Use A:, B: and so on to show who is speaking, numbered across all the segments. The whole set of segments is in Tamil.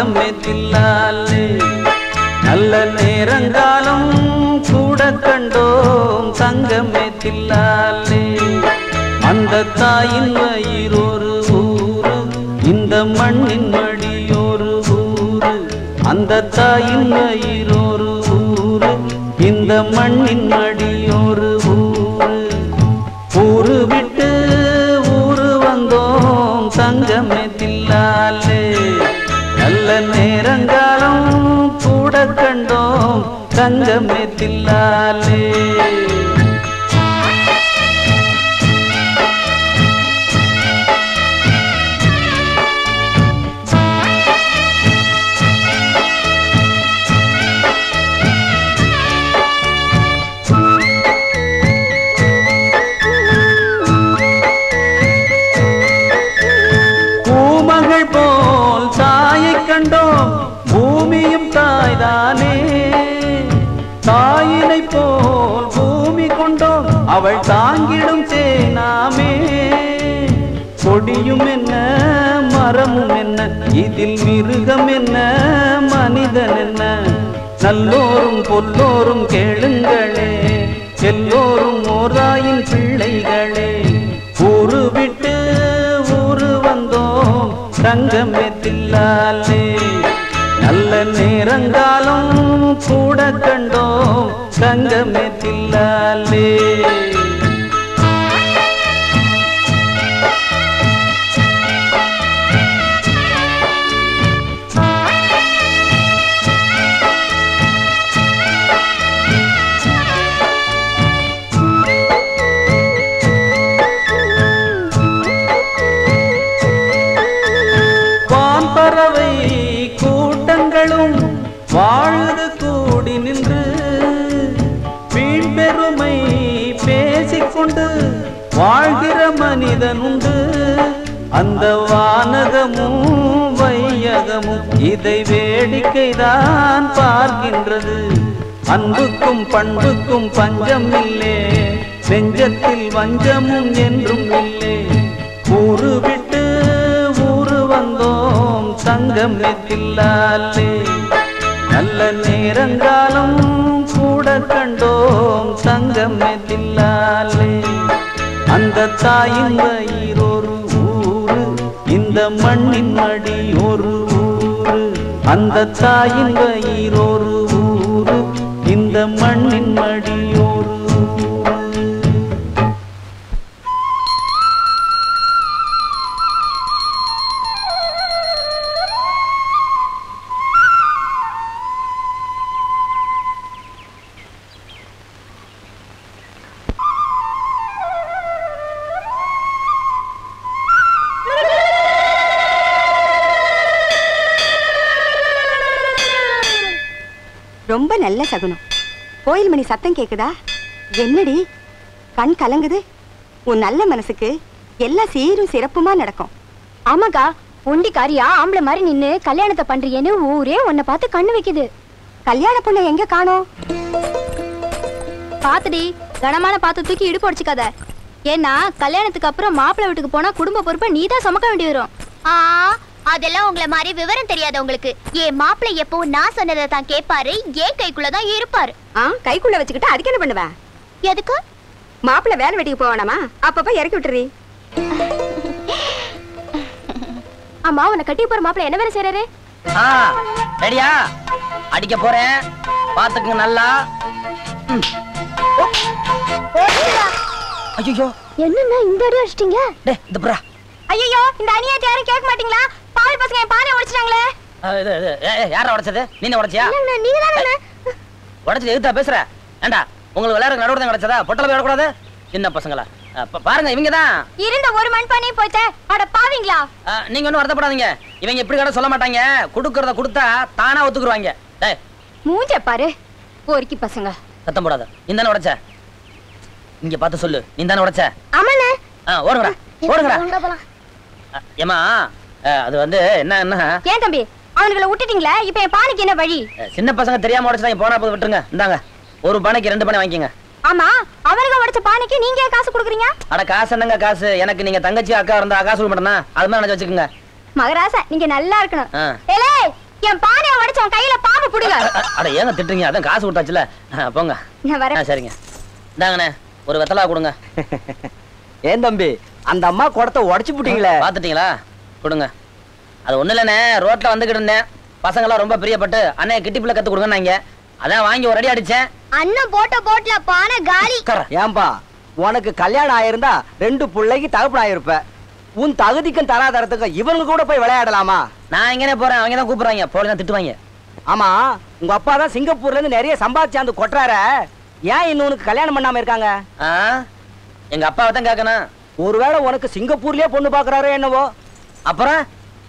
A: தங்கமே தில்லாலே நல்ல நேரங்காலம் கூட கண்டோம் தங்கமே தில்லாலே அந்த தாயின் வயிறொரு ஊரு இந்த மண்ணின் மடியொரு ஊரு. அந்த தாயின் வயிறொரு ஊரு இந்த மண்ணின் மடியொரு தங்கமே தில்லாலே கூட வையகமும் இதை வேடிக்கைதான் பார்க்கின்றது. அன்புக்கும் பண்புக்கும் பஞ்சம் இல்லே நெஞ்சத்தில் வஞ்சமும் என்றும் இல்லே. ஊரு விட்டு ஊரு வந்தோம் சங்கம் தில்லாலே நல்ல நேரங்காலம் கூட கண்டோம் சங்கம் தில்லாலே அந்த தாயின் வயிறோரு ஊரு இந்த மண்ணின் மடியோ அந்த தாயின் வயிறொரு ஊரு இந்த மண்ணின் மடி
B: கோயில் மணி சத்தம் கேக்குதா? என்னடி? கண் கலங்குது? உன் நல்ல மனசுக்கு எல்லாம் சீரும் சிறப்புமா நடக்கும்.
C: ஆமாக்கா ஒண்டிக்காரியா ஆம்பளை மாதிரி நின்னு கல்யாணத்தை பண்றியேன்னு ஊரே உன்னை பார்த்து கண்ணு வைக்குது.
B: கல்யாண பொண்ணை எங்க காணோம்?
C: பாத்துடி கனமான பாத்து தூக்கி இடுப்பு உடச்சிக்காத. ஏன்னா கல்யாணத்துக்கு அப்புறம் மாப்பிள்ளை வீட்டுக்கு போனா குடும்ப பொறுப்பை நீ தான் சுமக்க வேண்டி வரும்.
D: ஆ அதெல்லாம் உங்கள மாதிரி விவரம் தெரியாது உங்களுக்கு. என் மாப்பிள்ளை எப்போ நான் சொன்னதை தான் கேட்பாரு. ஏன் கைக்குள்ள தான் இருப்பாரு.
B: ஆ கைக்குள்ள வச்சுக்கிட்டு அதுக்கு என்ன பண்ணுவ?
D: எதுக்கு?
B: மாப்பிள்ளை வேலை வெட்டிக்கு போவானாமா? அப்பப்ப இறக்கி விட்டுறி.
C: ஆமா உன்னை கட்டி போற மாப்பிள்ளை என்ன வேலை செய்யறாரு
E: ஆ ரெடியா அடிக்க போறேன். பாத்துக்குங்க நல்லா. ஐயோ
C: என்னன்னா இந்த அடி அடிச்சிட்டீங்க?
E: டே இந்த புறா.
C: ஐயோ இந்த அநியாயத்தை யாரும் கேட்க மாட்டீங்களா? பாவி பசங்க என் பானை உடைச்சிட்டாங்களே.
E: யாரா உடைச்சது? நீ உடைச்சியா?
C: நீங்க தானே
E: உடைச்சது எதுத்தா பேசுற? ஏண்டா உங்களுக்கு விளையாடுற நடுவுல தான் கிடைச்சதா? பொட்டல போய் கூடாது சின்ன பசங்களா. பாருங்க இவங்க தான்
C: இருந்த ஒரு மண் பண்ணி போச்சே அட பாவீங்களா?
E: நீங்க ஒன்றும் வருத்தப்படாதீங்க. இவங்க இப்படி கடை சொல்ல மாட்டாங்க. கொடுக்கறத கொடுத்தா தானா ஒத்துக்குருவாங்க. டேய்
C: மூஞ்ச பாரு போரிக்கி பசங்க.
E: சத்தம் போடாத. நீ தானே உடைச்ச? இங்க பார்த்து சொல்லு. நீ தானே உடைச்ச?
C: ஆமாண்ணே.
E: ஓடுங்கடா. ஓடுங்கடா. அ, அது வந்து என்ன என்ன
C: ஏன் தம்பி? அவனுங்களை விட்டுட்டீங்களே? இப்ப என் பானைக்கு என்ன வழி?
E: சின்ன பசங்க தெரியாம உடைச்சிட்டாங்க போனா போது விட்டுருங்க. இந்தாங்க ஒரு பானைக்கு ரெண்டு பானை வாங்கிக்கங்க.
C: ஆமா அவனுங்க உடைச்ச பானைக்கு நீங்க ஏன் காசு கொடுக்குறீங்க?
E: அட காசு என்னங்க காசு? எனக்கு நீங்க தங்கச்சி அக்கா இருந்தா காசு கொடுக்க மாட்டேனா அது மாதிரி நினைச்சு வச்சுக்கோங்க.
F: மகராசா நீங்க நல்லா இருக்கணும். ஏலே என் பானைய உடைச்சு உன் கையில பாம்பு புடுங்க.
E: அட ஏங்க திட்டுறீங்க? அதான் காசு கொடுத்தாச்சுல. போங்க.
F: நான் வரேன்.
E: சரிங்க. இந்தாங்கண்ணே ஒரு வெத்தலா கொடுங்க.
G: ஏன் தம்பி அந்த அம்மா குடத்தை உடைச்சு போட்டீங்களே?
E: பாத்துட்டீங்களா கொடுங்க. அது ஒண்ணு இல்லைண்ணே ரோட்ல வந்துகிட்டு இருந்தேன். பசங்களாம் ரொம்ப பிரியப்பட்டு அண்ணே கிட்டி பிள்ளை கத்து கொடுங்கன்னாங்க. அதான் வாங்கி ஒரு அடி அடிச்சேன்.
D: அண்ணன் போட்ட போட்ல பானை காலி.
G: ஏன்பா உனக்கு கல்யாணம் ஆயிருந்தா ரெண்டு பிள்ளைக்கு தகப்பன் ஆயிருப்ப. உன் தகுதிக்கும் தராதரத்துக்கும் இவங்க கூட போய் விளையாடலாமா?
E: நான் எங்கனே போறேன் அவங்க தான் கூப்பிடுறாங்க. போலி தான் திட்டுவாங்க.
G: ஆமா உங்க அப்பா தான் சிங்கப்பூர்ல இருந்து நிறைய சம்பாதிச்சாந்து கொட்டுறார. ஏன் இன்னும் உனக்கு கல்யாணம் பண்ணாம இருக்காங்க?
E: எங்க அப்பாவை தான் கேட்கணும்
G: ஒருவேளை உனக்கு சிங்கப்பூர்லயே பொண்ணு பாக்குறாரோ என்னவோ?
E: அப்புறம்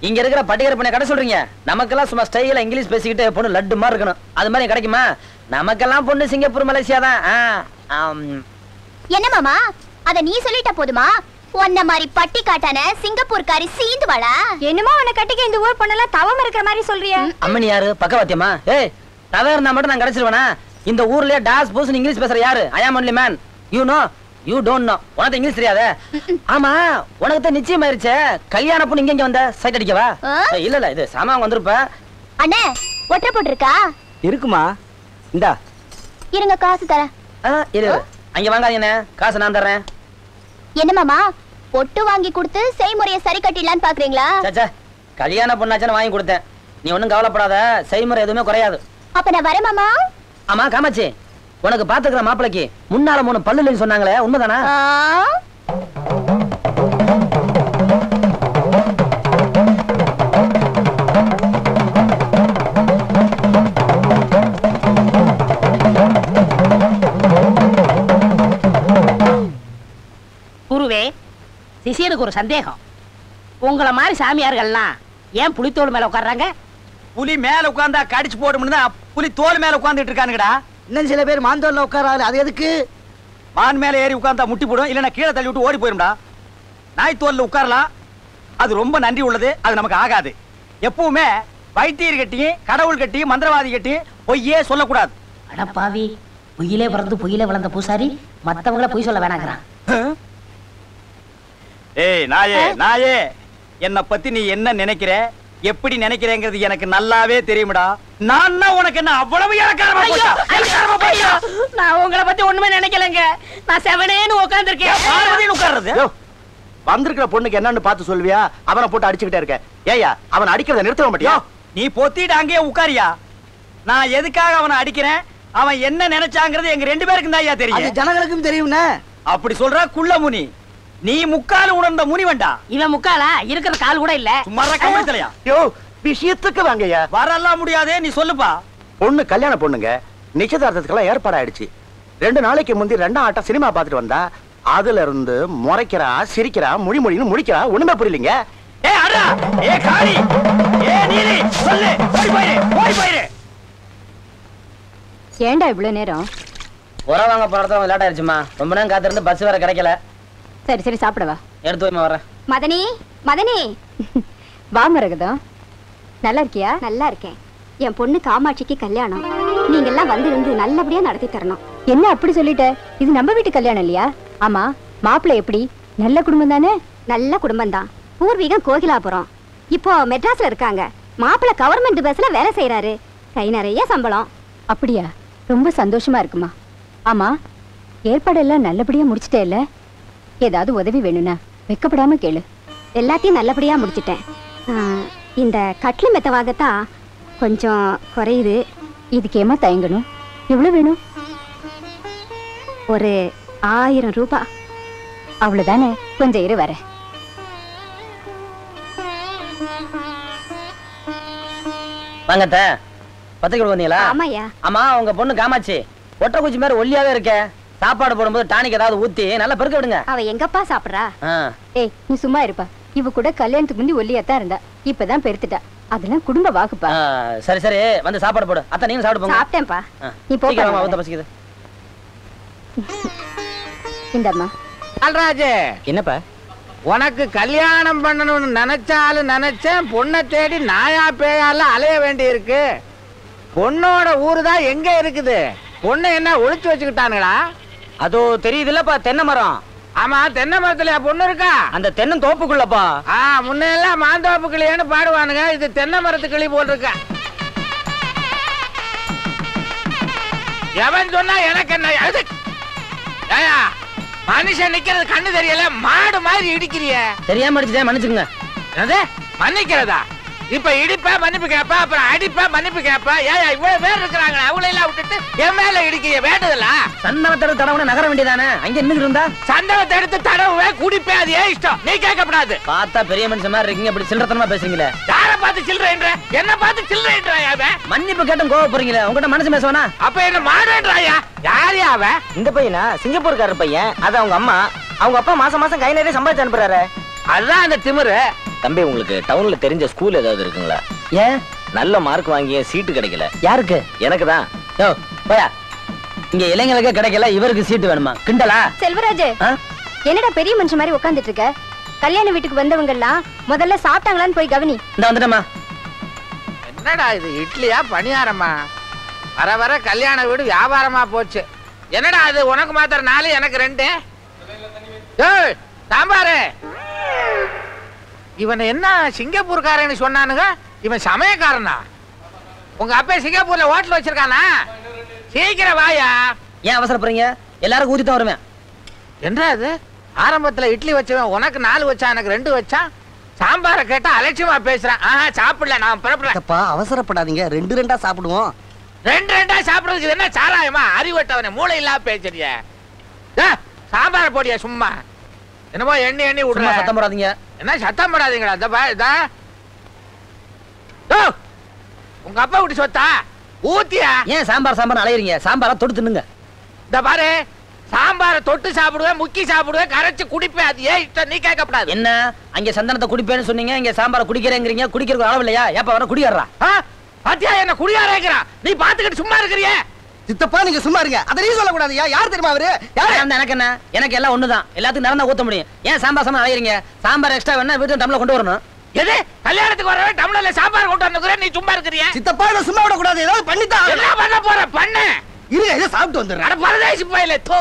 E: இங்க இருக்கிற பட்டிகர பண்ண கடை சொல்றீங்க. நமக்கெல்லாம் சும்மா ஸ்டைல இங்கிலீஷ் பேசிக்கிட்டு பொண்ணு லட்டு மாதிரி இருக்கணும். அது மாதிரி கிடைக்குமா? நமக்கெல்லாம் பொண்ணு சிங்கப்பூர் மலேசியா தான்.
D: என்ன மாமா? அத நீ சொல்லிட்ட போதுமா? உன்ன மாதிரி பட்டி காட்டான சிங்கப்பூர்காரி சீந்து வாடா
F: என்னமோ உன்னை கட்டிக்க இந்த ஊர் பொண்ணெல்லாம் தவம் இருக்கிற மாதிரி சொல்றியா.
E: அம்மனி யாரு? பக்கவாத்தியமா ஏய் தவறு இருந்தா மட்டும் நான் கிடைச்சிருவேனா இந்த ஊர்லயே டாஸ் பூஸ் இங்கிலீஷ் பேசுற யாரு? I am only man you know you don't know English English தெரியாதே? ஆமா உனக்கு தான் நிச்சயம் ஆயிருச்சே கல்யாண பொண்ணு இங்க இங்க வந்த சைட் அடிக்கவா? இல்ல இல்ல இது சாமான் வந்திருப்ப.
D: அண்ணே ஒற்றை போட்டிருக்கா?
G: இருக்குமா? இந்தா.
D: இருங்க காசு தரேன்.
E: இரு. அங்க வாங்காதீங்கண்ணே. காசு நான் தர்றேன்.
D: என்ன மாமா? பொட்டு வாங்கி கொடுத்து செய்முறையை சரி கட்டிடலான்னு பாக்குறீங்களா?
E: சச்சா கல்யாண பொண்ணாச்சுன்னு வாங்கி கொடுத்தேன். நீ ஒண்ணும் கவலைப்படாத. செய்முறை எதுவுமே குறையாது.
D: அப்ப நான் வரேன் மாமா.
E: ஆமா காமாச்சி உனக்கு பாத்துக்கிற மாப்பிளைக்கு முன்னால மூணு பல்லு சொன்னாங்களே உண்மைதானா?
H: குருவே சிஷியனுக்கு ஒரு சந்தேகம். உங்களை மாதிரி சாமியார்கள்லாம் ஏன் புலித்தோல் மேல உட்கார்றாங்க?
I: புலி மேல உட்கார்ந்தா கடிச்சு போடும்னு தான் புலி தோல் மேல உட்கார்ந்துட்டு இருக்கானுங்கடா.
G: இன்னும் சில பேர் மாந்தோல்ல உட்காராது. அது எதுக்கு?
I: மான் மேல ஏறி உட்கார்ந்தா முட்டி போடும் இல்லைன்னா கீழே தள்ளி விட்டு ஓடி போயிரும்டா. நாய் தோல்ல உட்காரலாம். அது ரொம்ப நன்றி உள்ளது. அது நமக்கு ஆகாது. எப்பவுமே வைத்தியர் கட்டியும் கடவுள் கட்டியும் மந்திரவாதி கட்டியும் பொய்யே சொல்லக்கூடாது.
H: அடப்பாவி பொய்யிலே பிறந்து பொய்யிலே வளர்ந்த பூசாரி மத்தவங்கள பொய் சொல்ல வேணாங்கிறான்.
I: ஏய் நாயே நாயே என்னை பத்தி நீ என்ன நினைக்கிற? எப்படி நினைக்கிறேங்கிறது எனக்கு நல்லாவே தெரியும்டா. நான் உனக்கு என்ன அவ்வளவு போச்சா? போச்சா?
H: நான் உங்களை பத்தி ஒண்ணுமே நினைக்கலங்க. நான் செவனேன்னு உட்கார்ந்திருக்கேன்.
I: பார்வதின்னு உட்கார்றது?
J: வந்திருக்கிற பொண்ணுக்கு என்னன்னு பார்த்து சொல்வியா அவனை போட்டு அடிச்சுக்கிட்டே இருக்க. ஏயா அவன் அடிக்கிறத நிறுத்த மாட்டியா?
I: நீ பொத்திட்டு அங்கேயே உட்காரியா? நான் எதுக்காக அவனை அடிக்கிறேன்? அவன் என்ன நினைச்சாங்கிறது எங்க ரெண்டு பேருக்கும் தான் ஐயா
G: அது
I: தெரியும்
G: ஜனங்களுக்கும் தெரியும்னே.
I: அப்படி சொல்ற குள்ள முனி. நீ முக்கால் உணர்ந்த முனி வேண்டா
H: இவன் முக்காலா? இருக்கிற கால் கூட இல்ல.
I: சும்மா கவனிச்சலையா
J: யோ விஷயத்துக்கு வாங்கய்யா.
I: வரலாம் முடியாதே நீ சொல்லுப்பா.
J: பொண்ணு கல்யாண பொண்ணுங்க நிச்சயதார்த்தத்துக்கெல்லாம் ஏற்பாடாயிடுச்சு ரெண்டு நாளைக்கு முந்தி ரெண்டாம் ஆட்டம் சினிமா பார்த்துட்டு வந்தா அதுல இருந்து முறைக்கிறா சிரிக்கிறா மொழி மொழின்னு முடிக்கிறா ஒண்ணுமே புரியலீங்க.
I: ஏ அடா ஏ காளி! ஏ நீலி! சொல்லு! ஓடி போயிரு! ஓடி போயிரு!
C: ஏன்டா இவ்வளவு நேரம்?
E: உரம் வாங்க போறத லேட் ஆயிடுச்சுமா ரொம்ப நேரம் காத்திருந்து பஸ் வேற கிடைக்கல.
C: சரி சரி சாப்பிடவா
E: எடுத்து வைமா வரேன்.
F: மதனி மதனி!
C: வா மரகதம் நல்லா இருக்கியா
F: நல்லா இருக்கேன் என் பொண்ணு காமாட்சிக்கு கல்யாணம். நீங்க எல்லாம் வந்து இருந்து நல்லபடியா நடத்தி தரணும்.
C: என்ன அப்படி சொல்லிட்ட? இது நம்ம வீட்டு கல்யாணம் இல்லையா? ஆமா மாப்பிள்ளை எப்படி? நல்ல குடும்பம் தானே?
F: நல்ல குடும்பம் தான் பூர்வீகம் கோகிலாபுரம். இப்போ மெட்ராஸ்ல இருக்காங்க. மாப்பிள்ளை கவர்மெண்ட் பஸ்ல வேலை செய்யறாரு கை நிறைய சம்பளம்.
C: அப்படியா? ரொம்ப சந்தோஷமா இருக்குமா? ஆமா ஏற்பாடெல்லாம் நல்லபடியா முடிச்சிட்டே இல்ல ஏதாவது உதவி வேணும்னா வெக்கப்படாம கேளு.
F: எல்லாத்தையும் நல்லபடியா முடிச்சிட்டேன். இந்த கட்லி மெத்தவாகத்தான் கொஞ்சம் குறையுது.
C: இதுக்கு ஏமா தயங்கணும்? எவ்வளவு வேணும்?
F: ஒரு ஆயிரம் ரூபாய்
C: அவ்வளவுதானே? கொஞ்சம் இரு வரேன்.
E: வாங்க அத்தை. பத்திரிக்கை வந்தீங்களா?
F: ஆமாய்யா.
E: ஆமா உங்க பொண்ணு காமாச்சி ஒற்றை குச்சி மாதிரி ஒல்லியாவே இருக்க. சாப்பாடு போடும்போது டானிக் ஏதாவது ஊத்தி நல்லா பெருக்க விடுங்க.
F: அவ எங்கப்பா சாப்பிடுறா.
C: ஏய் நீ சும்மா இருப்பா. இவ கூட கல்யாணத்துக்கு முந்தி ஒல்லியாத்தான் இருந்தா. இப்பதான் பெருத்துட்டா. அதெல்லாம் குடும்ப வாக்குப்பா.
E: சரி சரி. வந்து சாப்பாடு போடு. அத்தை நீங்க சாப்பிட்டு போங்க.
F: சாப்பிட்டேன்ப்பா.
C: நீ போ
E: சீக்கிரம். ஊத்த பசிக்குது.
C: இந்தம்மா.
K: அல்ராஜு
E: என்னப்பா?
K: உனக்கு கல்யாணம் பண்ணணும்னு நினைச்சாலும் நினைச்சேன். பொண்ணை தேடி நாயா பேயால அலைய வேண்டி இருக்கு பொண்ணோட ஊரு தான் எங்க இருக்குது? பொண்ணு என்ன ஒளிச்சு வச்சுக்கிட்டானுங்களா?
G: அதோ தெரியுதுல்லப்பா தென்னை மரம்.
K: ஆமா தென்னை மரத்துல பொண்ணு இருக்கா?
E: அந்த தென்னன் தோப்புக்குள்ளப்பா.
K: ஆ முன்னெல்லாம் மாந்தோப்பு கிளியன்னு பாடுவானுங்க. இது தென்னை மரத்து கிளி போல் இருக்க எவன் சொன்னா எனக்கு என்ன? அது மனுஷன் நிக்கிறது கண்ணு தெரியல மாடு மாதிரி இடிக்கிறிய.
E: தெரியாம அடிச்சுட்டேன் மன்னிச்சுங்க
K: என்னது? மன்னிக்கிறதா? இப்ப இடிப்ப மன்னிப்பு கேப்ப அப்புறம் அடிப்ப மன்னிப்பு கேப்ப. ஏயா இவ்வளவு பேர் இருக்கிறாங்க அவளை எல்லாம் விட்டுட்டு என் மேல இடிக்கிறிய வேண்டதில்ல
E: சந்தனத்தோட தடவை நகர வேண்டியதானே? அங்க நின்று இருந்தா?
K: சந்தனத்தை எடுத்து தடவை குடிப்பே அது ஏன் இஷ்டம்? நீ கேட்கப்படாது.
E: பார்த்தா பெரிய மனுஷன் மாதிரி இருக்கீங்க இப்படி சில்லறத்தனமா பேசுறீங்களே.
K: யார பார்த்து சில்லறைன்ற? என்ன பார்த்து சில்லறைன்றாயா அவன்?
E: மன்னிப்பு கேட்டும் கோவ போறீங்களே உங்ககிட்ட மனசு பேசுவானா?
K: அப்ப என்ன மாடுன்றாயா யார் அவன்?
L: இந்த பையனா? சிங்கப்பூர்காரர் பையன். அது அவங்க அம்மா. அவங்க அப்பா மாசம் மாசம் கை நிறைய சம்பாதிச்சு அனுப்புறாரு.
K: அதுதான் அந்த திமிரு.
M: தம்பி உங்களுக்கு டவுன்ல தெரிஞ்ச ஸ்கூல் ஏதாவது இருக்குங்களா?
E: ஏன்?
M: நல்ல மார்க் வாங்கிய சீட்டு கிடைக்கல.
E: யாருக்கு?
M: எனக்கு தான்.
E: யோ போயா. இங்க இளைஞர்களுக்கு கிடைக்கல இவருக்கு சீட்டு வேணுமா? கிண்டலா?
C: செல்வராஜ்? என்னடா பெரிய மனுஷன் மாதிரி உட்காந்துட்டு இருக்க? கல்யாண வீட்டுக்கு வந்தவங்க எல்லாம் முதல்ல சாப்பிட்டாங்களான்னு போய் கவனி.
E: இந்த வந்துட்டமா
K: என்னடா இது இட்லியா பணியாரமா? வர வர கல்யாண வீடு வியாபாரமா போச்சு. என்னடா அது உனக்கு மாத்திரம் நாலு எனக்கு ரெண்டு? ஏய், சாம்பாரு. இவன் என்ன சிங்கப்பூர்காரன்னு சொன்னானுங்க? இவன் சமயக்காரனா? உங்க அப்பா சிங்கப்பூர்ல ஹோட்டல் வச்சிருக்கானா? சீக்கிரம் வாயா.
E: ஏன் அவசரப்படுறீங்க? எல்லாரும் ஊத்தி தான் வருவேன்.
K: என்ன அது ஆரம்பத்துல இட்லி வச்சவன் உனக்கு நாலு வச்சான் எனக்கு ரெண்டு வச்சான் சாம்பாரை கேட்டா அலட்சியமா பேசுறான். ஆஹா சாப்பிடல நான் புறப்படுறேன்
L: அப்பா அவசரப்படாதீங்க. ரெண்டு ரெண்டா சாப்பிடுவோம்.
K: ரெண்டு ரெண்டா சாப்பிடுறதுக்கு என்ன சாராயமா? அறிவட்டவனே மூளை இல்லாம பேசுறிய சாம்பார் போடியா சும்மா? என்னமோ எண்ணி எண்ணி விடுற.
E: சத்தம் போடாதீங்க.
K: என்ன சத்தம் போடாதீங்களா இந்த இதா. உங்க அப்பா விட்டு சொத்தா? ஊத்தியா?
E: ஏன் சாம்பார் சாம்பார் அலையறீங்க? சாம்பாரா தொட்டு தின்னுங்க.
K: இந்த பாரு சாம்பாரை தொட்டு சாப்பிடுவேன் முக்கி சாப்பிடுவேன் கரைச்சு குடிப்பேன். அது ஏன் இஷ்டம்? நீ கேட்கக்கூடாது
E: என்ன? அங்க சந்தனத்தை குடிப்பேன்னு சொன்னீங்க இங்க சாம்பார குடிக்கிறேங்கிறீங்க குடிக்கிறதுக்கு அளவு இல்லையா? ஏப்ப வர குடிக்கிறா
K: ஆ? பாத்தியா என்ன குடியாரேங்கிறான் நீ பாத்துக்கிட்டு சும்மா இருக்கிறியே.
L: சித்தப்பா நீங்க சும்மா இருங்க. அதை நீ சொல்லக்கூடாதுயா யார் தெரியுமா அவரு?
E: யாரா? இருந்தா எனக்கு என்ன எனக்கு எல்லாம் ஒண்ணுதான். எல்லாத்துக்கும் நடந்தா ஊத்த முடியும். ஏன் சாம்பார் சாம்பார் அலையறீங்க சாம்பார் எக்ஸ்ட்ரா வேணா வீட்டு டம்ளர் கொண்டு வரணும்.
K: எது? கல்யாணத்துக்கு வரவே டம்ளர்ல சாம்பார் கொண்டு வந்துக்கிறேன். நீ சும்மா இருக்கிறியே.
L: சித்தப்பா இதை சும்மா விடக்கூடாது. ஏதாவது பண்ணித்தான்
K: என்ன பண்ண போற? பண்ணு.
L: இருங்க இதை சாப்பிட்டு வந்துடுறேன்.
K: அட பரதேசி போயில. தோ.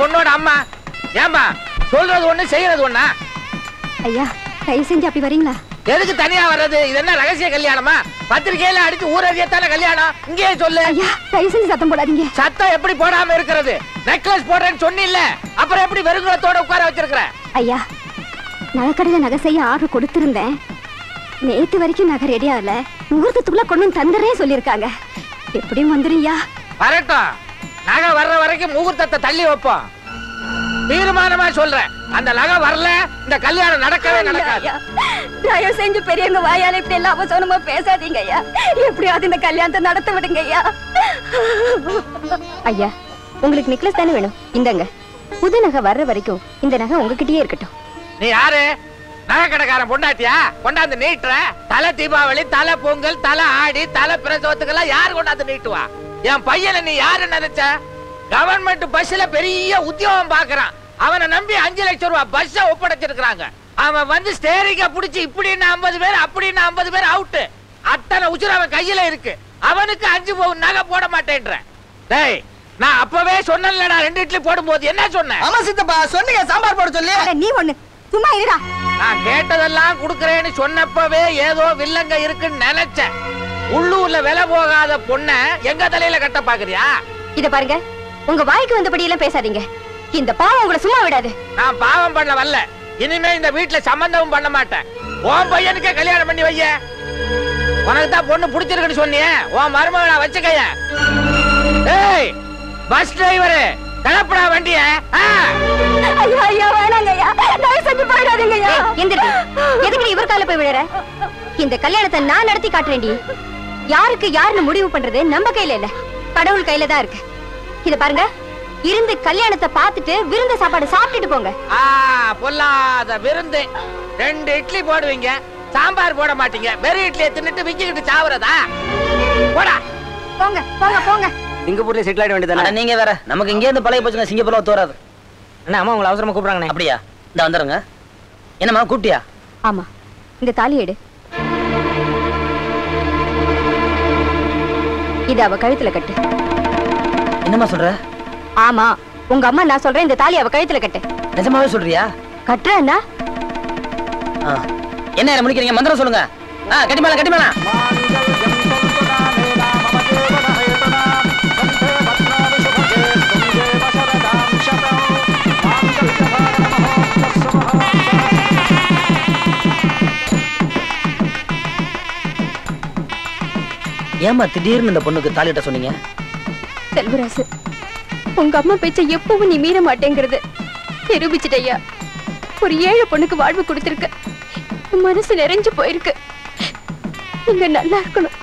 K: பொண்ணோட அம்மா. ஏம்மா சொல்றது ஒண்ணு செய்யறது ஒண்ணா?
C: ஐயா தயவு செஞ்சு அப்படி வரீங்களா?
K: எதுக்கு தனியா வர்றது? இது என்ன ரகசிய கல்யாணமா? பத்திரிக்கையில அடிச்சு ஊரறியத்தான கல்யாணம். இங்கேயே சொல்லு.
C: ஐயா தயவு செஞ்சு சத்தம் போடாதீங்க.
K: சத்தம் எப்படி போடாம இருக்கிறது? நெக்லஸ் போடுறேன்னு சொன்னில்ல. அப்புறம் எப்படி வெறுங்குளத்தோட உட்கார வச்சிருக்கிற?
C: ஐயா நகைக்கடையில நகை செய்ய ஆர்டர் கொடுத்திருந்தேன். நேத்து வரைக்கும் நகை ரெடி ஆகல. முகூர்த்தத்துக்குள்ள கொண்டு வந்து தந்துடுறே சொல்லியிருக்காங்க. எப்படியும் வந்துருயா
K: வரட்டும். நகை வர்ற வரைக்கும் முகூர்த்தத்தை தள்ளி வைப்போம். தீர்மானமா சொல்றேன். அந்த நகை வரல இந்த கல்யாணம் நடக்கவே நடக்காது.
C: தயவு செஞ்சு பெரியவங்க வாயால இப்படி எல்லாம் அவசரமா பேசாதீங்க ஐயா. எப்படியாவது இந்த கல்யாணத்தை நடத்த விடுங்க ஐயா. ஐயா உங்களுக்கு நெக்லஸ் தானே வேணும்? இந்தங்க. புது நகை வர்ற வரைக்கும் இந்த நகை உங்ககிட்டயே இருக்கட்டும்.
K: நீ யாரு? நகை கடைக்காரன் பொண்டாட்டியா? கொண்டாந்து நீட்டுற. தலை தீபாவளி தலை பொங்கல் தலை ஆடி தலை பிரசவத்துக்கெல்லாம் யாரு கொண்டாந்து நீட்டுவா? என் பையனை நீ யாரு நினைச்ச? கவர்மெண்ட் பஸ்ல பெரிய உத்தியோகம் பாக்குறான் அவனை நம்பி அஞ்சு லட்சம் ரூபாய் பஸ்ஸ ஒப்படைச்சிருக்காங்க அவன் வந்து ஸ்டேரிங்க புடிச்சு இப்படின்னு ஐம்பது பேர் அப்படின்னு ஐம்பது பேர் அவுட் அத்தனை உசுறு அவன் கையில இருக்கு. அவனுக்கு அஞ்சு பவுன் நகை போட மாட்டேன்ற டேய் நான் அப்பவே சொன்னேன்லடா ரெண்டு இட்லி போடும்போது. என்ன சொன்னேன்
L: ஆமா சித்தப்பா சொன்னீங்க சாம்பார் போட சொல்லி.
B: அட, நீ ஒண்ணு. சும்மா இருடா.
K: நான் கேட்டதெல்லாம் குடுக்கறேன்னு சொன்னப்பவே ஏதோ வில்லங்க இருக்குன்னு நினைச்சேன். உள்ளூர்ல விலை போகாத பொண்ண எங்க தலையில கட்ட பாக்குறியா?
C: இத பாருங்க. உங்க வாய்க்கு வந்தபடி எல்லாம் பேசாதீங்க. இந்த பாவம் உங்களை சும்மா விடாது.
K: நான் பாவம் பண்ண வரல. இனிமே இந்த வீட்டுல சம்பந்தமும் பண்ண மாட்டேன். உன் பையனுக்கே கல்யாணம் பண்ணி வைய. உனக்கு தான் பொண்ணு பிடிச்சிருக்குன்னு சொன்னியே. உன் மருமகளை வச்சுக்கைய. ஏய் பஸ் டிரைவரு கிளப்புடா வண்டிய.
C: ஐயா ஐயா வேணாங்க ஐயா. தயவு செஞ்சு போயிடாதீங்க ஐயா. எந்திரி எதுக்கு நீ இவர் கால போய் விழற? இந்த கல்யாணத்தை நான் நடத்தி காட்டுறேன்டி. யாருக்கு யாருன்னு முடிவு பண்றது நம்ம கையில இல்ல. கடவுள் கையில தான் இருக்கு. இத பாருங்க. இருந்து கல்யாணத்தை பார்த்துட்டு விருந்து சாப்பாடு சாப்பிட்டுட்டு போங்க.
K: ஆ பொல்லாத விருந்து. ரெண்டு இட்லி போடுவீங்க. சாம்பார் போட மாட்டீங்க. வெறும் இட்லியை தின்னுட்டு விக்கிட்டு சாவுறதா? போடா.
B: போங்க போங்க போங்க.
J: சிங்கப்பூர்ல செட்டில் ஆயிட வேண்டியதானே
E: நீங்க வேற. நமக்கு இங்கே இருந்து பழைய போச்சுங்க சிங்கப்பூர்ல தோறாது
N: அண்ணா அம்மா உங்களை அவசரமா கூப்பிடுறாங்கண்ணே.
E: அப்படியா? இந்த வந்துருங்க. என்னம்மா கூட்டியா
O: ஆமா. இந்த தாலி எடு. இது அவ கழுத்துல கட்டு.
E: என்னம்மா சொல்ற?
O: ஆமா உங்க அம்மா நான் சொல்றேன் இந்த தாலி அவ கழுத்துல கட்டு.
E: நிஜமாவே சொல்றியா? கட்டுறா என்ன முடிக்கிறீங்க? மந்திரம் சொல்லுங்க. கட்டிமாலாம் கட்டிமாலாம் Thank you. ஏமா திடீர்னு இந்த பொண்ணுக்கு தாலிட்ட சொன்னீங்க?
O: செல்வராசு உங்க அம்மா பேச்ச எப்பவும் நீ மீற மாட்டேங்கிறது. நிரூபிச்சிட்டையா? ஒரு ஏழு பொண்ணுக்கு வாழ்வு கொடுத்துருக்க. மனசு நிறைஞ்சு போயிருக்கு. நீங்க நல்லா இருக்கணும்.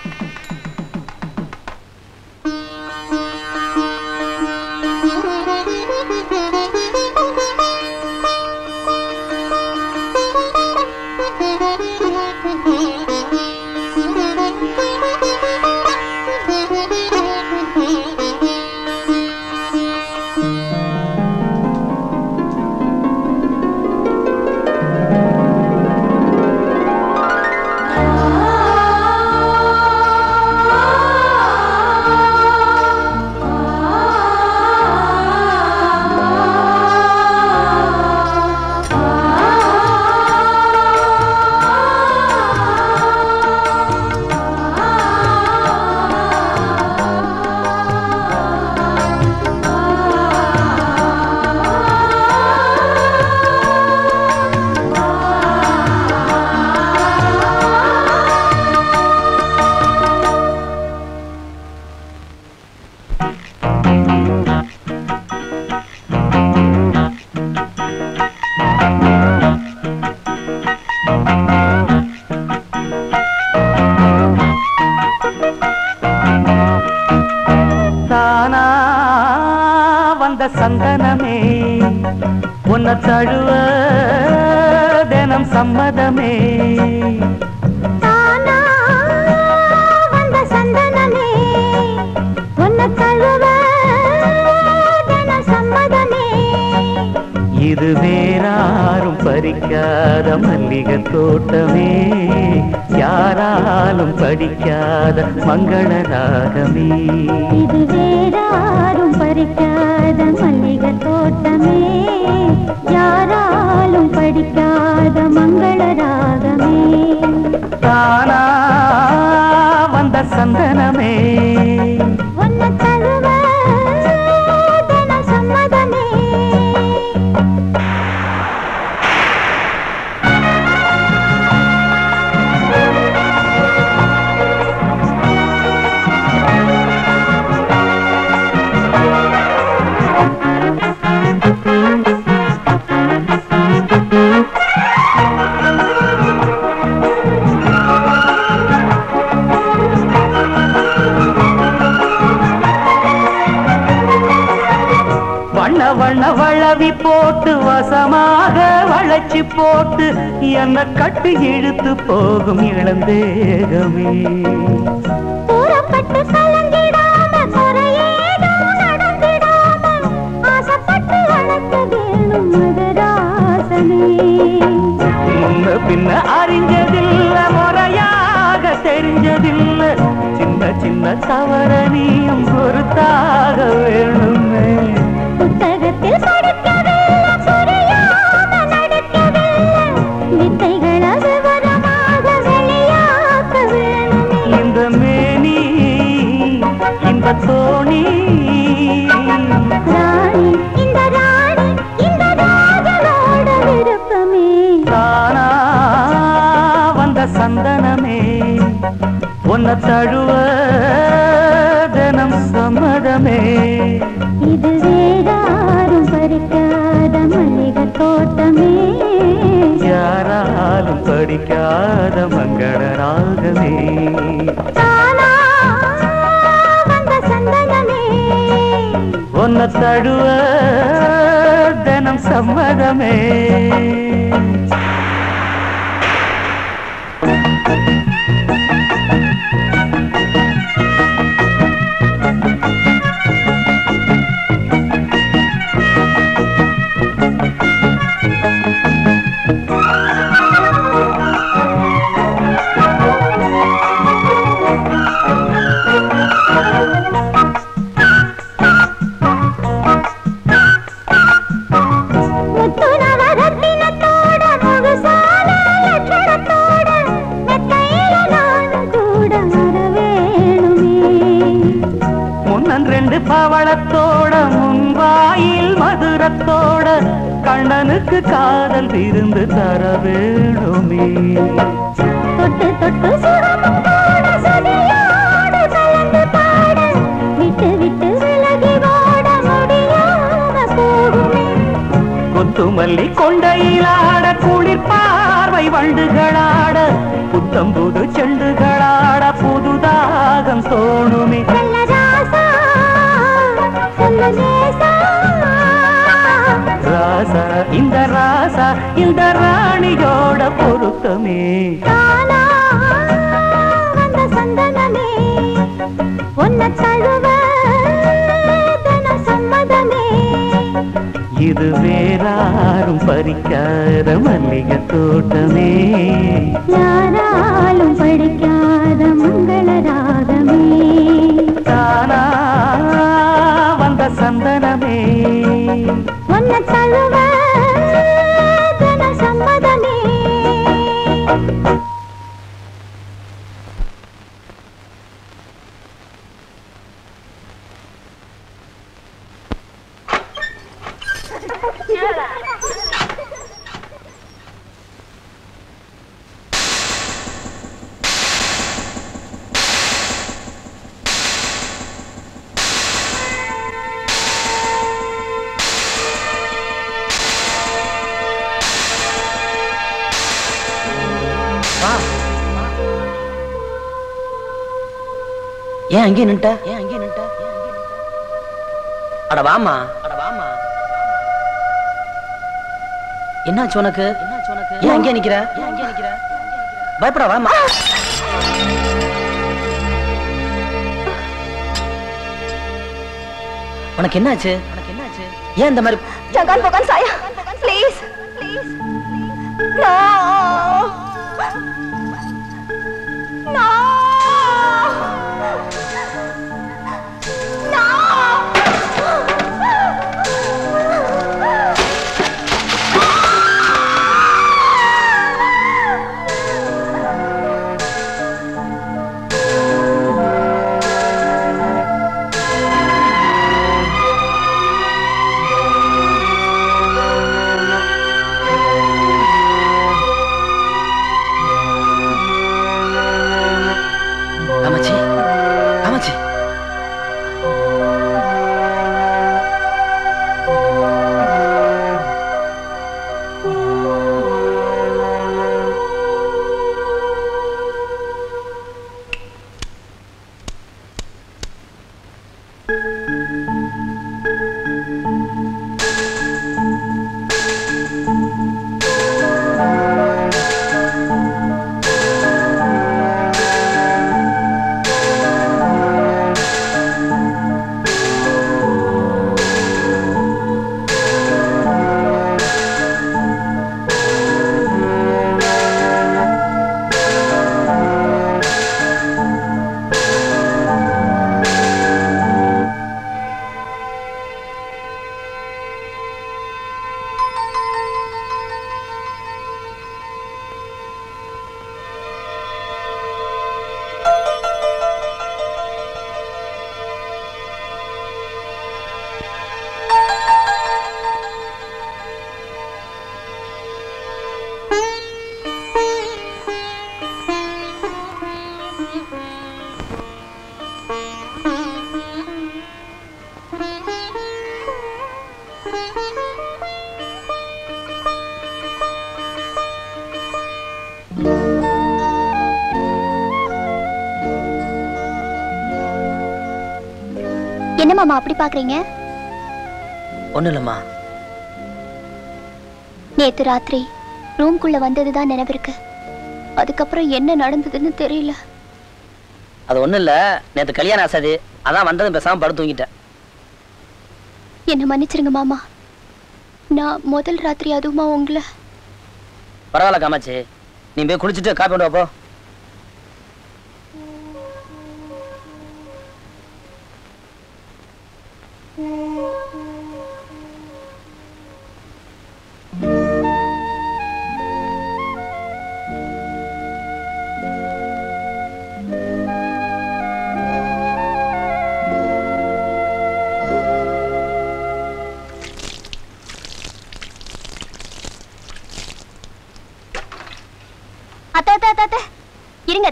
P: உன்னை தழுவ சம்மதமே. இது வேறாரும் பறிக்காத மல்லிகை தோட்டமே. யாராலும் படிக்காத
E: ஏன் அங்கே நின்ட்ட ஏன் அங்கே நின்ட்ட அட வாமா அட வாமா என்னாச்சு உனக்கு? ஏன் அங்கே நிக்கிற? ஏன் அங்கே நிக்கிற பயப்பட வாமா உனக்கு என்னாச்சு உனக்கு என்னாச்சு? ஏன் இந்த மாதிரி
D: ஜகான் பகான் அப்படி பாக்குறீங்க
E: ஒண்ணு இல்லம்மா
D: நேத்து ராத்திரி ரூம்குள்ள வந்ததுதான் நினைவு இருக்கு. அதுக்கப்புறம் என்ன நடந்ததுன்னு தெரியல.
E: அது ஒண்ணு இல்ல. நேத்து கல்யாணம் ஆசாது. அதான் வந்ததும் பேசாம படுத்து தூங்கிட்டேன்.
D: என்ன மன்னிச்சிருங்க மாமா. நான் முதல் ராத்திரி அதுவுமா உங்களை.
E: பரவாயில்ல காமாச்சி நீ போய் குளிச்சுட்டு காப்பி கொண்டு போ.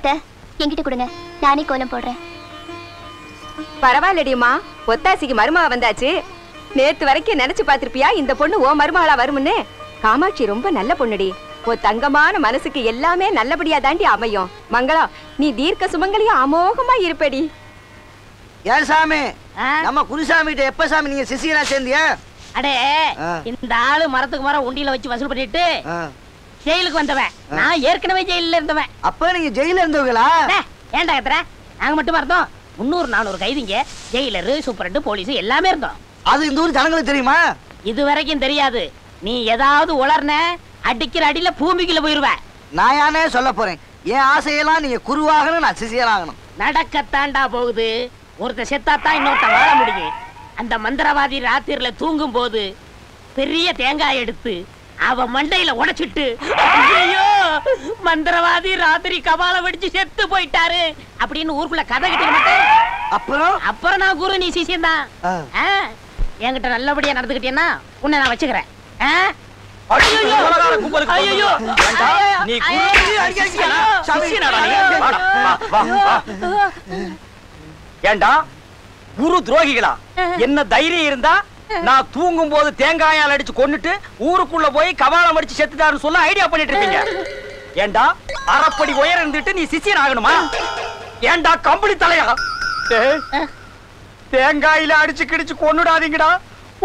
D: அத்த கொடுங்க. நானே கோலம் போடுறேன்.
C: பரவாயில்லடியம்மா ஒத்தாசிக்கு மருமக வந்தாச்சு. நேத்து வரைக்கும் நினைச்சு பார்த்திருப்பியா இந்த பொண்ணு ஓ மருமகளா வரும்னு காமாட்சி ரொம்ப நல்ல பொண்ணுடி. ஓ தங்கமான மனசுக்கு எல்லாமே நல்லபடியா தாண்டி அமையும். மங்களம் நீ தீர்க்க சுமங்கலியும் அமோகமா இருப்படி.
G: ஏன் சாமி? நம்ம குருசாமி கிட்ட எப்ப சாமி நீங்க சிசியலா சேர்ந்தியா?
H: அடே. இந்த ஆளு மரத்துக்கு மரம் உண்டியில வச்சு வசூல் பண்ணிட்டு. ஜெயிலுக்கு வந்தவன். நான் ஏற்கனவே ஜெயில இருந்தவன்.
G: அப்ப நீங்க ஜெயில இருந்தவங்களா?
H: ஏன்டா கத்துற? நாங்க மட்டுமா இருந்தோம் முந்நூறு நானூறு கைதிங்க ஜெயிலரு சூப்பரண்டு போலீஸ் எல்லாமே இருந்தோம்.
G: அது இந்த ஊர் ஜனங்களுக்கு தெரியுமா?
H: இது வரைக்கும் தெரியாது. நீ ஏதாவது உளர்ன அடிக்கிற அடியில பூமிக்குள்ள போயிருவ.
G: நான் யானே சொல்ல போறேன். என் ஆசையெல்லாம் நீங்க குருவாகணும் நான் சிசியலாகணும்
H: நடக்கத்தாண்டா போகுது. ஒருத்தன் செத்தாத்தான் இன்னொருத்தன் வாழ முடியும். அந்த மந்திரவாதி ராத்திரில தூங்கும் போது பெரிய தேங்காய் எடுத்து அவ மண்டையில உடைச்சிட்டு ஐயோ மந்திரவாதி ராத்திரி கபால வெடிச்சு செத்து போயிட்டாரு அப்படின்னு ஊருக்குள்ள கதை கிட்ட
G: அப்புறம்?
H: அப்புறம் நான் குரு நீ சிசியம் தான். என்கிட்ட நல்லபடியா நடந்துக்கிட்டேன்னா உன்னை நான் வச்சுக்கிறேன்.
I: ஏண்டா? குரு துரோகிகளா? என்ன தைரியம் இருந்தா நான் தூங்கும் போது தேங்காயால் அடிச்சு கொன்னுட்டு ஊருக்குள்ள போய் கபாலம் அடிச்சு செத்துட்டாருன்னு சொல்ல ஐடியா பண்ணிட்டு இருப்பீங்க ஏண்டா அரைப்படி உயரம் இருந்துட்டு நீ சிசியன் ஆகணுமா? ஏண்டா கம்பளி தலையா? தேங்காயில அடிச்சு கிடிச்சு கொன்னுடாதீங்கடா.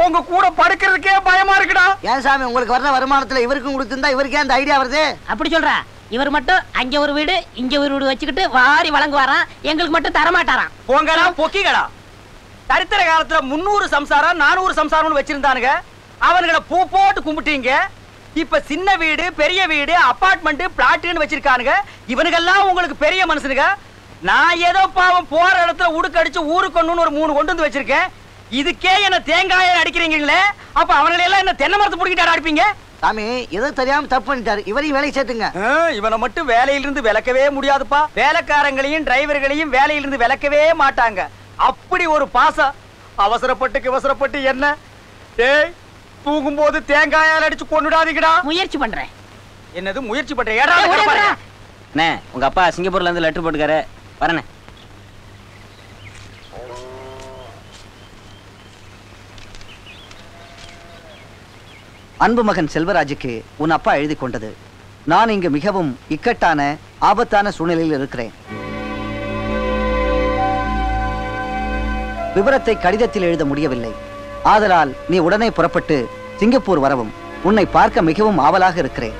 I: உங்க கூட படுக்கிறதுக்கே பயமா இருக்குடா.
G: ஏன் சாமி உங்களுக்கு வர்ற வருமானத்துல இவருக்கும் கொடுத்திருந்தா இவருக்கே அந்த ஐடியா வருது?
H: அப்படி சொல்றா. இவர் மட்டும் அங்க ஒரு வீடு இங்க ஒரு வீடு வச்சுக்கிட்டு வாரி வழங்குவாராம். எங்களுக்கு மட்டும் தரமாட்டாராம்.
I: போங்கடா பொக்கிகளா சரித்திர காலத்துல முன்னூறு சம்சாரம் நானூறு சம்சாரம்னு வச்சிருந்தானுங்க. அவனுங்களை பூ போட்டு கும்பிட்டீங்க. இப்ப சின்ன வீடு பெரிய வீடு அபார்ட்மெண்ட் பிளாட்னு வச்சிருக்கானுங்க. இவனுங்கெல்லாம் உங்களுக்கு பெரிய மனுஷனுங்க. நான் ஏதோ பாவம் போற இடத்துல உடுக்கு அடிச்சு ஊருக்கு ஒண்ணுன்னு ஒரு மூணு கொண்டு வந்து வச்சிருக்கேன். இதுக்கே என்ன தேங்காயை அடிக்கிறீங்களே? அப்ப அவங்களை எல்லாம் என்ன தென்னை மரத்தை பிடிக்கிட்டு அடிப்பீங்க?
G: சாமி ஏதோ தெரியாம தப்பு பண்ணிட்டாரு. இவரையும் வேலைக்கு சேர்த்துங்க.
I: இவனை மட்டும் வேலையிலிருந்து விலக்கவே முடியாதுப்பா. வேலைக்காரங்களையும் டிரைவர்களையும் வேலையிலிருந்து விலக்கவே மாட்டாங்க. அப்படி ஒரு பாசம் அவசரப்பட்டு அவசரப்பட்டு என்ன? டேய் தூங்கும் போது தேங்காயால் அடிச்சு கொண்டுடாதீங்கடா
H: முயற்சி பண்றேன்.
I: என்னது முயற்சி பண்றேன்?
H: ஏய்.
E: அண்ணே உங்க அப்பா சிங்கப்பூர்ல இருந்து லெட்டர் போட்டுக்காரு. வரண்ணே.
G: அன்பு மகன் செல்வராஜுக்கு உன் அப்பா எழுதி கொண்டது. நான் இங்கு மிகவும் இக்கட்டான ஆபத்தான சூழ்நிலையில் இருக்கிறேன். விவரத்தை கடிதத்தில் எழுத முடியவில்லை. ஆதலால் நீ உடனே புறப்பட்டு சிங்கப்பூர் வரவும் உன்னை பார்க்க மிகவும் ஆவலாக இருக்கிறேன்.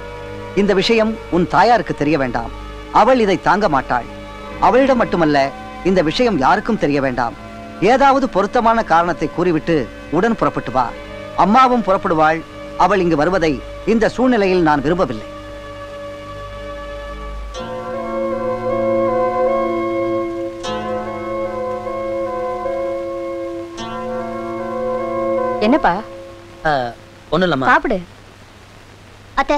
G: இந்த விஷயம் உன் தாயாருக்கு தெரிய வேண்டாம். அவள் இதை தாங்க மாட்டாள். அவளிடம் மட்டுமல்ல இந்த விஷயம் யாருக்கும் தெரிய வேண்டாம். ஏதாவது பொருத்தமான காரணத்தை கூறிவிட்டு உடன் புறப்பட்டு வா. அம்மாவும் புறப்படுவாள். அவள் இங்கு வருவதை இந்த சூழ்நிலையில் நான் விரும்பவில்லை.
C: என்னப்பா?
E: ஒண்ணும் இல்லம்மா.
C: சாப்பிடு.
D: அத்தை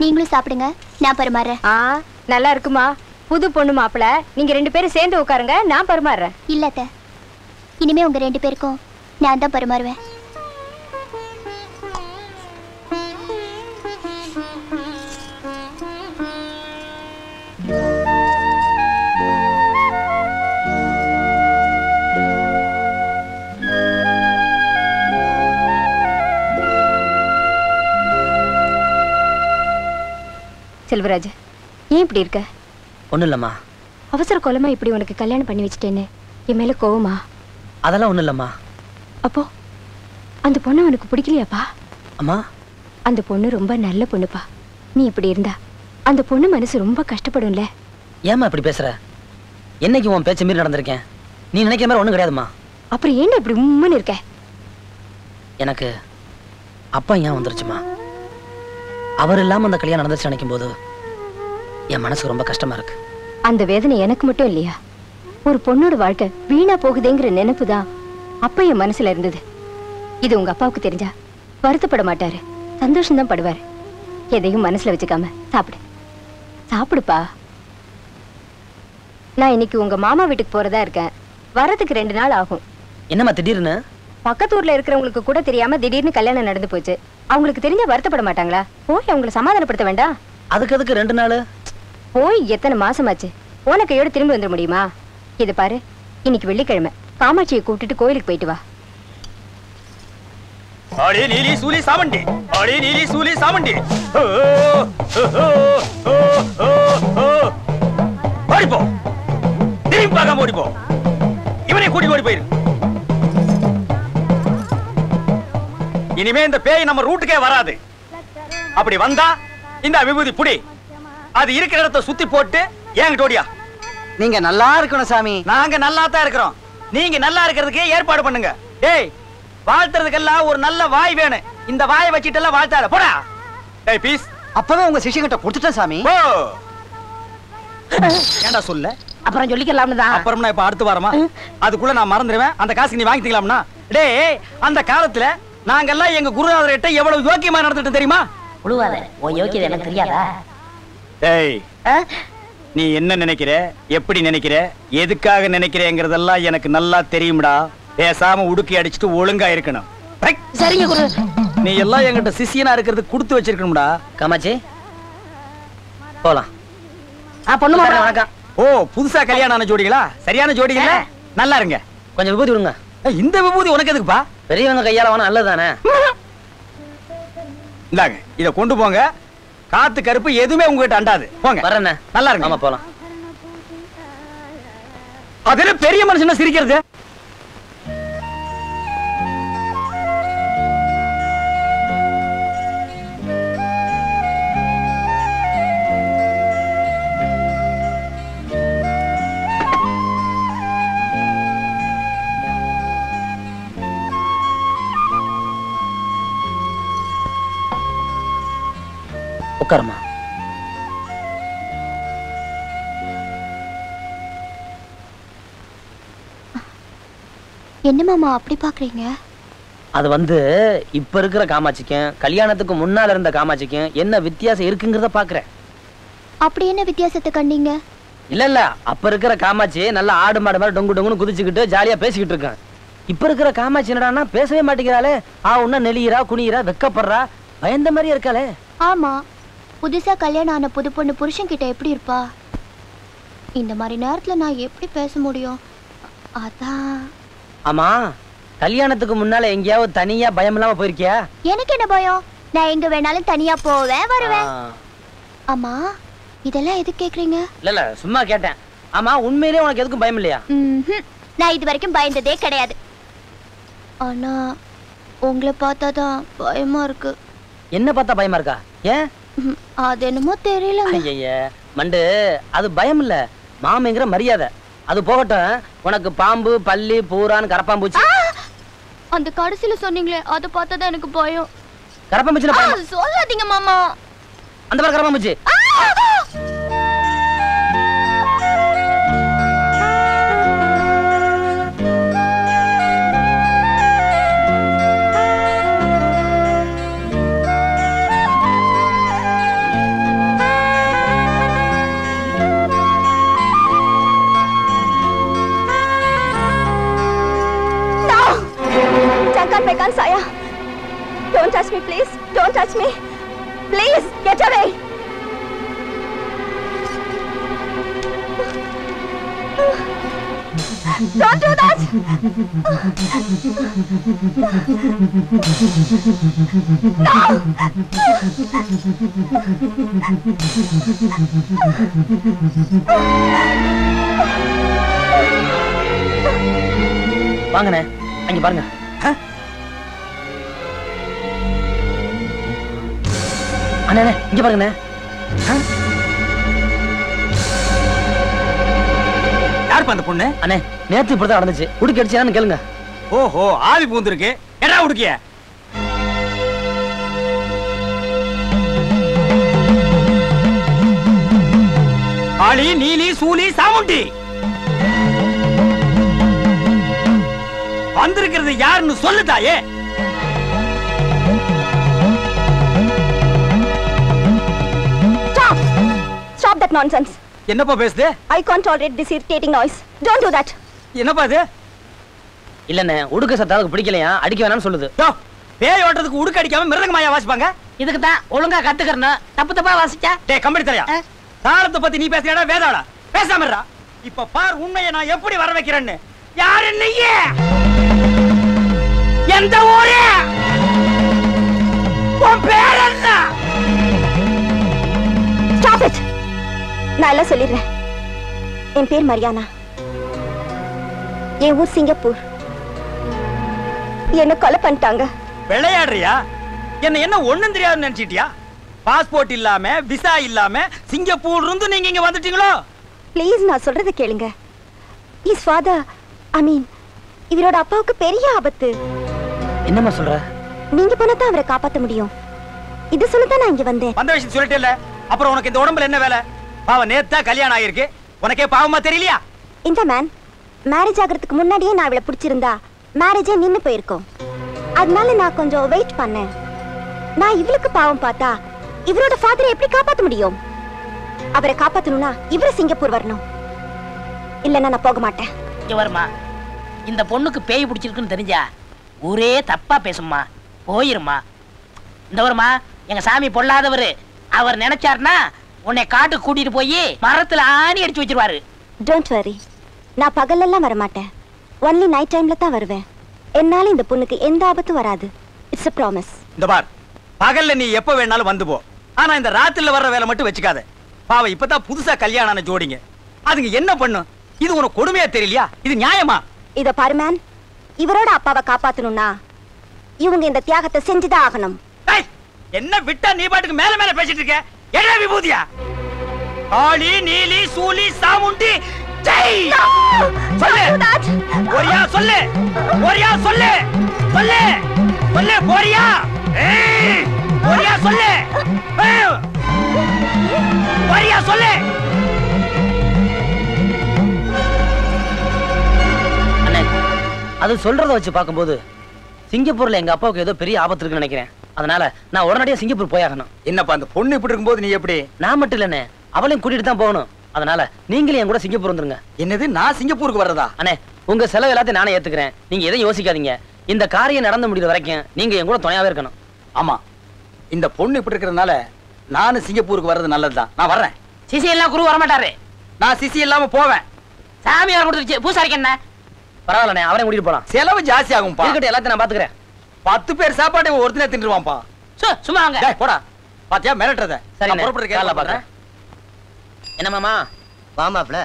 D: நீங்களும் சாப்பிடுங்க. நான் பரிமாறுறேன்.
F: ஆ நல்லா இருக்குமா? புது பொண்ணு மாப்பிள. நீங்க ரெண்டு பேரும் சேர்ந்து உட்காருங்க நான் பரிமாறுறேன்.
D: இல்ல அத்தை. இனிமே உங்க ரெண்டு பேருக்கும் நான் தான் பரிமாறுவேன்.
F: செல்வராஜ் ஏன் இப்படி இருக்க?
E: ஒண்ணும் இல்லம்மா.
F: அவசர கொலமா இப்படி உனக்கு கல்யாணம் பண்ணி வச்சுட்டேன்னு என் மேல கோவமா?
E: அதெல்லாம் ஒண்ணும் இல்லம்மா.
F: அப்போ அந்த பொண்ணு உனக்கு பிடிக்கலையாப்பா?
E: அம்மா.
F: அந்த பொண்ணு ரொம்ப நல்ல பொண்ணுப்பா. நீ இப்படி இருந்தா அந்த பொண்ணு மனசு ரொம்ப கஷ்டப்படும்ல?
E: ஏம்மா இப்படி பேசுற? என்னைக்கு உன் பேச்ச மீறி நடந்திருக்கேன்? நீ நினைக்கிற மாதிரி ஒண்ணும் கிடையாதும்மா.
F: அப்புறம் ஏன்டா இப்படி உம்முன்னு இருக்க?
E: எனக்கு அப்பா ஏன் வந்துருச்சுமா அவர் இல்லாம அந்த கல்யாணம் நடந்துச்சு நினைக்கும் போது என் மனசு ரொம்ப கஷ்டமா இருக்கு.
F: அந்த வேதனை எனக்கு மட்டும் இல்லையா? ஒரு பொண்ணோட வாழ்க்கை வீணா போகுதேங்கிற நினைப்பு தான் அப்ப என் மனசுல இருந்தது. இது உங்க அப்பாவுக்கு தெரிஞ்சா வருத்தப்பட மாட்டாரு. சந்தோஷம் தான் படுவாரு. எதையும் மனசுல வச்சுக்காம சாப்பிடு. சாப்பிடுப்பா. நான் இன்னைக்கு உங்க மாமா வீட்டுக்கு போறதா இருக்கேன். வரதுக்கு ரெண்டு நாள் ஆகும்.
E: என்னம்மா திடீர்னு?
F: பக்கத்து ஊர்ல இருக்கிறவங்களுக்கு கூட தெரியாம திடீர்னு கல்யாணம் நடந்து போச்சு. அவங்களுக்கு தெரிஞ்சா வருத்தப்பட மாட்டாங்களா? போய் அவங்கள சமாதானப்படுத்த வேண்டாம்
E: அதுக்கு அதுக்கு ரெண்டு நாள்?
F: போய் எத்தனை மாசமாச்சு? போன கையோட திரும்பி வந்துட முடியுமா? இது பாரு இன்னைக்கு வெள்ளிக்கிழமை. காமாட்சியை கூப்பிட்டுட்டு கோயிலுக்கு போயிட்டு வா.
I: அடே நீலி சூலி சாமண்டி அடே நீலி சூலி சாமண்டி ஓ, ஓ, ஓ, ஓ, ஓ, ஓ. ஓடிப்போ. திரும்பி பார்க்காம ஓடிப்போ. இவனை கூட்டிட்டு ஓடி போயிரு. இனிமே இந்த பேய் நம்ம ரூட்டுக்கே வராது. அப்படி வந்தா இந்த விபூதி புடி. அது இருக்கிற இடத்த சுத்தி போட்டு என்கிட்ட ஓடியா?
G: நீங்க நல்லா இருக்கணும் சாமி.
I: நாங்க நல்லா தான் இருக்கிறோம். நீங்க நல்லா இருக்கிறதுக்கு ஏற்பாடு பண்ணுங்க. டேய் வாழ்த்துறதுக்கெல்லாம் ஒரு நல்ல வாய் வேணும். இந்த வாயை வச்சிட்டு எல்லாம் வாழ்த்தாத. போடா. டேய் பீஸ்
G: அப்பவே உங்க சிஷ்யங்கிட்ட கொடுத்துட்டேன் சாமி.
I: போ. ஏன்டா சொல்ல?
H: அப்புறம் சொல்லிக்கலாம்னு தான்
I: அப்புறம் நான் இப்ப அடுத்து வரமா? அதுக்குள்ள நான் மறந்துடுவேன் அந்த காசுக்கு நீ வாங்கிக்கலாம்னா டேய் அந்த காலத்துல நாங்கெல்லாம் எங்க குருநாதர்கிட்ட எவ்வளவு யோக்கியமா நடந்துட்டு தெரியுமா?
H: உழுவாத. உன் யோக்கியது எனக்கு தெரியாதா?
I: டேய் நீ என்ன நினைக்கிற? எப்படி நினைக்கிற? எதுக்காக நினைக்கிறேங்கிறதெல்லாம் எனக்கு நல்லா தெரியும்டா. பேசாம உடுக்கி அடிச்சுட்டு ஒழுங்கா இருக்கணும்.
H: சரிங்க குரு.
I: நீ எல்லாம் என்கிட்ட சிஷியனா இருக்கிறது கொடுத்து வச்சிருக்கணும்டா.
E: காமாட்சி போலாம்.
H: ஆ பொண்ணு
E: வணக்கம்.
I: ஓ புதுசா கல்யாணம் ஆன ஜோடிகளா? சரியான ஜோடிகளா? நல்லா இருங்க.
E: கொஞ்சம் விபூதி விடுங்க.
I: இந்த விபூதி உனக்கு எதுக்குப்பா?
E: பெரியவங்க கையால வாங்க நல்லதுதானே?
I: இந்தாங்க இத கொண்டு போங்க. காத்து கருப்பு எதுவுமே உங்ககிட்ட அண்டாது. போங்க.
E: வரேண்ணே
I: நல்லா இருங்க.
E: ஆமா போலாம்.
I: அதுல பெரிய மனுஷன சிரிக்கிறது?
E: உட்காருமா
D: என்ன மாமா அப்படி பாக்குறீங்க?
E: அது வந்து இப்ப இருக்கிற காமாட்சிக்கும் கல்யாணத்துக்கு முன்னால இருந்த காமாட்சிக்கும் என்ன வித்தியாசம் இருக்குங்கிறத பாக்குறேன்.
D: அப்படி என்ன வித்தியாசத்தை கண்டீங்க?
E: இல்ல இல்ல. அப்ப இருக்கிற காமாட்சி நல்லா ஆடு மாடு மாதிரி டொங்கு டொங்குன்னு குதிச்சுக்கிட்டு ஜாலியா பேசிக்கிட்டு இருக்கான். இப்ப இருக்கிற காமாட்சி என்னடான்னா பேசவே மாட்டேங்கிறாளே. ஆ உன்ன நெளியிறா குனியிறா வெக்கப்படுறா. பயந்த மாதிரி இருக்காளே.
D: ஆமா. புதுசா கல்யாணம் ஆன புது பொண்ணு புருஷன் கிட்ட எப்படி இருப்பா? இந்த மாதிரி நேரத்துல நான் எப்படி பேச முடியும்? அதான்.
E: ஆமா கல்யாணத்துக்கு முன்னால எங்கேயாவது தனியா பயம் இல்லாம போயிருக்கியா?
D: எனக்கு என்ன பயம்? நான் எங்க வேணாலும் தனியா போவேன் வருவேன்.
E: ஆ,
D: அம்மா இதெல்லாம் எதுக்கு கேக்குறீங்க?
E: இல்ல இல்ல சும்மா கேட்டேன். ஆமா உண்மையிலேயே உனக்கு எதுக்கும் பயம் இல்லையா.
D: நான் இது வரைக்கும் பயந்ததே கிடையாது. ஆனா உங்களை பார்த்தாதான் பயமா இருக்கு.
E: என்ன பார்த்தா பயமா இருக்கா? ஏன்?
D: அது என்னமோ தெரியலங்க.
E: ஐயய்ய மண்டு அது பயம் இல்ல மாமைங்கிற மரியாதை. அது போகட்டும். உனக்கு பாம்பு பல்லி பூரான் கரப்பாம்பூச்சி.
D: அந்த கடைசியில சொன்னீங்களே அதை பார்த்தாதான் எனக்கு பயம்.
E: கரப்பாம்பூச்சி
D: சொல்லாதீங்க மாமா.
E: அந்த மாதிரி கரப்பாம்பூச்சி.
F: touch me. Please, get away. Don't do that.
E: வாங்கண்ணே அங்க பாருங்க அண்ணே இங்க பாருங்கண்ணே.
I: யாருப்பா அந்த பொண்ணு?
E: அண்ணே நேத்து இப்படிதான் நடந்துச்சு. உடுக்கி அடிச்சான்னு கேளுங்க.
I: ஓஹோ ஆவி பூந்திருக்கு. எடா உடுக்கிய? ஆளி நீலி சூலி சாமுண்டி. வந்திருக்கிறது யாருன்னு சொல்லு
F: that nonsense.
I: என்னப்பா பேசுது?
F: I can't tolerate this irritating noise. Don't do that.
I: என்னப்பா இது?
E: இல்லண்ணே உடுக்க சத்தாவுக்கு பிடிக்கலையா? அடிக்க வேணாம்னு சொல்லுது.
I: யோ, பேய் ஓட்டுறதுக்கு உடுக்க அடிக்காம மிருதங்க மாயா வாசிப்பாங்க?
H: இதுக்கு தான் ஒழுங்கா கத்துக்கிறணும் தப்பு தப்பா வாசிச்சா?
I: டேய் கம்பெனி தலையா? தாளத்தை பத்தி நீ பேசுறடா வேதாளா? பேசாம இருடா. இப்ப பார் உண்மையை நான் எப்படி வர வைக்கிறேன்னு. யாரு நீயே? எந்த ஊரு? உன் பேர் என்ன?
F: ஸ்டாப் இட் நான் எல்லாம் சொல்லிடுறேன். என் பேர் மரியானா. என் ஊர் சிங்கப்பூர். என்ன கொலை பண்ணிட்டாங்க.
I: விளையாடுறியா? என்ன என்ன ஒண்ணும் தெரியாதுன்னு நினைச்சிட்டியா? பாஸ்போர்ட் இல்லாம விசா இல்லாம சிங்கப்பூர்ல இருந்து நீங்க இங்க வந்துட்டீங்களோ?
F: ப்ளீஸ் நான் சொல்றத கேளுங்க. இஸ் ஃபாதர் ஐ மீன் இவரோட அப்பாவுக்கு பெரிய ஆபத்து.
E: என்னம்மா சொல்ற?
F: நீங்க போனா தான் அவரை காப்பாத்த முடியும். இது சொல்லத்தான் நான் இங்க வந்தேன்.
I: வந்த விஷயம் சொல்லிட்டே இல்ல அப்புறம் உனக்கு இந்த உடம்புல என்ன வேலை? பாவம் நேத்தா கல்யாணம் ஆயிருக்கு உனக்கே பாவமா தெரியலையா?
F: இந்த மேன் மேரேஜ் ஆகிறதுக்கு முன்னாடியே நான் இவளை பிடிச்சிருந்தா மேரேஜே நின்னு போயிருக்கும். அதனால நான் கொஞ்சம் வெயிட் பண்ணேன். நான் இவளுக்கு பாவம் பார்த்தா இவரோட ஃபாதரை எப்படி காப்பாத்த முடியும்? அவரை காப்பாத்தணும்னா இவரு சிங்கப்பூர் வரணும். இல்லைன்னா நான் போக மாட்டேன்.
H: இங்க வருமா இந்த பொண்ணுக்கு பேய் பிடிச்சிருக்குன்னு தெரிஞ்சா ஊரே தப்பா பேசும்மா. போயிருமா இந்த வருமா எங்க சாமி பொல்லாதவரு. அவர் நினைச்சாருன்னா உன்னை காட்டுக்கு கூட்டிட்டு போய் மரத்துல ஆணி அடிச்சு வச்சிருவாரு.
F: டோன்ட் வரி நான் பகல்லெல்லாம் வரமாட்டேன். ஒன்லி நைட் டைம்ல தான் வருவேன். என்னால இந்த பொண்ணுக்கு எந்த ஆபத்தும் வராது. இட்ஸ் a ப்ராமிஸ்
I: இந்த பார் பகல்ல நீ எப்ப வேணாலும் வந்து போ. ஆனா இந்த ராத்திரில வர்ற வேலை மட்டும் வச்சுக்காத. பாவம் இப்பதான் புதுசா கல்யாணம் ஆன ஜோடிங்க. அதுங்க என்ன பண்ணும்? இது உனக்கு கொடுமையா தெரியலையா? இது நியாயமா?
F: இத பாரு மேன் இவரோட அப்பாவை காப்பாத்தணும்னா இவங்க இந்த தியாகத்தை செஞ்சுதான் ஆகணும்.
I: என்ன விட்டா நீ பாட்டுக்கு மேல மேல பேசிட்டு இருக்க? என்ன விபூதியா? காளி நீலி சூலி சாமுண்டி ஜெய்! சொல்லு! போறியா சொல்லு! போறியா சொல்லு! சொல்லு! சொல்லு போறியா ஏய், போறியா சொல்லு! போறியா சொல்லு!
E: அது சொல்றத வச்சு பார்க்கும்போது சிங்கப்பூர்ல எங்க அப்பாவுக்கு ஏதோ பெரிய ஆபத்து இருக்குன்னு நினைக்கிறேன். அதனால நான் உடனடியா சிங்கப்பூர் போயாகணும்.
I: என்னப்பா அந்த பொண்ணு இப்படி இருக்கும்போது நீ எப்படி?
E: நான் மட்டும் இல்லண்ணே. அவளையும் கூட்டிட்டு தான் போகணும். அதனால நீங்களும் என் கூட சிங்கப்பூர் வந்துருங்க.
I: என்னது நான் சிங்கப்பூருக்கு வர்றதா?
E: அண்ணே உங்க செலவு எல்லாத்தையும் நானே ஏத்துக்கிறேன். நீங்க எதையும் யோசிக்காதீங்க. இந்த காரியம் நடந்து முடியுற வரைக்கும் நீங்க என் கூட துணையாவே இருக்கணும்.
I: ஆமா. இந்த பொண்ணு இப்படி இருக்கிறதுனால நானும் சிங்கப்பூருக்கு வர்றது நல்லதுதான். நான் வர்றேன்.
H: சிசி எல்லாம் குரு வரமாட்டாரு.
I: நான் சிசி இல்லாம போவேன்.
H: சாமி வர கொடுத்துருச்சு. பூசாரிக்கு என்ன?
E: பரவாயில்லண்ணே அவரையும் கூட்டிட்டு போலாம்.
I: செலவு ஜாஸ்தி
E: இருக்கட்டும் எல்லாத்தையும் நான் பாத்துக்கிறேன்.
I: பத்து பேர் சாப்பாடு ஒருத்தனே தின்றுவான்ப்பா
H: சு, சும்மா வாங்க.
I: டேய், போடா. பாத்தியா? மிரட்டுறத.
E: சரி
I: புறப்பட்டு
E: பாக்குறேன். என்ன மாமா?
L: வாமாப்ல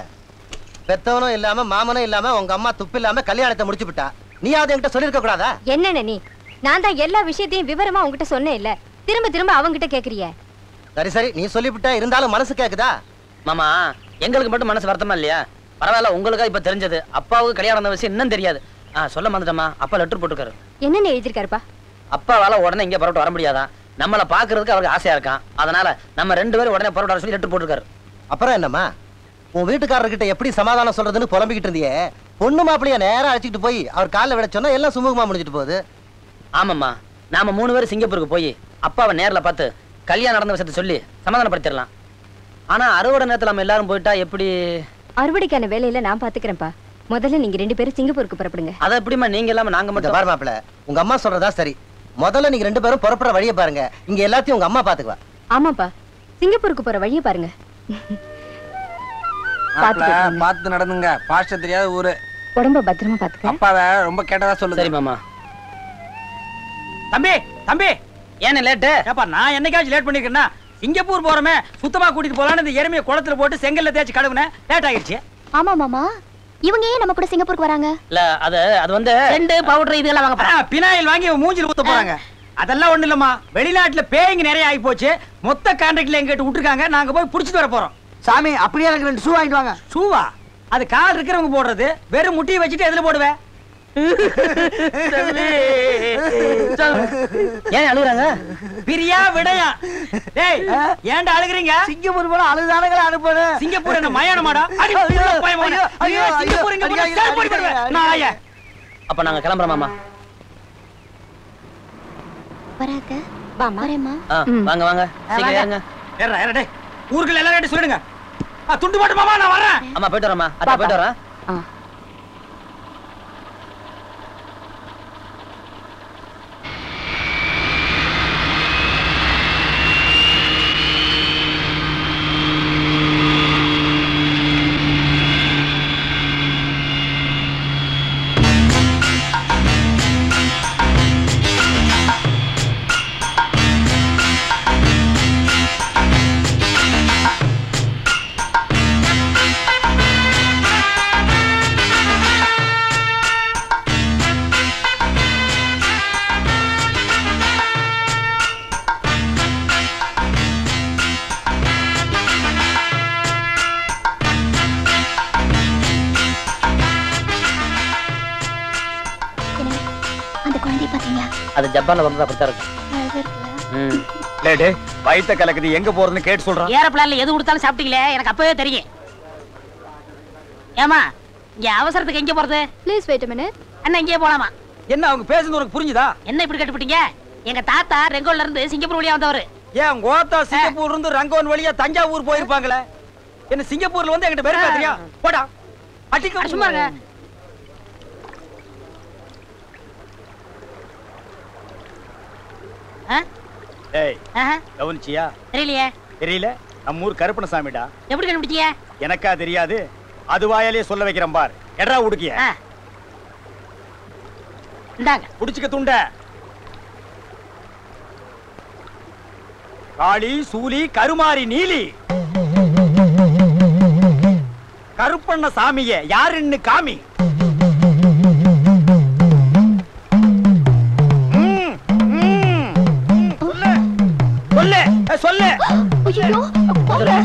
L: பெத்தவனும் இல்லாம மாமனும் இல்லாம உங்க அம்மா துப்பு இல்லாம கல்யாணத்தை முடிச்சு விட்டா. நீயாவது என்கிட்ட சொல்லிருக்க கூடாதா?
F: என்னென்ன நீ? நான் தான் எல்லா விஷயத்தையும் விவரமா உங்ககிட்ட சொன்னேன் இல்ல. திரும்ப திரும்ப அவங்கிட்ட கேக்குறிய?
L: சரி சரி. நீ சொல்லிவிட்ட இருந்தாலும் மனசு கேக்குதா?
E: மாமா எங்களுக்கு மட்டும் மனசு வருத்தமா இல்லையா? பரவாயில்ல உங்களுக்கா இப்ப தெரிஞ்சது. அப்பாவுக்கு கல்யாணம் விஷயம் இன்னும் தெரியாது. ஆ சொல்ல மறந்துட்டமா அப்பா லெட்டர் போட்டுருக்காரு
F: என்னென்ன எழுதிருக்காருப்பா
E: அப்பாவால உடனே இங்க புறப்பட்டு வர முடியாதான் நம்மள பாக்குறதுக்கு அவருக்கு ஆசையா இருக்கான். அதனால நம்ம ரெண்டு பேரும் உடனே புறப்பட்டு வர சொல்லி லெட்டர் போட்டுருக்காரு
L: அப்புறம் என்னம்மா? உன் வீட்டுக்காரர்கிட்ட எப்படி சமாதானம் சொல்றதுன்னு புலம்பிக்கிட்டு இருந்தியே? பொண்ணு மாப்பிளைய நேரா அழைச்சிட்டு போய் அவர் காலில் விட சொன்னா எல்லாம் சுமூகமா முடிஞ்சிட்டு போகுது.
E: ஆமாம்மா. நாம மூணு பேரும் சிங்கப்பூருக்கு போய் அப்பாவை நேர்ல பார்த்து கல்யாணம் நடந்த விஷயத்தை சொல்லி சமாதானப்படுத்திடலாம். ஆனா அறுவடை நேரத்துல நம்ம எல்லாரும் போயிட்டா எப்படி?
C: அறுவடைக்கான வேலையில நான் பாத்துக்கிறேன்ப்பா. முதல்ல நீங்க ரெண்டு பேரும் சிங்கப்பூருக்கு புறப்படுங்க.
E: அதை எப்படிமா நீங்க இல்லாம நாங்க மட்டும்?
L: பாரு மாப்பிள உங்க அம்மா சொல்றதா சரி. முதல்ல நீங்க ரெண்டு பேரும் புறப்படுற வழியை பாருங்க. இங்க எல்லாத்தையும் உங்க அம்மா பாத்துக்குவா.
C: ஆமாப்பா. சிங்கப்பூருக்கு போற வழியை பாருங்க.
K: பார்த்து நடந்துங்க. பாஷ தெரியாத ஊரு.
C: உடம்ப பத்திரமா பாத்துக்க.
K: அப்பாவை ரொம்ப கேட்டதா சொல்லுது.
E: சரி மாமா.
I: தம்பி தம்பி.
E: ஏன்னு லேட்டு?
I: ஏப்பா நான் என்னைக்காச்சும் லேட் பண்ணிருக்கேன்னா சிங்கப்பூர் போறமே சுத்தமா கூட்டிட்டு போலான்னு இந்த எருமையை குளத்துல போட்டு செங்கல்ல தேய்ச்சி கழுவுனேன். லேட் ஆகிடுச்சு.
D: ஆமா மாமா. இவங்க ஏன் நம்ம கூட சிங்கப்பூருக்கு வராங்க?
E: இல்ல அது அது வந்து
H: ரெண்டு பவுடர் இதெல்லாம் வாங்க போறேன்
I: பினாயில் வாங்கி மூஞ்சில ஊத்த போறாங்க. அதெல்லாம் ஒண்ணு இல்லம்மா. வெளிநாட்டுல பேய்ங்க நிறைய ஆகி போச்சு மொத்த கான்ட்ராக்ட்ல எங்கிட்ட விட்டுருக்காங்க. நாங்க போய் புடிச்சிட்டு வர போறோம்.
G: சாமி அப்படியே எனக்கு ரெண்டு ஷூ வாங்கிட்டு வாங்க.
I: ஷூவா அது கால் இருக்கிறவங்க போடுறது. வெறும் முட்டியை வச்சுட்டு எதுல போடுவேன்
E: ஏன் அழுகுறாங்க?
I: பிரியா விடயா? டேய் ஏன்டா அழுகுறீங்க?
G: சிங்கப்பூர் போல அழுதானங்களை அனுப்பணும்
I: சிங்கப்பூர் என்ன மயானமாடா?
G: ஐயோ,
I: சிங்கப்பூர் இங்க போனா போடுவேன். நாயே.
E: அப்ப நாங்க கிளம்புறோம் மாமா.
D: வராங்க.
F: வாமா
D: வரேம்மா.
E: ஆ, வாங்க வாங்க. சீக்கிரம் ஏறுங்க.
I: ஏறுடா, ஏறுடா, டேய். ஊருக்குள்ள எல்லாரும் சொல்லிடுங்க. துண்டு போட்டு மாமா நான் வரேன்.
E: அம்மா போயிட்டு வரேம்மா. அத்தா போயிட்டு வரேன் ஜப்பான்ல வந்து ம்.
I: லேடு வயித்த கலக்குது. எங்க போறதுன்னு கேட்டு சொல்றான்
H: ஏரோப்ளான்ல எது கொடுத்தாலும் சாப்பிட்டீங்களே? எனக்கு அப்பவே தெரியும். ஏமா இங்க அவசரத்துக்கு எங்க போறது?
D: Please wait minute.
H: அண்ணா இங்கே போலாமா?
I: என்ன அவங்க பேசுறது உனக்கு புரிஞ்சுதா?
H: என்ன இப்படி கட்டுப்பிட்டீங்க? எங்க தாத்தா ரெங்கோல்ல இருந்து சிங்கப்பூர் வழியா வந்தவர்.
I: ஏன் கோத்தா சிங்கப்பூர்ல இருந்து ரங்கோன் வழியா தஞ்சாவூர் போயிருப்பாங்களே? என்ன சிங்கப்பூர்ல வந்து என்கிட்ட பேரு பேசுறியா போடா. அடிக்க
H: சும்மா இருங்க. ஆ?
I: ஏய்
H: ஆஹா,
I: கவனிச்சியா?
H: தெரியலையே.
I: தெரியல? நம்ம ஊர் கருப்பணசாமிடா
H: எப்படி கண்டுபிடிச்சீங்க
I: எனக்கா தெரியாது. அது வாயாலே சொல்ல வைக்கிறேன் பார். எடா உடுக்கிய.
H: இந்தாங்க.
I: புடிச்சுக்க துண்ட. காளி சூலி கருமாரி நீலி. கருப்பண்ண சாமிய யாருன்னு காமி. சொல்லு. ஏ, சொல்லு.
D: ஐயோ
I: சொல்லு.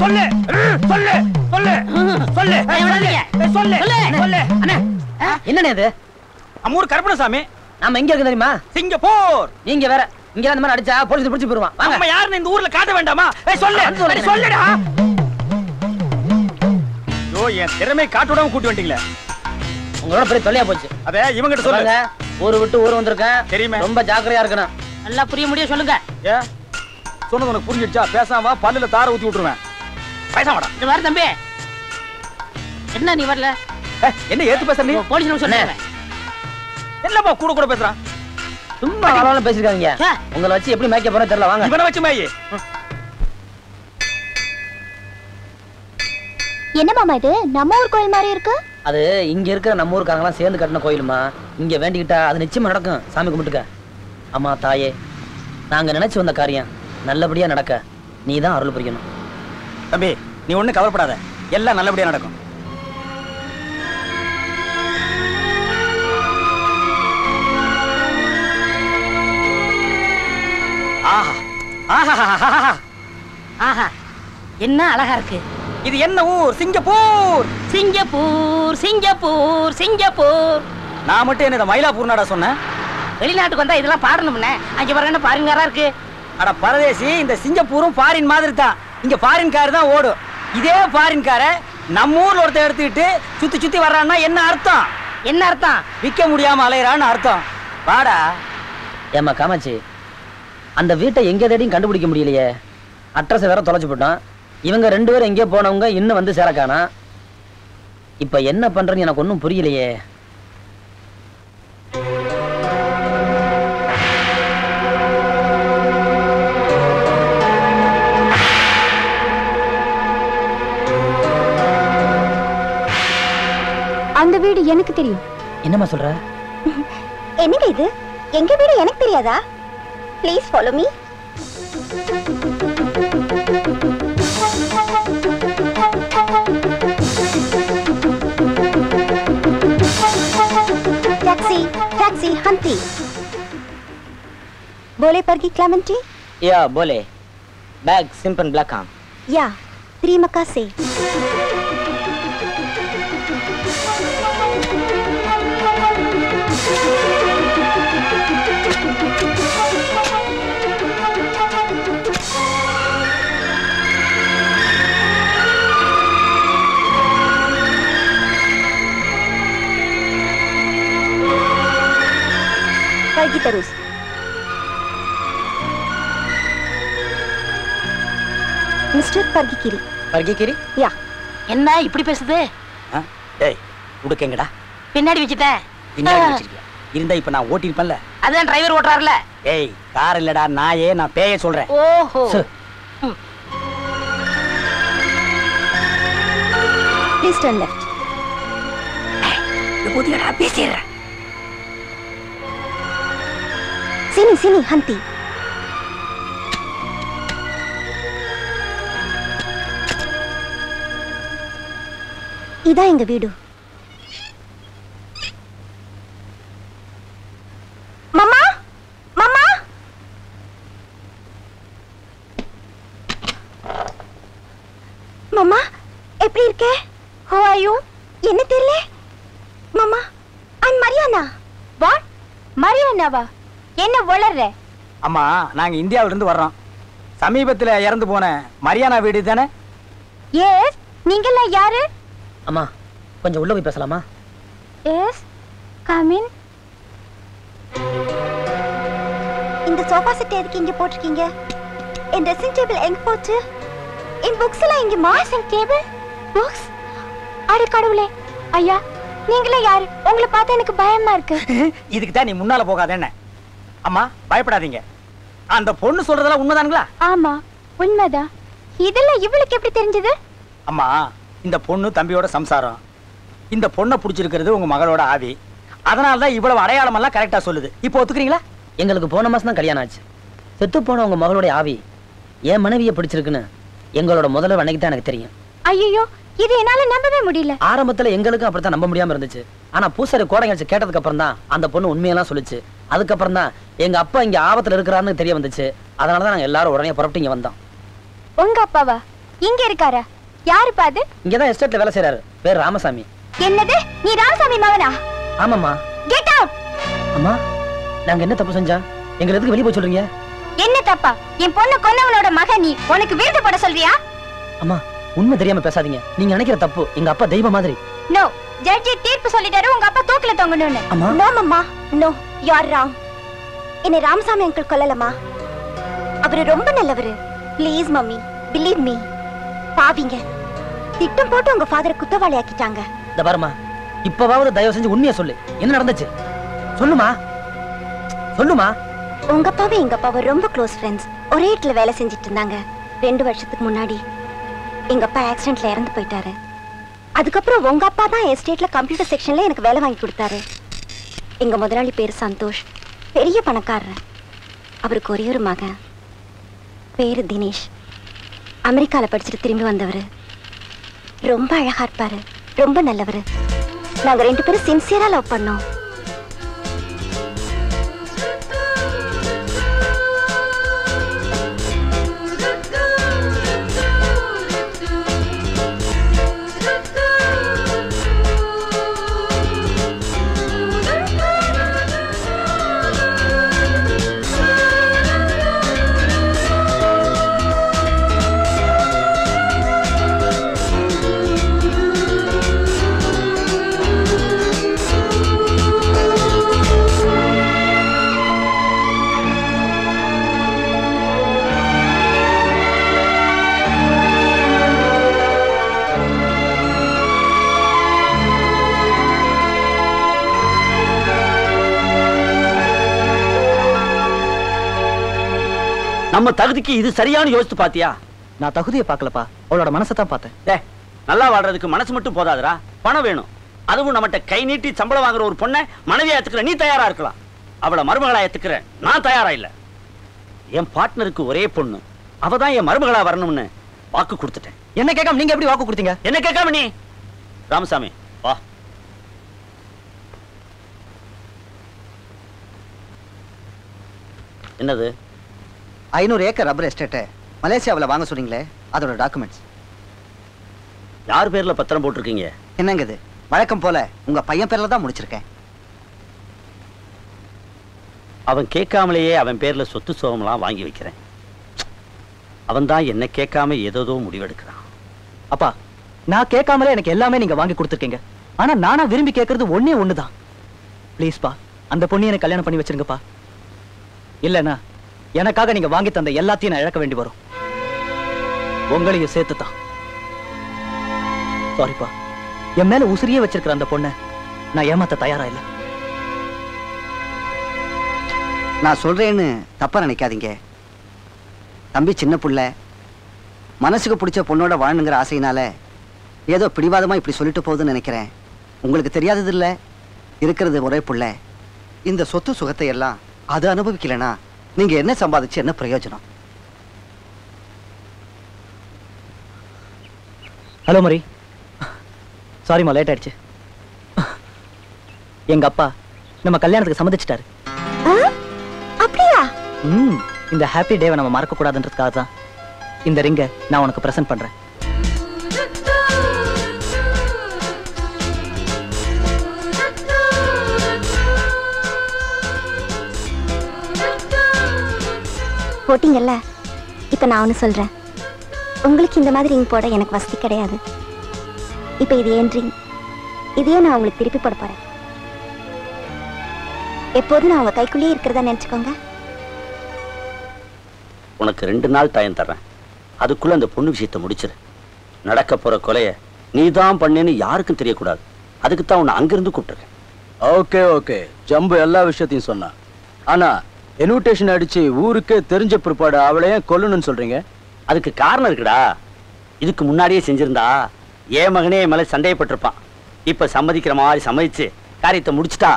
I: சொல்லு. சொல்லு. சொல்லு. ஏ, சொல்லு. சொல்லு. சொல்லு.
E: அண்ணே. என்னண்ணே இது?
I: அம்மூர் கருப்பணசாமி.
E: நாம எங்க இருக்கு தெரியுமா?
I: சிங்கப்பூர்.
E: நீங்க வேற. இங்க இந்த மாதிரி அடிச்சா போலீஸ் பிடிச்சு போயிருவான். வாங்க.
I: நம்ம யாருன்னு இந்த ஊர்ல காட்ட வேண்டாமா? ஏய் சொல்லு. சொல்லுடா. ஐயோ என் திறமை காட்ட விடாம கூட்டி வந்துட்டீங்களே.
E: உங்களோட பெரிய தொல்லையா போச்சு.
I: அத இவங்கிட்ட
E: சொல்லுங்க
I: சொல்லுங்க
E: ஊரு விட்டு ஊர் வந்திருக்கேன்.
I: தெரியுமே.
E: ரொம்ப ஜாக்கிரதையா இருக்கணும்.
H: நல்லா புரிய முடியும் சொல்லுங்க.
I: ஏ? சொன்னது உனக்கு புரிஞ்சிடுச்சா? பேசாம வா, பல்லுல தார ஊத்தி விட்டுருவேன். பேசாமடா.
H: இது வர தம்பி. என்ன நீ வரல?
I: என்ன ஏத்து பேசுற நீ?
H: போலீஸ் நம்ம சொல்லுங்க
I: என்னப்பா கூட கூட பேசுறான்
E: சும்மா அளவுல பேசிருக்காங்க. உங்களை வச்சு எப்படி மேய்க்க போறேன் தெரியல வாங்க.
I: இவனை வச்சு மேயி.
D: என்ன மாமா இது? நம்ம ஊர் கோயில் மாதிரி இருக்கு?
E: அது இங்க இருக்கிற நம்ம ஊருக்காரங்களாம் சேர்ந்து கட்டின கோயிலுமா? இங்க வேண்டிக்கிட்டா அது நிச்சயமா நடக்கும். சாமி கும்பிட்டுக்க. அம்மா தாயே நாங்க நினைச்சு வந்த காரியம். நல்லபடியா நடக்க நீ தான் அருள் புரியணும்.
I: தம்பி நீ ஒண்ணும் கவலைப்படாத. எல்லாம் நல்லபடியா நடக்கும். ஆஹா ஆஹா
H: ஆஹா என்ன அழகா இருக்கு.
I: இது என்ன ஊர்? சிங்கப்பூர்.
H: Singapore Singapore Singapore.
I: நான் மட்டும் என்ன மயிலாப்பூர் நாடா சொன்னேன்?
H: வெளிநாட்டுக்கு வந்தா இதெல்லாம் பாடணும்னே. அங்க பாருங்க பாருங்காரா இருக்கு.
I: அட பரதேசி இந்த சிங்கப்பூரும் ஃபாரின் மாதிரி தான் இங்க ஃபாரின் கார் தான் ஓடும். இதே ஃபாரின் காரை நம்ம ஊர்ல ஒருத்தன் எடுத்துக்கிட்டு சுத்தி சுத்தி வர்றான்னா என்ன அர்த்தம்?
H: என்ன அர்த்தம்?
I: விக்க முடியாம அலையறான்னு அர்த்தம். வாடா.
E: ஏம்மா காமாச்சி அந்த வீட்டை எங்க தேடியும் கண்டுபிடிக்க முடியலையே. அட்ரஸ் வேற தொலைச்சு போட்டோம் இவங்க ரெண்டு பேரும் எங்கேயோ போனவங்க இன்னும் வந்து சேரக்கானா இப்ப என்ன பண்றேன்னு எனக்கு ஒன்றும் புரியலையே.
F: வீடு எனக்கு தெரியும்
E: என்னம்மா சொல்ற
F: என்னங்க இது எங்க வீடு எனக்கு தெரியாதா please follow me taxi taxi हंती बोले पर की क्लेमेंटी
Q: या बोले बैग सिंपल ब्लैक आम
F: या त्रिमका से Terus. மிஸ்டர் பர்கி கிரி
E: பர்கிக்கிரி
F: யா
H: என்ன இப்படி பேசுது?
I: டேய் உடுக்கங்கடா
H: பின்னாடி வச்சுட்டேன்
I: பின்னாடி வச்சிருக்கியா? இருந்தா இப்ப நான் ஓட்டிருப்பேன்ல
H: அதான் டிரைவர் ஓட்டுறாருல.
I: ஏய் கார் இல்லடா நாயே நான் பேய சொல்றேன்.
H: ஓஹோ.
F: டர்ன் லெஃப்ட்
H: புதியடா பேசிடுறேன்.
F: சினி சினி ஹந்தி. இதான் எங்க வீடு. மாமா மாமா. மாமா எப்படி இருக்க? ஹோ என்ன தெரியல? மாமா ஐ மரியானா வாட் மரியானாவா என்ன வளர்ற
I: அம்மா நாங்க இந்தியாவில இருந்து வர்றோம். சமீபத்துல இறந்து போன மரியானா வீடு தானே?
F: எஸ் நீங்கெல்லாம் யாரு?
E: அம்மா கொஞ்சம் உள்ள போய் பேசலாமா?
F: எஸ் கமின் இந்த சோஃபா செட் எதுக்கு இங்க போட்டிருக்கீங்க? என் ட்ரெஸ்ஸிங் டேபிள் எங்க போச்சு? என் புக்ஸ் எல்லாம் இங்க மாசிங் டேபிள் புக்ஸ் அட கடவுளே. ஐயா நீங்களே யாரு? உங்களை பார்த்தா எனக்கு பயமா இருக்கு.
I: இதுக்கு தான் நீ முன்னால போகாத என்ன அம்மா பயப்படாதீங்க. அந்த பொண்ணு சொல்றதெல்லாம் உண்மைதானுங்களா?
F: ஆமா உண்மைதான் இதெல்லாம் இவளுக்கு எப்படி தெரிஞ்சது?
I: அம்மா இந்த பொண்ணு தம்பியோட சம்சாரம். இந்த பொண்ணை பிடிச்சிருக்கிறது உங்க மகளோட ஆவி. அதனால தான் இவ்வளவு அடையாளம் எல்லாம் கரெக்டா சொல்லுது. இப்போ ஒத்துக்கிறீங்களா?
E: எங்களுக்கு போன மாசம் தான் கல்யாணம் ஆச்சு. செத்து போன உங்க மகளுடைய ஆவி என் மனைவியை பிடிச்சிருக்குன்னு எங்களோட முதல்வர் அன்னைக்கு தான் எனக்கு தெரியும்.
F: ஐயோ இது என்னால நம்பவே முடியல.
E: ஆரம்பத்துல எங்களுக்கும் அப்படித்தான் நம்ப முடியாம இருந்துச்சு. ஆனா பூசாரி கோடை கேட்டதுக்கு அப்புறம் தான் அந்த பொண்ணு உண்மையெல்லாம் சொல்லுச்சு. அதுக்கப்புறம் தான் எங்க அப்பா இங்க ஆபத்துல இருக்கிறாருன்னு தெரிய வந்துச்சு. அதனால தான் நாங்க எல்லாரும் உடனே புறப்பட்டு இங்க வந்தோம்.
F: உங்க அப்பாவா? இங்க இருக்காரா? யாரு பாது
E: இங்கதான் எஸ்டேட்ல வேலை செய்யறாரு பேர் ராமசாமி.
F: என்னது? நீ ராமசாமி மகனா?
E: ஆமாம்மா.
F: கெட் அவுட்
E: அம்மா நாங்க என்ன தப்பு செஞ்சா எங்களை எதுக்கு வெளியே போய் சொல்றீங்க?
F: என்ன தப்பா? என் பொண்ணு கொன்னவனோட மகன் நீ. உனக்கு விருது போட சொல்றியா?
E: அம்மா உண்மை தெரியாம பேசாதீங்க. நீங்க நினைக்கிற தப்பு எங்க அப்பா தெய்வம் மாதிரி.
F: நோ ஜட்ஜி தீர்ப்பு சொல்லிட்டாரு உங்க அப்பா தூக்கில தொங்கணும்னு. நோ மம்மா நோ யார் ராங் என்னை ராமசாமி அங்கிள் கொல்லலமா அவரு ரொம்ப நல்லவரு. Please mummy. பிலீவ் மீ பாவிங்க. திட்டம் போட்டு உங்க ஃபாதரை குத்தவாளி ஆக்கிட்டாங்க.
E: இந்த பாருமா இப்பவாவது தயவு செஞ்சு உண்மையை சொல்லு. என்ன நடந்துச்சு? சொல்லுமா. சொல்லுமா.
F: உங்க அப்பாவும் எங்க அப்பாவும் ரொம்ப க்ளோஸ் ஃப்ரெண்ட்ஸ் ஒரே இடத்துல வேலை செஞ்சுட்டு இருந்தாங்க. ரெண்டு வருஷத்துக்கு முன்னாடி. எங்க அப்பா ஆக்சிடென்ட்ல இறந்து போயிட்டாரு. அதுக்கப்புறம் உங்க அப்பா தான் எஸ்டேட்ல கம்ப்யூட்டர் செக்ஷன்ல எனக்கு வேலை வாங்கி கொடுத்தாரு. எங்க முதலாளி பேர் சந்தோஷ். பெரிய பணக்காரர். அவருக்கு ஒரே ஒரு மகன். பேரு தினேஷ். அமெரிக்கால படிச்சுட்டு திரும்பி வந்தவர். ரொம்ப அழகா இருப்பாரு. ரொம்ப நல்லவர். நாங்க ரெண்டு பேரும் சின்சியரா லவ் பண்ணோம்.
R: நம்ம தகுதிக்கு இது சரியான யோசித்து பாத்தியா?
G: நான் தகுதியை பார்க்கலப்பா. அவளோட மனசை தான் பார்த்தேன்.
R: டே நல்லா வாழ்றதுக்கு மனசு மட்டும் போதாதுடா. பணம் வேணும். அதுவும் நம்மகிட்ட கை நீட்டி சம்பளம் வாங்குற ஒரு பொண்ணை மனைவியா ஏத்துக்கிற நீ தயாரா இருக்கலாம். அவளை மருமகளா ஏத்துக்கிற நான் தயாரா இல்ல. என் பார்ட்னருக்கு ஒரே பொண்ணு. அவ தான் என் மருமகளா வரணும்னு வாக்கு கொடுத்துட்டேன்.
G: என்ன கேட்காம நீங்க எப்படி வாக்கு கொடுத்தீங்க?
R: என்ன கேட்காம நீ? ராமசாமி வா. என்னது?
G: ஐநூறு ஏக்கர் ரப்பர் எஸ்டேட்டை மலேசியாவில் வாங்க சொன்னீங்களே அதோட டாக்குமெண்ட்ஸ்
R: யார் பேர்ல பத்திரம் போட்டிருக்கீங்க?
G: என்னங்க இது வழக்கம் போல உங்க பையன் பேர்ல தான் முடிச்சிருக்கேன்.
R: அவன் கேட்காமலேயே அவன் பேர்ல சொத்து சுகம்லாம் வாங்கி வைக்கிறேன். அவன் தான் என்ன கேட்காம ஏதோதோ முடிவெடுக்கிறான்.
G: அப்பா நான் கேட்காமலே எனக்கு எல்லாமே நீங்க வாங்கி கொடுத்துருக்கீங்க. ஆனா நானா விரும்பி கேட்கறது ஒண்ணே ஒண்ணுதான். ப்ளீஸ்ப்பா அந்த பொண்ணு எனக்கு கல்யாணம் பண்ணி வச்சிருங்கப்பா. இல்லைன்னா எனக்காக நீங்க வாங்கி தந்த எல்லாத்தையும் நான் இழக்க வேண்டி வரும். உங்களையும் சேர்த்துதான் சாரிப்பா என் மேல உசிரியே வச்சிருக்கிற அந்த பொண்ணை நான் ஏமாத்த தயாரா இல்ல. நான் சொல்றேன்னு தப்பா நினைக்காதீங்க. தம்பி சின்ன புள்ள மனசுக்கு பிடிச்ச பொண்ணோட வாழணுங்கிற ஆசையினால ஏதோ பிடிவாதமா இப்படி சொல்லிட்டு போகுதுன்னு நினைக்கிறேன். உங்களுக்கு தெரியாதது இல்ல இருக்கிறது ஒரே புள்ள. இந்த சொத்து சுகத்தை எல்லாம் அது அனுபவிக்கலனா நீங்க என்ன சம்பாதிச்சு என்ன பிரயோஜனம்? ஹலோ மரி சாரிம்மா லேட் ஆயிடுச்சு. எங்க அப்பா நம்ம கல்யாணத்துக்கு சம்மதிச்சிட்டாரு.
F: அப்படியா?
G: ம் இந்த ஹாப்பி டேவை நம்ம மறக்க கூடாதுன்றதுக்காக தான் இந்த ரிங்கை நான் உனக்கு பிரசன்ட் பண்றேன்.
F: போட்டீங்கல்ல? இப்ப நான் ஒன்று சொல்றேன். உங்களுக்கு இந்த மாதிரி ரிங் போட எனக்கு வசதி கிடையாது. இப்ப இது ஏன் ரிங் இதையே நான் உங்களுக்கு திருப்பி போட போறேன். எப்போதும் நான் உங்க கைக்குள்ளேயே இருக்கிறதா நினைச்சுக்கோங்க.
R: உனக்கு ரெண்டு நாள் டைம் தர்றேன். அதுக்குள்ள அந்த பொண்ணு விஷயத்தை முடிச்சிரு. நடக்க போற கொலைய நீதான் பண்ணேன்னு யாருக்கும் தெரியக்கூடாது. அதுக்கு தான் உன்னை அங்கிருந்து கூப்பிட்டுருக்கேன்.
A: ஓகே ஓகே ஜம்பு எல்லா விஷயத்தையும் சொன்னா ஆனா இன்விடேஷன் அடிச்சு ஊருக்கே தெரிஞ்ச பிற்பாடு அவளை ஏன் கொல்லணும்னு சொல்றீங்க?
R: அதுக்கு காரணம் இருக்குடா. இதுக்கு முன்னாடியே செஞ்சிருந்தா என் மகனே என் மேல சந்தேகப்பட்டிருப்பான் இப்ப சம்மதிக்கிற மாதிரி சம்மதிச்சு காரியத்தை முடிச்சிட்டா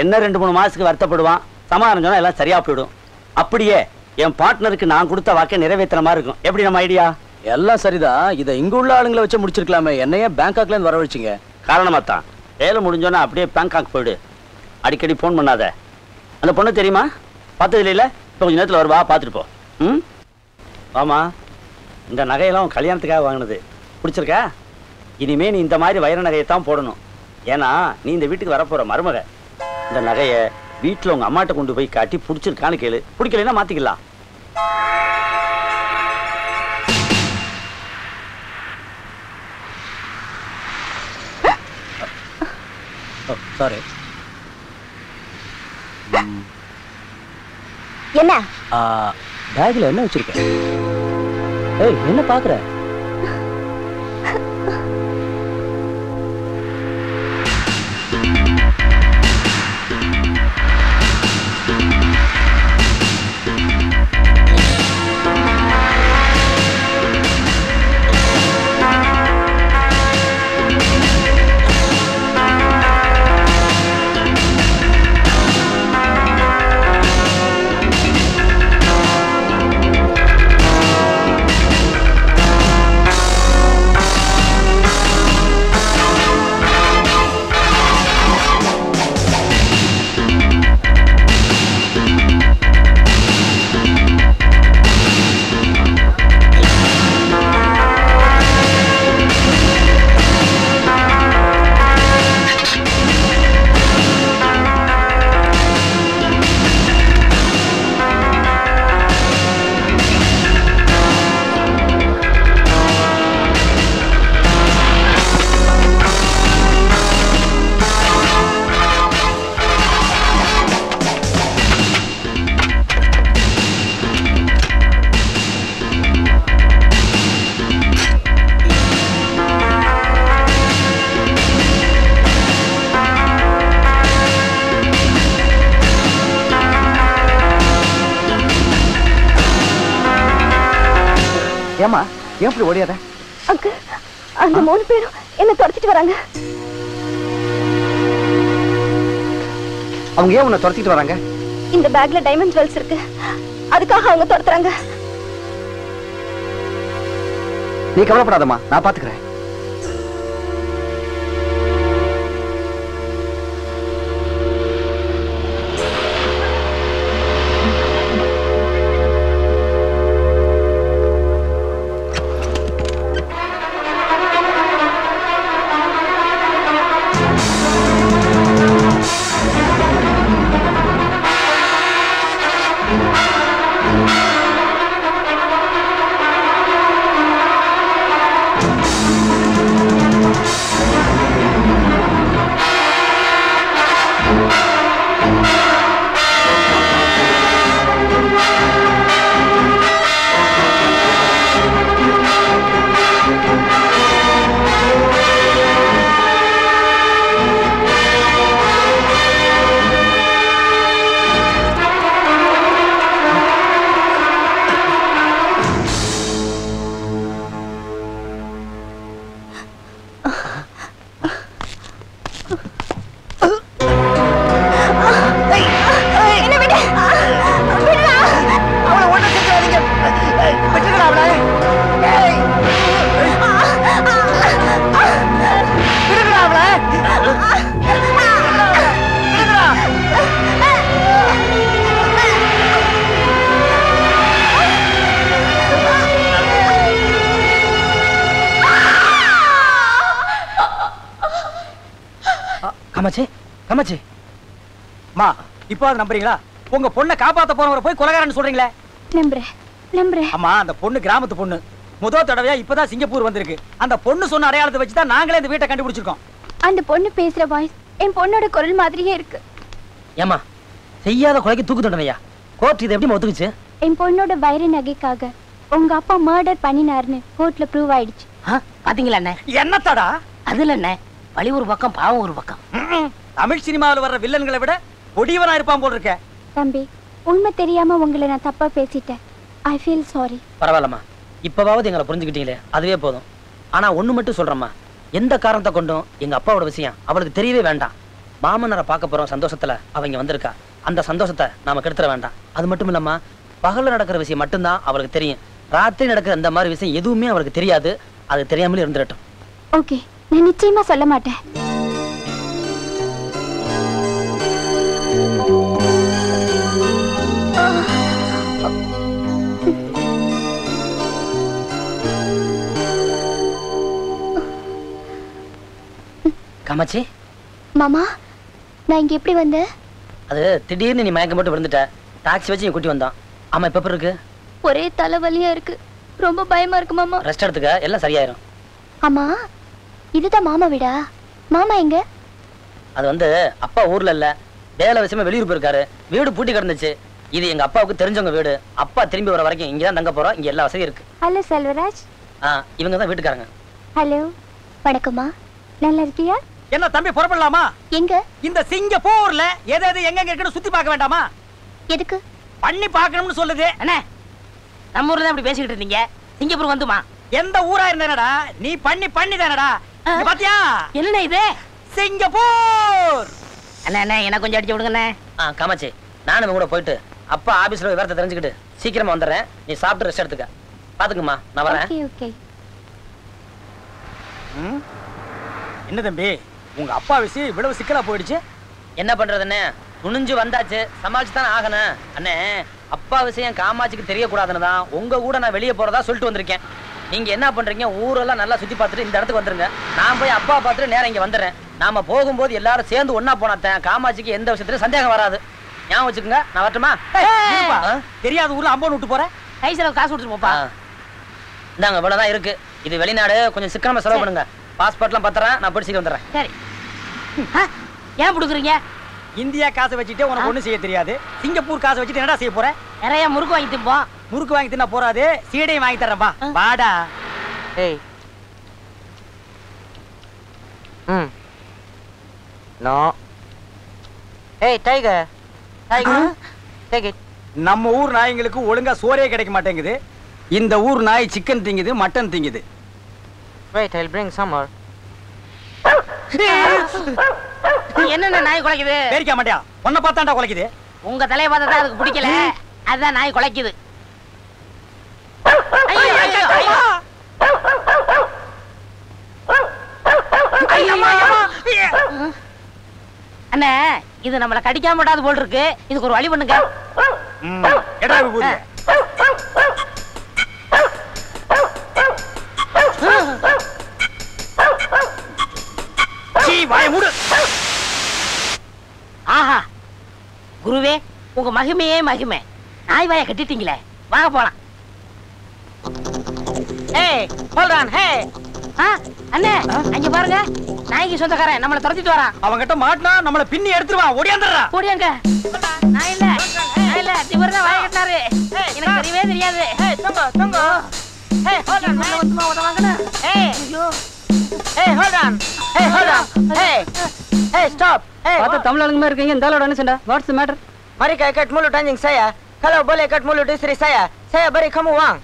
R: என்ன ரெண்டு மூணு மாசத்துக்கு வருத்தப்படுவான். சமாதானம் சொன்னா எல்லாம் சரியா போயிடும். அப்படியே என் பார்ட்னருக்கு நான் கொடுத்த வாக்கை நிறைவேற்றுற மாதிரி இருக்கும். எப்படி நம்ம ஐடியா
A: எல்லாம் சரிதான். இதை இங்க உள்ள ஆளுங்களை வச்சு முடிச்சிருக்கலாமே. என்னையே பேங்காக்ல இருந்து வரவழைச்சிங்க.
R: காரணமா தான் வேலை முடிஞ்சோன்னா அப்படியே பேங்காக் போயிடு. அடிக்கடி ஃபோன் பண்ணாத. அந்த பொண்ணு தெரியுமா பார்த்தது இல்லை இப்போ கொஞ்சம் நேரத்தில் வருவா பார்த்துட்டு போ ம் ஆமா இந்த நகையெல்லாம் உன் கல்யாணத்துக்காக வாங்கினது பிடிச்சிருக்கா இனிமே நீ இந்த மாதிரி வைர நகையை தான் போடணும் ஏன்னா நீ இந்த வீட்டுக்கு வரப்போகிற மருமக இந்த நகையை வீட்டில் உங்கள் அம்மாட்ட கொண்டு போய் காட்டி பிடிச்சிருக்கான்னு கேளு பிடிக்கலைன்னா மாற்றிக்கலாம்
A: சாரி
F: என்ன?
A: பேக்ல என்ன வச்சிருக்க? ஏய் என்ன பாக்குற?
G: ஏன் இப்படி ஓடியாத?
F: அங்கு அந்த மூணு பேரும் என்ன தொடச்சிட்டு வராங்க.
G: அவங்க ஏன் உன்னை துரத்திட்டு வராங்க?
F: இந்த பேக்ல டைமண்ட் ஜுவல்ஸ் இருக்கு. அதுக்காக அவங்க துரத்துறாங்க.
G: நீ கவலைப்படாதம்மா நான் பாத்துக்கிறேன்.
I: அது நம்புறீங்களா? உங்க பொண்ணை காப்பாத்த போனவரை போய் கொலகாரன்னு சொல்றீங்களே.
D: நம்புறேன் நம்புறேன்.
I: அம்மா அந்த பொண்ணு கிராமத்து பொண்ணு. முதல் தடவையா இப்பதான் சிங்கப்பூர் வந்திருக்கு. அந்த பொண்ணு சொன்ன அடையாளத்தை வச்சு தான் நாங்களே இந்த வீட்டை கண்டுபிடிச்சிருக்கோம்.
D: அந்த பொண்ணு பேசுற வாய்ஸ் என் பொண்ணோட குரல் மாதிரியே இருக்கு.
E: ஏமா செய்யாத கொலைக்கு தூக்கு தண்டனையா கோர்ட் இதை எப்படி ஒத்துக்குச்சு?
D: என் பொண்ணோட வைர நகைக்காக உங்க அப்பா மர்டர் பண்ணினாருன்னு கோர்ட்ல ப்ரூவ் ஆயிடுச்சு.
H: பாத்தீங்களா அண்ணே?
I: என்னத்தடா?
H: அதுல என்ன வழி ஒரு பக்கம் பாவம் ஒரு பக்கம்.
I: தமிழ் சினிமாவில் வர்ற வில்லன்களை விட கொடியவனா இருப்பான் போல் இருக்க.
D: தம்பி உண்மை தெரியாம உங்களை நான் தப்பா பேசிட்டேன். ஐ ஃபீல் சாரி
E: பரவாயில்லம்மா. இப்பவாவது எங்களை புரிஞ்சுக்கிட்டீங்களே அதுவே போதும். ஆனா ஒண்ணு மட்டும் சொல்றேம்மா. எந்த காரணத்தை கொண்டும் எங்க அப்பாவோட விஷயம் அவளுக்கு தெரியவே வேண்டாம். மாமனாரை பார்க்க போறோம் சந்தோஷத்துல அவங்க வந்திருக்கா. அந்த சந்தோஷத்தை நாம கெடுத்துட வேண்டாம். அது மட்டும் இல்லம்மா பகல்ல நடக்கிற விஷயம் மட்டும்தான் அவளுக்கு தெரியும். ராத்திரி நடக்கிற அந்த மாதிரி விஷயம் எதுவுமே அவளுக்கு தெரியாது. அது தெரியாமலே இருந்துடட்டும்.
D: ஓகே நான் நிச்சயமா சொல்ல மாட்டேன்.
E: காமாட்சி?
D: மாமா நான் இங்க எப்படி வந்தேன்
E: அது திடீர்னு நீ மயக்கம் போட்டு விழுந்துட்ட. டாக்ஸி வச்சு இங்க கூட்டி வந்தோம். ஆமா இப்ப இருக்கு?
D: ஒரே தலைவலியா இருக்கு. ரொம்ப பயமா இருக்கு மாமா.
E: ரெஸ்ட் எடுத்துக்க எல்லாம் சரியாயிரும்.
D: ஆமா இதுதான் மாமா வீடா? மாமா எங்க?
E: அது வந்து அப்பா ஊர்ல இல்ல. வேலை விஷயமா வெளியூர் போயிருக்காரு. வீடு பூட்டி கிடந்துச்சு. இது எங்க அப்பாவுக்கு தெரிஞ்சவங்க வீடு. அப்பா திரும்பி வர வரைக்கும் இங்க தான் தங்க போறோம். இங்க எல்லா வசதியும் இருக்கு.
D: ஹலோ செல்வராஜ்.
E: இவங்க தான் வீட்டுக்காரங்க.
D: ஹலோ வணக்கம்மா. நல்லா இருக்கியா?
I: என்ன தம்பி புறப்படலாமா?
D: எங்க?
I: இந்த சிங்கப்பூர்ல எது எது எங்க இருக்குன்னு சுத்தி பார்க்க வேண்டாமா?
D: எதுக்கு?
I: பண்ணி பார்க்கணும்னு சொல்லுது.
H: அண்ணே நம்ம ஊர்ல தான் இப்படி பேசிக்கிட்டு இருந்தீங்க. சிங்கப்பூர் வந்துமா?
I: எந்த ஊரா இருந்தேனடா? நீ பண்ணி பண்ணி தானடா பாத்தியா?
H: என்னண்ணே இது?
I: சிங்கப்பூர்!
H: அண்ணா அண்ணே எனக்கு கொஞ்சம் அடிச்சு விடுங்கண்ணே.
E: ஆ காமாச்சி நானும் கூட போயிட்டு அப்பா ஆபீஸ்ல விவரத்தை தெரிஞ்சுக்கிட்டு சீக்கிரமா வந்துடுறேன். நீ சாப்பிட்டு ரெஸ்ட் எடுத்துக்க. பாத்துக்குமா நான் வரேன்.
D: Okay okay.
I: ம்? என்ன தம்பி? உங்க அப்பா விஷயம் இவ்வளவு சிக்கலா போயிடுச்சு?
E: என்ன பண்றதுன்னு? துணிஞ்சு வந்தாச்சு. சமாளிச்சு தானே ஆகணும். அண்ணே அப்பா விஷயம் காமாட்சிக்கு தெரியக்கூடாதுன்னு தான் உங்க கூட நான் வெளியே போறதா சொல்லிட்டு வந்திருக்கேன். நீங்க என்ன பண்றீங்க? ஊரெல்லாம் நல்லா சுத்தி பார்த்துட்டு இந்த இடத்துக்கு வந்துருங்க. நான் போய் அப்பா பார்த்துட்டு நேரம் இங்க வந்துடுறேன். நாம போகும்போது எல்லாரும் சேர்ந்து ஒண்ணா போனாத்தேன் காமாட்சிக்கு எந்த விஷயத்துலயும் சந்தேகம் வராது. ஞாபகம் வச்சுக்கோங்க. நான் வரட்டுமா?
I: இருப்பா. தெரியாத ஊர்ல அம்பன் விட்டு போற?
H: கை செலவு காசு கொடுத்துட்டு போப்பா.
E: இந்தாங்க இவ்வளவுதான் இருக்கு. இது வெளிநாடு. கொஞ்சம் சிக்கனமா செலவு பண்ணுங்க. பாஸ்போர்ட்லாம் பத்திரம் நான் பிடிச்சிட்டு வந்துடுறேன்.
H: சரி. ஏன் கொடுக்குறீங்க
I: இந்தியா காசை வச்சுட்டு உனக்கு ஒண்ணும் செய்ய தெரியாது. சிங்கப்பூர் காசை வச்சுட்டு என்னடா செய்ய போற?
H: நிறைய முறுக்கு வாங்கி திம்போம்
I: முறுக்கு வாங்கி தின்னா போறாது. சீடையும் வாங்கி தரேன்பா வாடா.
N: ஏய். ம். நோ. ஏய் டைகர் டைகர் டேக் இட்
I: நம்ம ஊர் நாய்ங்களுக்கு ஒழுங்கா சோறே கிடைக்க மாட்டேங்குது. இந்த ஊர் நாய் சிக்கன் திங்குது மட்டன் திங்குது.
N: Wait I bring some more.
H: என்னென்ன நாய் குலைக்குது?
I: பேரிக்க மாட்டியா உன்னை பார்த்தாண்டா குலைக்குது.
H: உங்க தலையை பார்த்தா தான் அதுக்கு பிடிக்கல. அதுதான் நாய் குலைக்குது. அண்ணே இது நம்மள கடிக்காம விடாது போல் இருக்கு. இதுக்கு ஒரு வழி பண்ணுங்க. குருவே உங்க மகிமையே மகிமை. நாய் வாய கட்டிட்டீங்களே. வாங்க போலாம். ஏய் ஹோல்ட் ஆன் ஹே அண்ணே அங்க பாருங்க. நாய்க்கு சொந்தக்காரன் நம்மள துரத்திட்டு வரான்.
I: அவன்கிட்ட மாட்டினா நம்மள பின்னி எடுத்துருவான். ஓடியாந்துடுறா.
H: ஓடியாங்க நான் இல்ல நான் இல்ல. இவர் தான் வாய கட்டினாரு. எனக்கு தெரியவே தெரியாது. ஏய் தொங்க தொங்க. ஏய் ஹோல்ட் ஆன் நான் ஏய். ஐயோ. ஏய் ஹோல்ட் ஆன் ஏய் ஹோல்ட் ஆன் ஏய் ஏய் ஸ்டாப்
S: பார்த்தா தமிழ் ஆளுங்க மாதிரி இருக்கீங்க இந்த ஆளோட என்ன சண்டை what's matter
N: Mari kay kat mulut anjing saya. Kalau boleh kat mulut istri saya, saya beri kamu uang.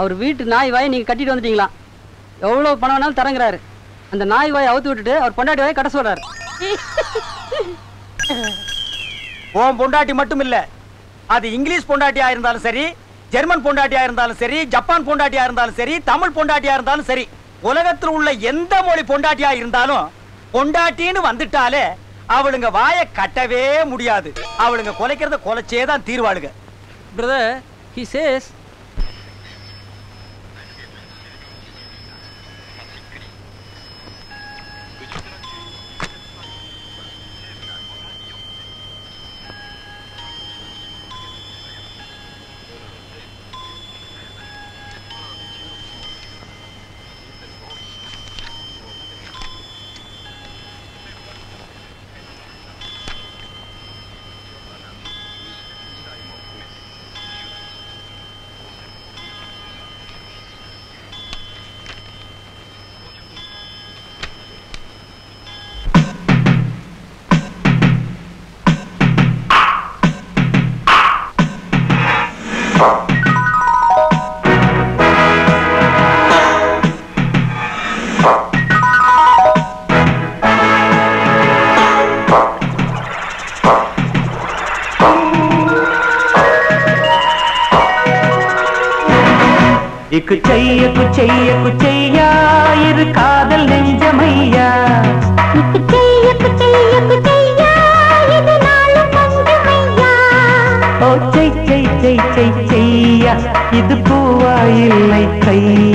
S: அவர் வீட்டு நாய் வாயை நீங்க கட்டிட்டு வந்துட்டீங்களா? எவ்வளவு பணம் வேணாலும் தரங்குறாரு. அந்த நாய் வாயை அவுத்து விட்டுட்டு அவர் பொண்டாட்டி வாயை கட்ட சொல்றாரு.
I: உன் பொண்டாட்டி மட்டும் இல்ல. அது இங்கிலீஷ் பொண்டாட்டியா இருந்தாலும் சரி ஜெர்மன் பொண்டாட்டியா இருந்தாலும் சரி ஜப்பான் பொண்டாட்டியா இருந்தாலும் சரி தமிழ் பொண்டாட்டியா இருந்தாலும் சரி உலகத்தில் உள்ள எந்த மொழி பொண்டாட்டியா இருந்தாலும் பொண்டாட்டின்னு வந்துட்டாலே அவளுங்க வாயை கட்டவே முடியாது. அவளுங்க கொலைக்கிறத கொலைச்சே தான் தீர்வாளுங்க.
S: பிரதர் ஹி சேஸ்
O: குச்சைய குச்சைய குச்சையா? இது
T: காதல் நெஞ்சமையா?
O: குச்சைய குச்சைய குச்சையா? இது நாளும்
T: பஞ்சமையா
O: ஓ செய் செய் செய் செய் செய்யா. இது பூவா இல்லை கையா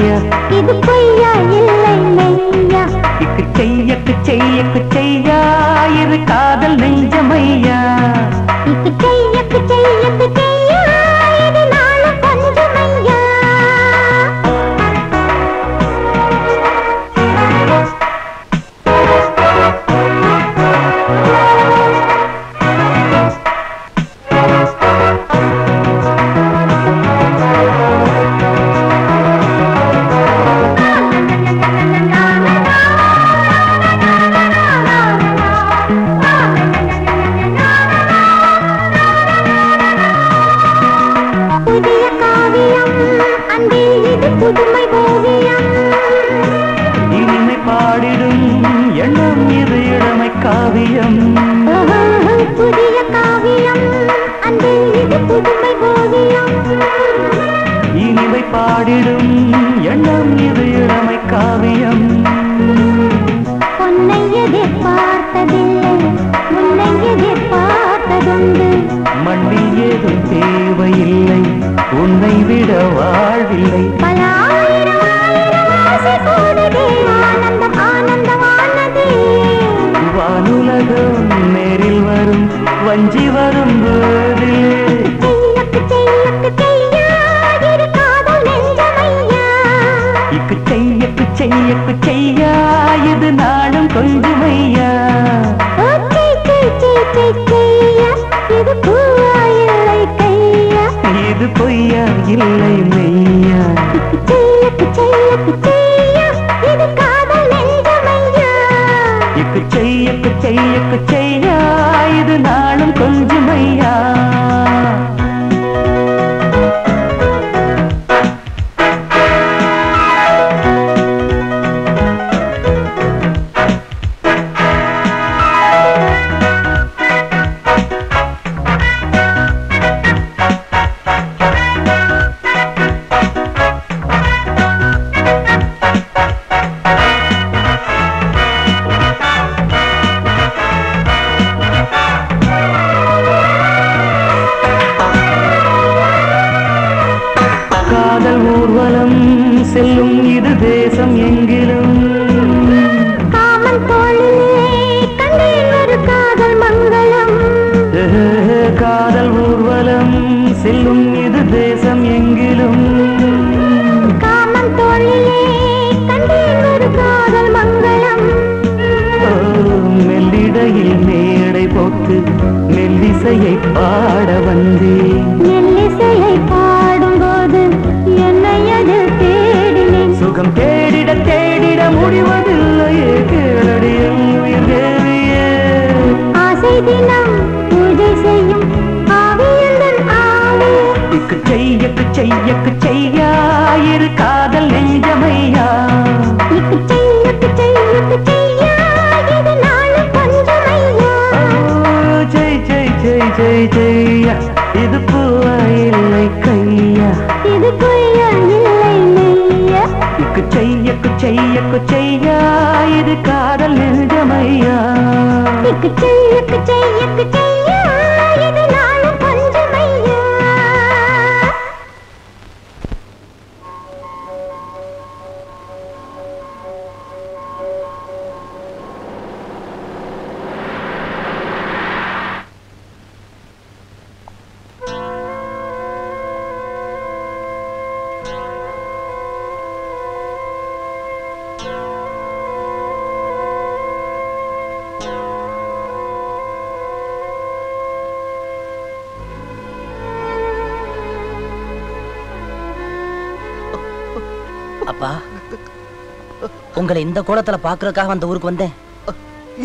E: பாக்குறதுக்காக அந்த ஊருக்கு வந்தேன்.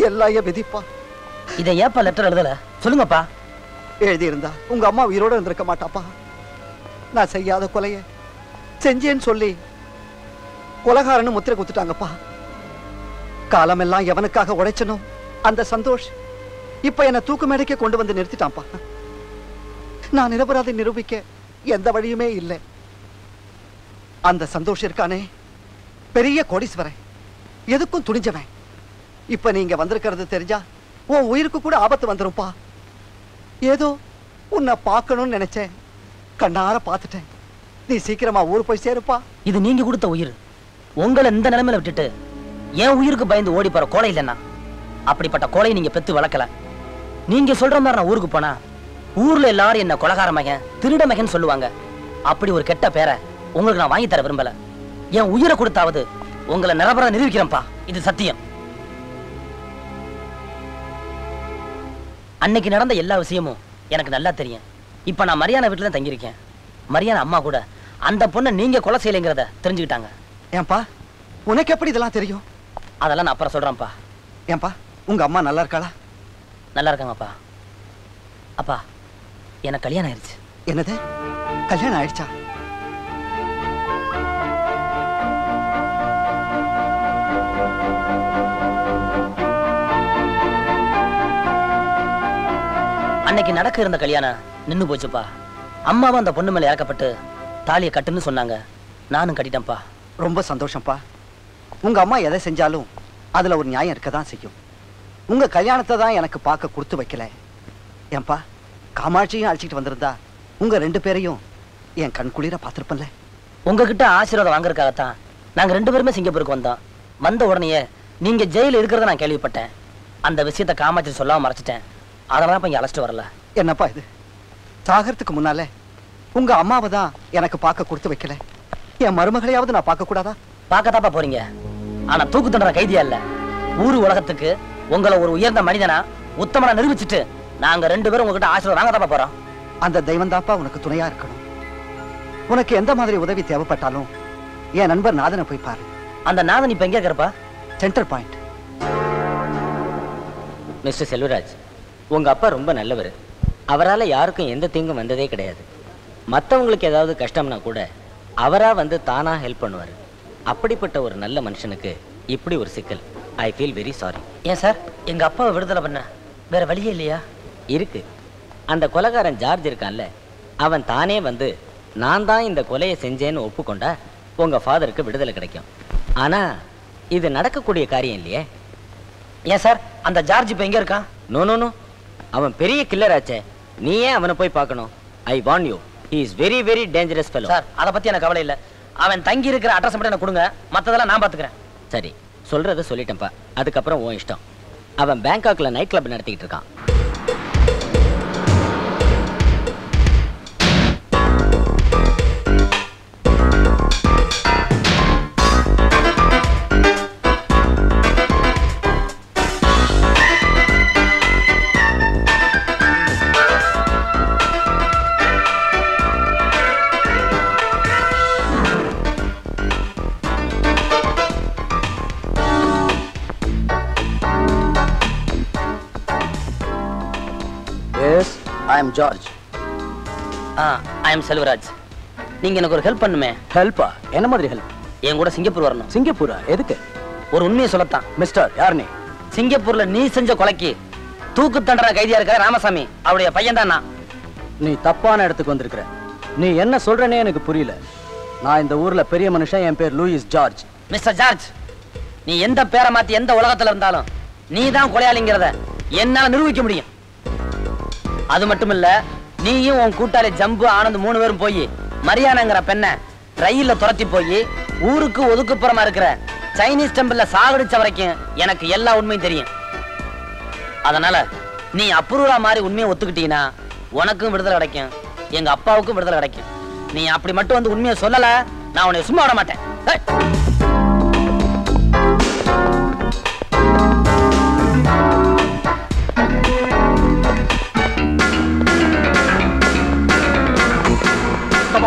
G: எல்லாம் விதிப்பா.
E: இதை ஏப்பா லெட்டர் எழுதல? சொல்லுங்கப்பா.
G: எழுதியிருந்தா உங்க அம்மா உயிரோட இருந்திருக்க மாட்டாப்பா. நான் செய்யாத கொலைய செஞ்சேன்னு சொல்லி கொலகாரன்னு முத்திரை குத்துட்டாங்கப்பா. காலமெல்லாம் எவனுக்காக உடைச்சனும் அந்த சந்தோஷ் இப்ப என்னை தூக்கு மேடைக்க கொண்டு வந்து நிறுத்திட்டான்ப்பா. நான் நிரபராதை நிரூபிக்க எந்த வழியுமே இல்லை. அந்த சந்தோஷ் இருக்கானே பெரிய கோடீஸ்வரன். எதுக்கும் துணிஞ்சவன். இப்ப நீங்க வந்திருக்கிறது தெரிஞ்சா உன் உயிருக்கு கூட ஆபத்து வந்துரும்பா. ஏதோ உன்னை பார்க்கணும்னு நினைச்சேன். கண்ணார பார்த்துட்டேன். நீ சீக்கிரமா ஊர் போய் சேருப்பா.
E: இது நீங்க கொடுத்த உயிர். உங்களை இந்த நிலைமையில விட்டுட்டு என் உயிருக்கு பயந்து ஓடி போற கோலை இல்லைன்னா அப்படிப்பட்ட கோலையை நீங்க பெத்து வளர்க்கல. நீங்க சொல்ற மாதிரி நான் ஊருக்கு போனா ஊர்ல எல்லாரும் என்ன கொலகார மகன் திருட மகன் சொல்லுவாங்க. அப்படி ஒரு கெட்ட பேரை உங்களுக்கு நான் வாங்கி தர விரும்பல. என் உயிரை கொடுத்தாவது உங்களை நிரபர நிரூபிக்கிறேன்ப்பா. இது சத்தியம். அன்னைக்கு நடந்த எல்லா விஷயமும் எனக்கு நல்லா தெரியும். இப்ப நான் மரியாதை வீட்டுல தான் தங்கியிருக்கேன். மரியாதை அம்மா கூட. அந்த பொண்ணை நீங்க கொலை செய்யலைங்கிறத தெரிஞ்சுக்கிட்டாங்க.
G: ஏன்பா? உனக்கு எப்படி இதெல்லாம் தெரியும்?
E: அதெல்லாம் நான் அப்புறம் சொல்றேன்ப்பா.
G: ஏன்பா? உங்க அம்மா நல்லா இருக்காளா?
E: நல்லா இருக்காங்கப்பா. அப்பா எனக்கு கல்யாணம் ஆயிடுச்சு.
G: என்னது? கல்யாணம் ஆயிடுச்சா?
E: அன்னைக்கு நடக்க இருந்த கல்யாணம் நின்னு போச்சுப்பா. அம்மாவும் அந்த பொண்ணு மேல இறக்கப்பட்டு தாலியை கட்டுன்னு சொன்னாங்க. நானும் கட்டிட்டேன்ப்பா.
G: ரொம்ப சந்தோஷம்ப்பா. உங்க அம்மா எதை செஞ்சாலும் அதுல ஒரு நியாயம் இருக்க தான் செய்யும். உங்க கல்யாணத்தை தான் எனக்கு பார்க்க கொடுத்து வைக்கல. ஏன்பா காமாட்சியும் அழைச்சிட்டு வந்திருந்தா உங்க ரெண்டு பேரையும் என் கண் குளிர பார்த்திருப்பேன்ல.
E: உங்ககிட்ட ஆசீர்வாதம் வாங்குறதுக்காகத்தான் நாங்க ரெண்டு பேருமே சிங்கப்பூருக்கு வந்தோம். வந்த உடனேயே நீங்க ஜெயில இருக்கிறத நான் கேள்விப்பட்டேன். அந்த விஷயத்த காமாட்சி சொல்லாம மறைச்சிட்டேன். அதனால இப்ப இங்க அழைச்சிட்டு வரல.
G: என்னப்பா இது? சாகறதுக்கு முன்னால உங்க அம்மாவை தான் எனக்கு பார்க்க கொடுத்து வைக்கல. என் மருமகளையாவது நான் பார்க்க கூடாதா?
E: பார்க்கத்தாப்பா போறீங்க. ஆனா தூக்கு தண்டனை கைதியா இல்ல. ஊரு உலகத்துக்கு உங்களை ஒரு உயர்ந்த மனிதனா உத்தமனா நிரூபிச்சுட்டு நாங்க ரெண்டு பேரும் உங்ககிட்ட ஆசீர்வாதம் வாங்கத்தாப்பா போறோம்.
G: அந்த தெய்வம் தாப்பா உனக்கு துணையா இருக்கணும். உனக்கு எந்த மாதிரி உதவி தேவைப்பட்டாலும் என் நண்பர் நாதனை போய் பாரு.
E: அந்த நாதன் இப்ப எங்க இருக்கிறப்பா
G: சென்டர் பாயிண்ட்.
M: மிஸ்டர் செல்வராஜ் உங்க அப்பா ரொம்ப நல்லவர். அவரால யாருக்கும் எந்த தீங்கும் வந்ததே கிடையாது. மற்றவங்களுக்கு ஏதாவது கஷ்டம்னா கூட அவரா வந்து தானா ஹெல்ப் பண்ணுவார். அப்படிப்பட்ட ஒரு நல்ல மனுஷனுக்கு இப்படி ஒரு சிக்கல். ஐ ஃபீல் வெரி சாரி
E: ஏன் சார்? எங்க அப்பாவை விடுதலை பண்ண வேற வழியே இல்லையா?
M: இருக்கு. அந்த கொலைகாரன் ஜார்ஜ் இருக்கான்ல அவன் தானே வந்து நான் தான் இந்த கொலையை செஞ்சேன்னு ஒப்புக்கொண்டா உங்க ஃபாதருக்கு விடுதலை கிடைக்கும். ஆனா இது நடக்கக்கூடிய காரியம் இல்லையே?
E: ஏன் சார்? அந்த ஜார்ஜ் இப்ப எங்க இருக்கான்?
M: நோ நோ நோ அவன் பெரிய கில்லர் ஆச்சே. நீ ஏன் அவனை போய் பார்க்கணும்? I want you he is very very dangerous fellow
E: sir அதை பத்தி எனக்கு கவலை இல்ல. அவன் தங்கி இருக்கிற அட்ரஸ் மட்டும் எனக்கு கொடுங்க. மத்ததெல்லாம் நான் பாத்துக்கிறேன்.
M: சரி சொல்றத சொல்லிட்டேன்ப்பா. அதுக்கப்புறம் உன் இஷ்டம். அவன் பேங்காக்ல நைட் கிளப் நடத்திக்கிட்டு இருக்கான்.
A: I am George
E: I am Selvaraj. நீங்க எனக்கு ஒரு ஹெல்ப் பண்ணுமே.
A: ஹெல்ப்பா என்ன மாதிரி ஹெல்ப்
E: என் கூட சிங்கப்பூர் வரணும்.
A: சிங்கப்பூரா? எதுக்கு?
E: ஒரு உண்மையை சொல்லத்தான்.
A: மிஸ்டர் யார் நீ
E: சிங்கப்பூர்ல நீ செஞ்ச கொலைக்கு தூக்கு தண்டனை கைதியா இருக்கிற ராமசாமி அவருடைய பையன் தான்
A: நீ தப்பான இடத்துக்கு வந்திருக்கிற. நீ என்ன சொல்றனே எனக்கு புரியல. நான் இந்த ஊர்ல பெரிய மனுஷன் என் பேர் லூயிஸ் ஜார்ஜ்.
E: மிஸ்டர் ஜார்ஜ் நீ எந்த பேரை மாத்தி எந்த உலகத்துல இருந்தாலும் நீ தான் கொலையாளிங்கிறத என்னால நிரூபிக்க முடியும். அது மட்டும் இல்ல நீயும் உன் கூட்டாளி ஜம்பு ஆனந்த் மூணு பேரும் போய் மரியானங்கிற பெண்ணை ரயில்ல துரத்தி போய் ஊருக்கு ஒதுக்குப்புறமா இருக்கிற சைனீஸ் டெம்பிள்ல சாகடிச்ச வரைக்கும் எனக்கு எல்லா உண்மையும் தெரியும். அதனால நீ அப்ரூவா மாதிரி உண்மையை ஒத்துக்கிட்டீங்கன்னா உனக்கும் விடுதலை கிடைக்கும் எங்க அப்பாவுக்கும் விடுதலை கிடைக்கும். நீ அப்படி மட்டும் வந்து உண்மையை சொல்லல நான் உன்னை சும்மா விட மாட்டேன்.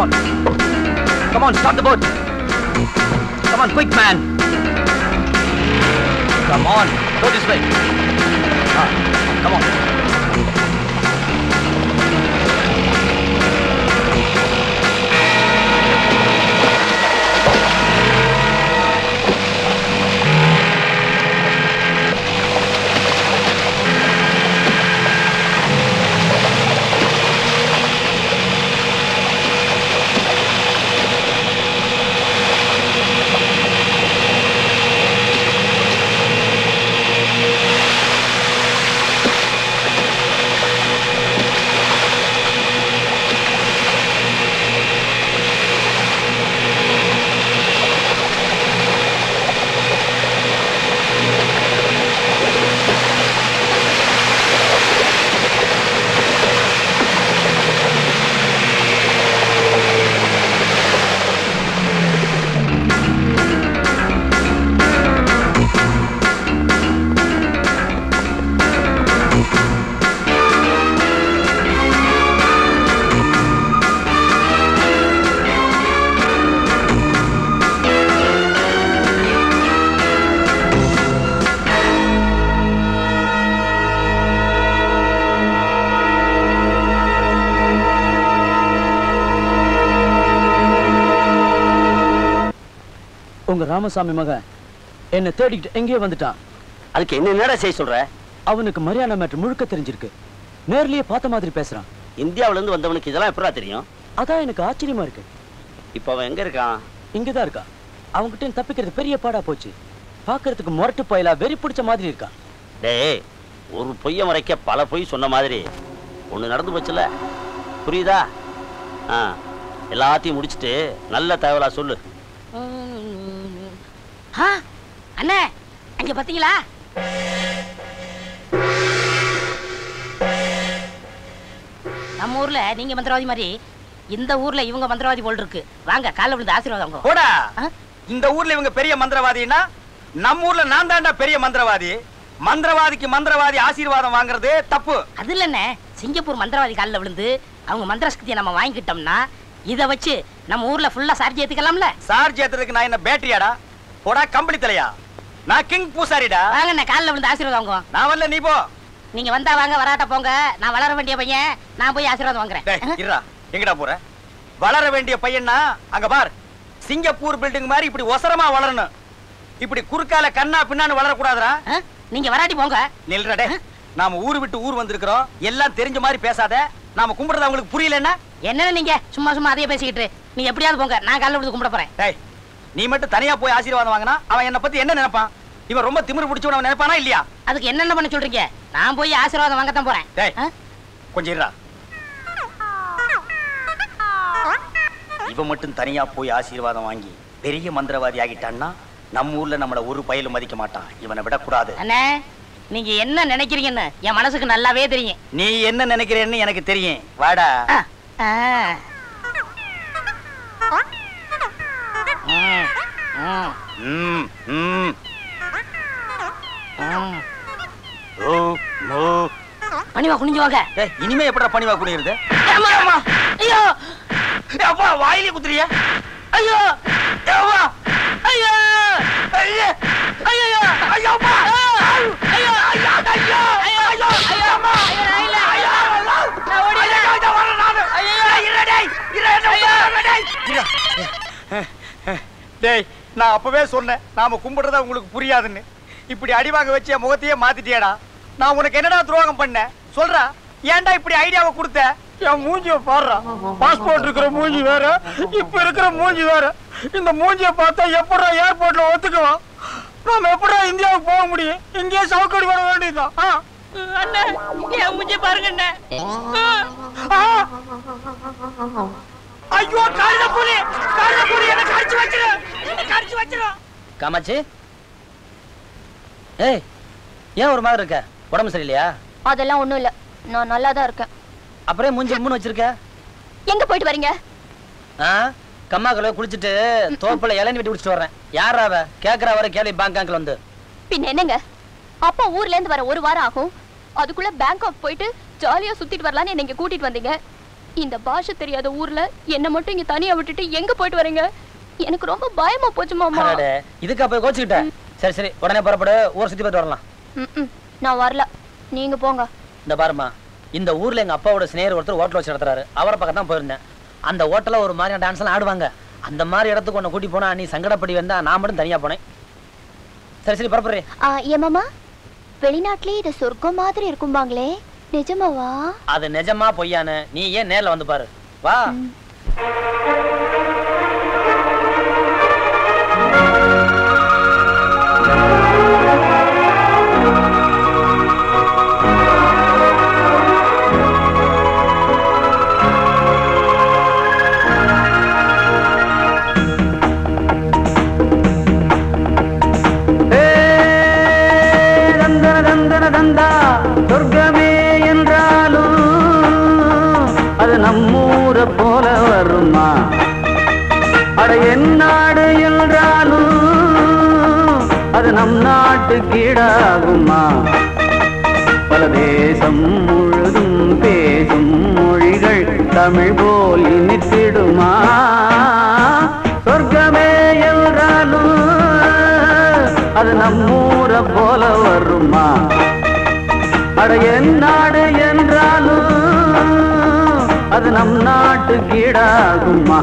A: On. Come on, stop the boat. Come on, quick, man. Come on, go this way. Ah, come on. Ramasamy மகன். என்னை தேடிக்கிட்டு எங்கேயோ வந்துட்டான்.
R: அதுக்கு என்ன என்னடா செய்ய சொல்ற?
A: அவனுக்கு மரியாதை மேட்ரு முழுக்க தெரிஞ்சிருக்கு. நேர்லயே பார்த்த மாதிரி பேசுறான்.
R: இந்தியாவுல இருந்து வந்தவனுக்கு இதெல்லாம் எப்படா தெரியும்?
A: அதான் எனக்கு ஆச்சரியமா இருக்கு.
R: இப்ப அவன் எங்க இருக்கான்?
A: இங்கதான் இருக்கான். அவன்கிட்ட தப்பிக்கிறது பெரிய பாடா போச்சு. பாக்குறதுக்கு முரட்டு பயலா வெறி பிடிச்ச மாதிரி இருக்கான்.
R: டேய் ஒரு பொய்ய மறைக்க பல பொய் சொன்ன மாதிரி. ஒண்ணு நடந்து போச்சுல புரியுதா? ஆ எல்லாத்தையும் முடிச்சிட்டு நல்ல தகவலா சொல்லு.
H: அண்ணே அங்க பாத்தீங்களா? நம்ம ஊர்ல நீங்க மந்திரவாதி மாதிரி இந்த ஊர்ல இவங்க மந்திரவாதி போல் இருக்கு. வாங்க காலைல விழுந்து ஆசீர்வாதம்
I: இந்த ஊர்ல இவங்க பெரிய மந்திரவாதின்னா நம்ம ஊர்ல நான் தான்டா பெரிய மந்திரவாதி. மந்திரவாதிக்கு மந்திரவாதி ஆசீர்வாதம் வாங்குறது தப்பு.
H: அது இல்லண்ணே. சிங்கப்பூர் மந்திரவாதி காலில் விழுந்து அவங்க மந்திர சக்தியை நம்ம வாங்கிக்கிட்டோம்னா இதை வச்சு நம்ம ஊர்ல ஃபுல்லா சார்ஜ் ஏத்துக்கலாம்ல?
I: சார்ஜ் ஏத்துறதுக்கு நான் என்ன பேட்டரியாடா போடா கம்பளி தலையா. நான் கிங் பூசாரிடா.
H: வாங்கண்ணே காலில் விழுந்து ஆசீர்வாதம் வாங்குவோம்.
I: நான் வரல நீ போ.
H: நீங்க வந்தா வாங்க வராட்ட போங்க. நான் வளர வேண்டிய பையன் நான் போய் ஆசீர்வாதம் வாங்குறேன்.
I: இருடா. எங்கடா போற? வளர வேண்டிய பையன்னா அங்க பார். சிங்கப்பூர் பில்டிங் மாதிரி இப்படி ஒசரமா வளரணும். இப்படி குறுக்கால கண்ணா பின்னான்னு வளரக்கூடாதுடா.
H: நீங்க வராட்டி போங்க.
I: நில்றா டே நாம ஊரு விட்டு ஊர் வந்திருக்கிறோம். எல்லாம் தெரிஞ்ச மாதிரி பேசாத. நாம கும்பிடுறது அவங்களுக்கு புரியலன்னா?
H: என்னன்னு நீங்க? சும்மா சும்மா அதையே பேசிக்கிட்டு நீ எப்படியாவது போங்க. நான் காலைல விழுந்து கும்பிட போறேன்.
I: டேய் நீ மட்டும் தனியா போய் ஆசீர்வாதம் வாங்கினா அவன் என்ன பத்தி என்ன நினைப்பான்? இவன் ரொம்ப திமிரு பிடிச்சவன் அவன் நினைப்பானா இல்லையா?
H: அதுக்கு என்னென்ன பண்ண சொல்றீங்க? நான் போய் ஆசீர்வாதம் வாங்கத்தான் போறேன்.
I: கொஞ்சம் இருடா. இவன் மட்டும் தனியா போய் ஆசீர்வாதம் வாங்கி பெரிய மந்திரவாதி ஆகிட்டான்னா நம்ம ஊர்ல நம்மள ஒரு பயலும் மதிக்க மாட்டான். இவனை விடக்கூடாது.
H: அண்ணே நீங்க என்ன நினைக்கிறீங்கன்னு என் மனசுக்கு நல்லாவே தெரியும்.
I: நீ என்ன நினைக்கிறேன்னு எனக்கு தெரியும். வாடா.
H: பணிவா குனிஞ்சு வாங்க
I: டேய், இனிமே எப்படா பணிவா
H: அம்மா. ஐயோ.
I: அப்பா வாயிலே குத்துறியா?
H: ஐயோ.
I: ஏவா
H: ஐயோ.
I: ஐயே
H: ஐயோ.
I: ஐயோ அப்பா. ஐயோ. ஐயோ. ஐயோ ஐயோ. ஐயோ அம்மா.
H: ஐயோ
I: ஐயோ நான் ஓடிறேன் ஐயோ வர நானு ஐயோ. இரு டேய். இரு என்ன விடாத டேய். இரு. டேய் நான் அப்பவே சொன்னேன். நாம கும்பிடுறத உங்களுக்கு புரியாதுன்னு. இப்படி அடி வாங்க வச்சு என் முகத்தையே மாத்திட்டியேடா. நான் உனக்கு என்னடா துரோகம் பண்ணேன்? சொல்றா. ஏன்டா இப்படி ஐடியாவை கொடுத்த? என் மூஞ்சிய பாடுறா. பாஸ்போர்ட் இருக்கிற மூஞ்சி வேற. இப்ப இருக்கிற மூஞ்சி வேற. இந்த மூஞ்சிய பார்த்தா எப்படா ஏர்போர்ட்ல ஒத்துக்குவான்? நாம எப்படா இந்தியாவுக்கு போக முடியும்? இங்கேயே சவுக்கடி வர வேண்டியதுதான். ஆ.
H: அண்ணே என் மூஞ்சி பாருங்க அண்ணே.
I: ஆ. ஐயோ கழுத புலி. கழுத புலி. என்ன கடிச்சு வச்சிரு. என்ன கடிச்சு வச்சிரு.
E: காமாட்சி. ஏய் ஏன் ஒரு மாதிரி இருக்க? உடம்பு சரியில்லையா?
D: அதெல்லாம் ஒண்ணும் இல்ல. நான் நல்லா தான் இருக்கேன்.
E: அப்புறம் மூஞ்சி மூணு வச்சிருக்க?
D: எங்க போயிட்டு வரீங்க?
E: ஆ கம்மா கலவை குளிச்சுட்டு தோப்புல இளநி வெட்டி குடிச்சிட்டு வர்றேன். யாரா அவ? கேக்குறா வர கேள்வி பேங்காங்க்ல வந்து.
D: பின்ன என்னங்க? அப்பா ஊர்ல இருந்து வர ஒரு வாரம் ஆகும். அதுக்குள்ள பேங்காக் போயிட்டு ஜாலியா சுத்திட்டு வரலான்னு என்ன இங்க கூட்டிட்டு வந்தீங்க. இந்த பாஷை தெரியாத ஊர்ல என்ன மட்டும் இங்க தனியா விட்டுட்டு எங்க போயிட்டு வரீங்க? எனக்கு ரொம்ப பயமா போச்சு மாமா.
E: இதுக்கா போய் கோச்சுக்கிட்ட. சரி சரி உடனே புறப்படு ஊர் சுத்தி போயிட்டு வரலாம்.
D: நான் வரல. நீங்க போங்க.
E: இந்த பாருமா இந்த ஊர்ல எங்க அப்பாவோட சிநேகர் ஒருத்தர் ஹோட்டல் வச்சு நடத்துறாரு. அவரை பக்கம் தான் போயிருந்தேன். அந்த ஹோட்டல்ல ஒரு மாதிரியான டான்ஸ் எல்லாம் ஆடுவாங்க. அந்த மாதிரி இடத்துக்கு உன்னை கூட்டி போனா நீ சங்கடப்படி வந்தா நான் மட்டும் தனியா போனேன். சரி சரி புறப்படுறேன்
D: ஆ, ஏன் மாமா? வெளிநாட்டுலயே இது சொர்க்கம் மாதிரி இருக்கும்பாங்களே. நிஜமாவா?
E: அது நிஜமா பொய்யான்னு நீ ஏன் நேர்ல வந்து பாரு. வா.
T: தமிழ் போல் இனித்திடுமா சொர்க்கமே என்றாலும் அது நம்மூர போல வருமா? அட என் நாடு என்றாலும் அது நம் நாட்டு
A: கீடாகுமா?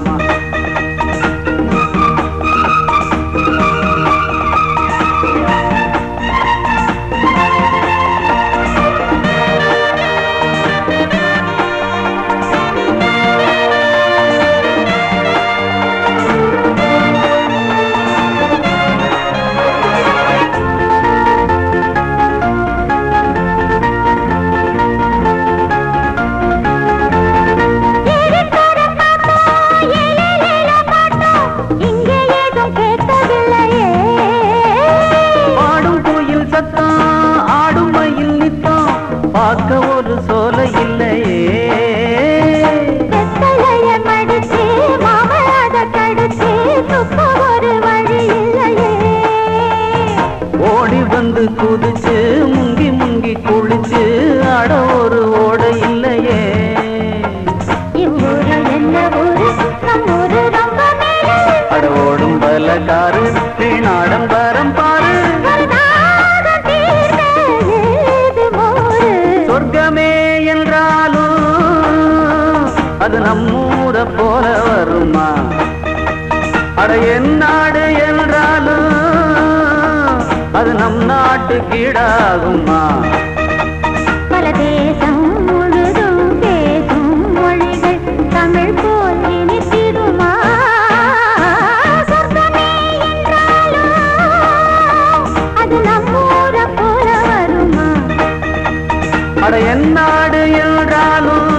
A: கீடாகுமா
O: பல தேசம் முழுதும் பேசும் மொழிகள் தமிழ் போல் என்றாலும் அது நம்மூர போல வருமா?
A: அட என் நாடு என்றாலும்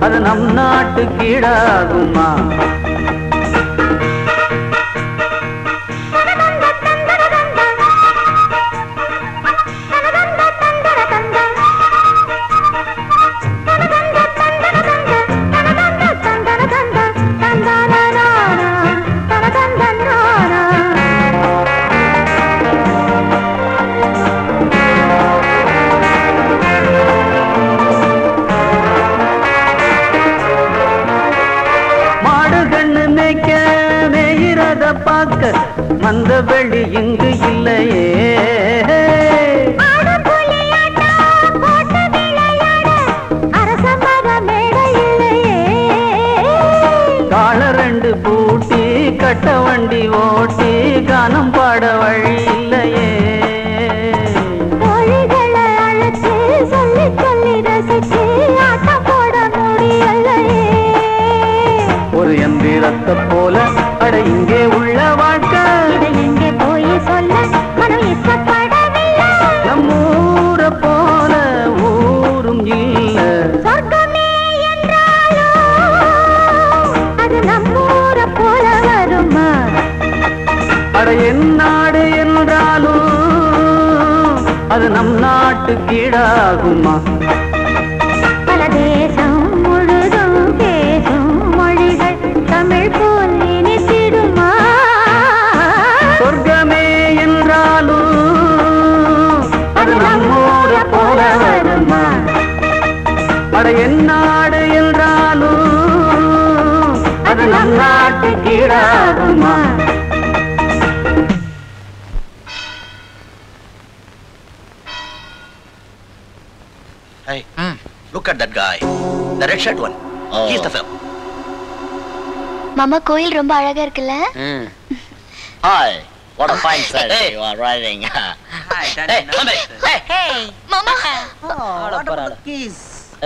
A: அது நம் நாட்டு கீடாகுமா நாட்டு
U: look at that guy. The red shirt one. He's the film.
D: மாமா கோயில் ரொம்ப அழகா இருக்குல்ல?
Q: Hi, what a fine sight you are riding.
V: Hey, come here. Hey.
D: மாமா.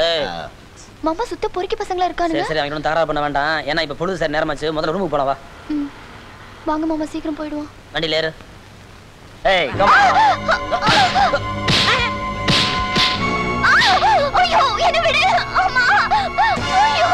E: ஏய்
D: மாமா சுத்த பொறுக்கி பசங்களா
E: சரி
D: இருக்கானுங்க.
E: சரி அவங்க ஒன்றும் தகராறு பண்ண வேண்டாம். ஏன்னா இப்ப பொழுது சார் நேரமாச்சு. முதல்ல ரூமுக்கு போலாம் வா.
D: வாங்க மாமா சீக்கிரம் போயிடுவோம்.
E: வண்டியில ஏறு. ஏய் come
D: ஐயோ என்ன விடு. அம்மா ஐயோ.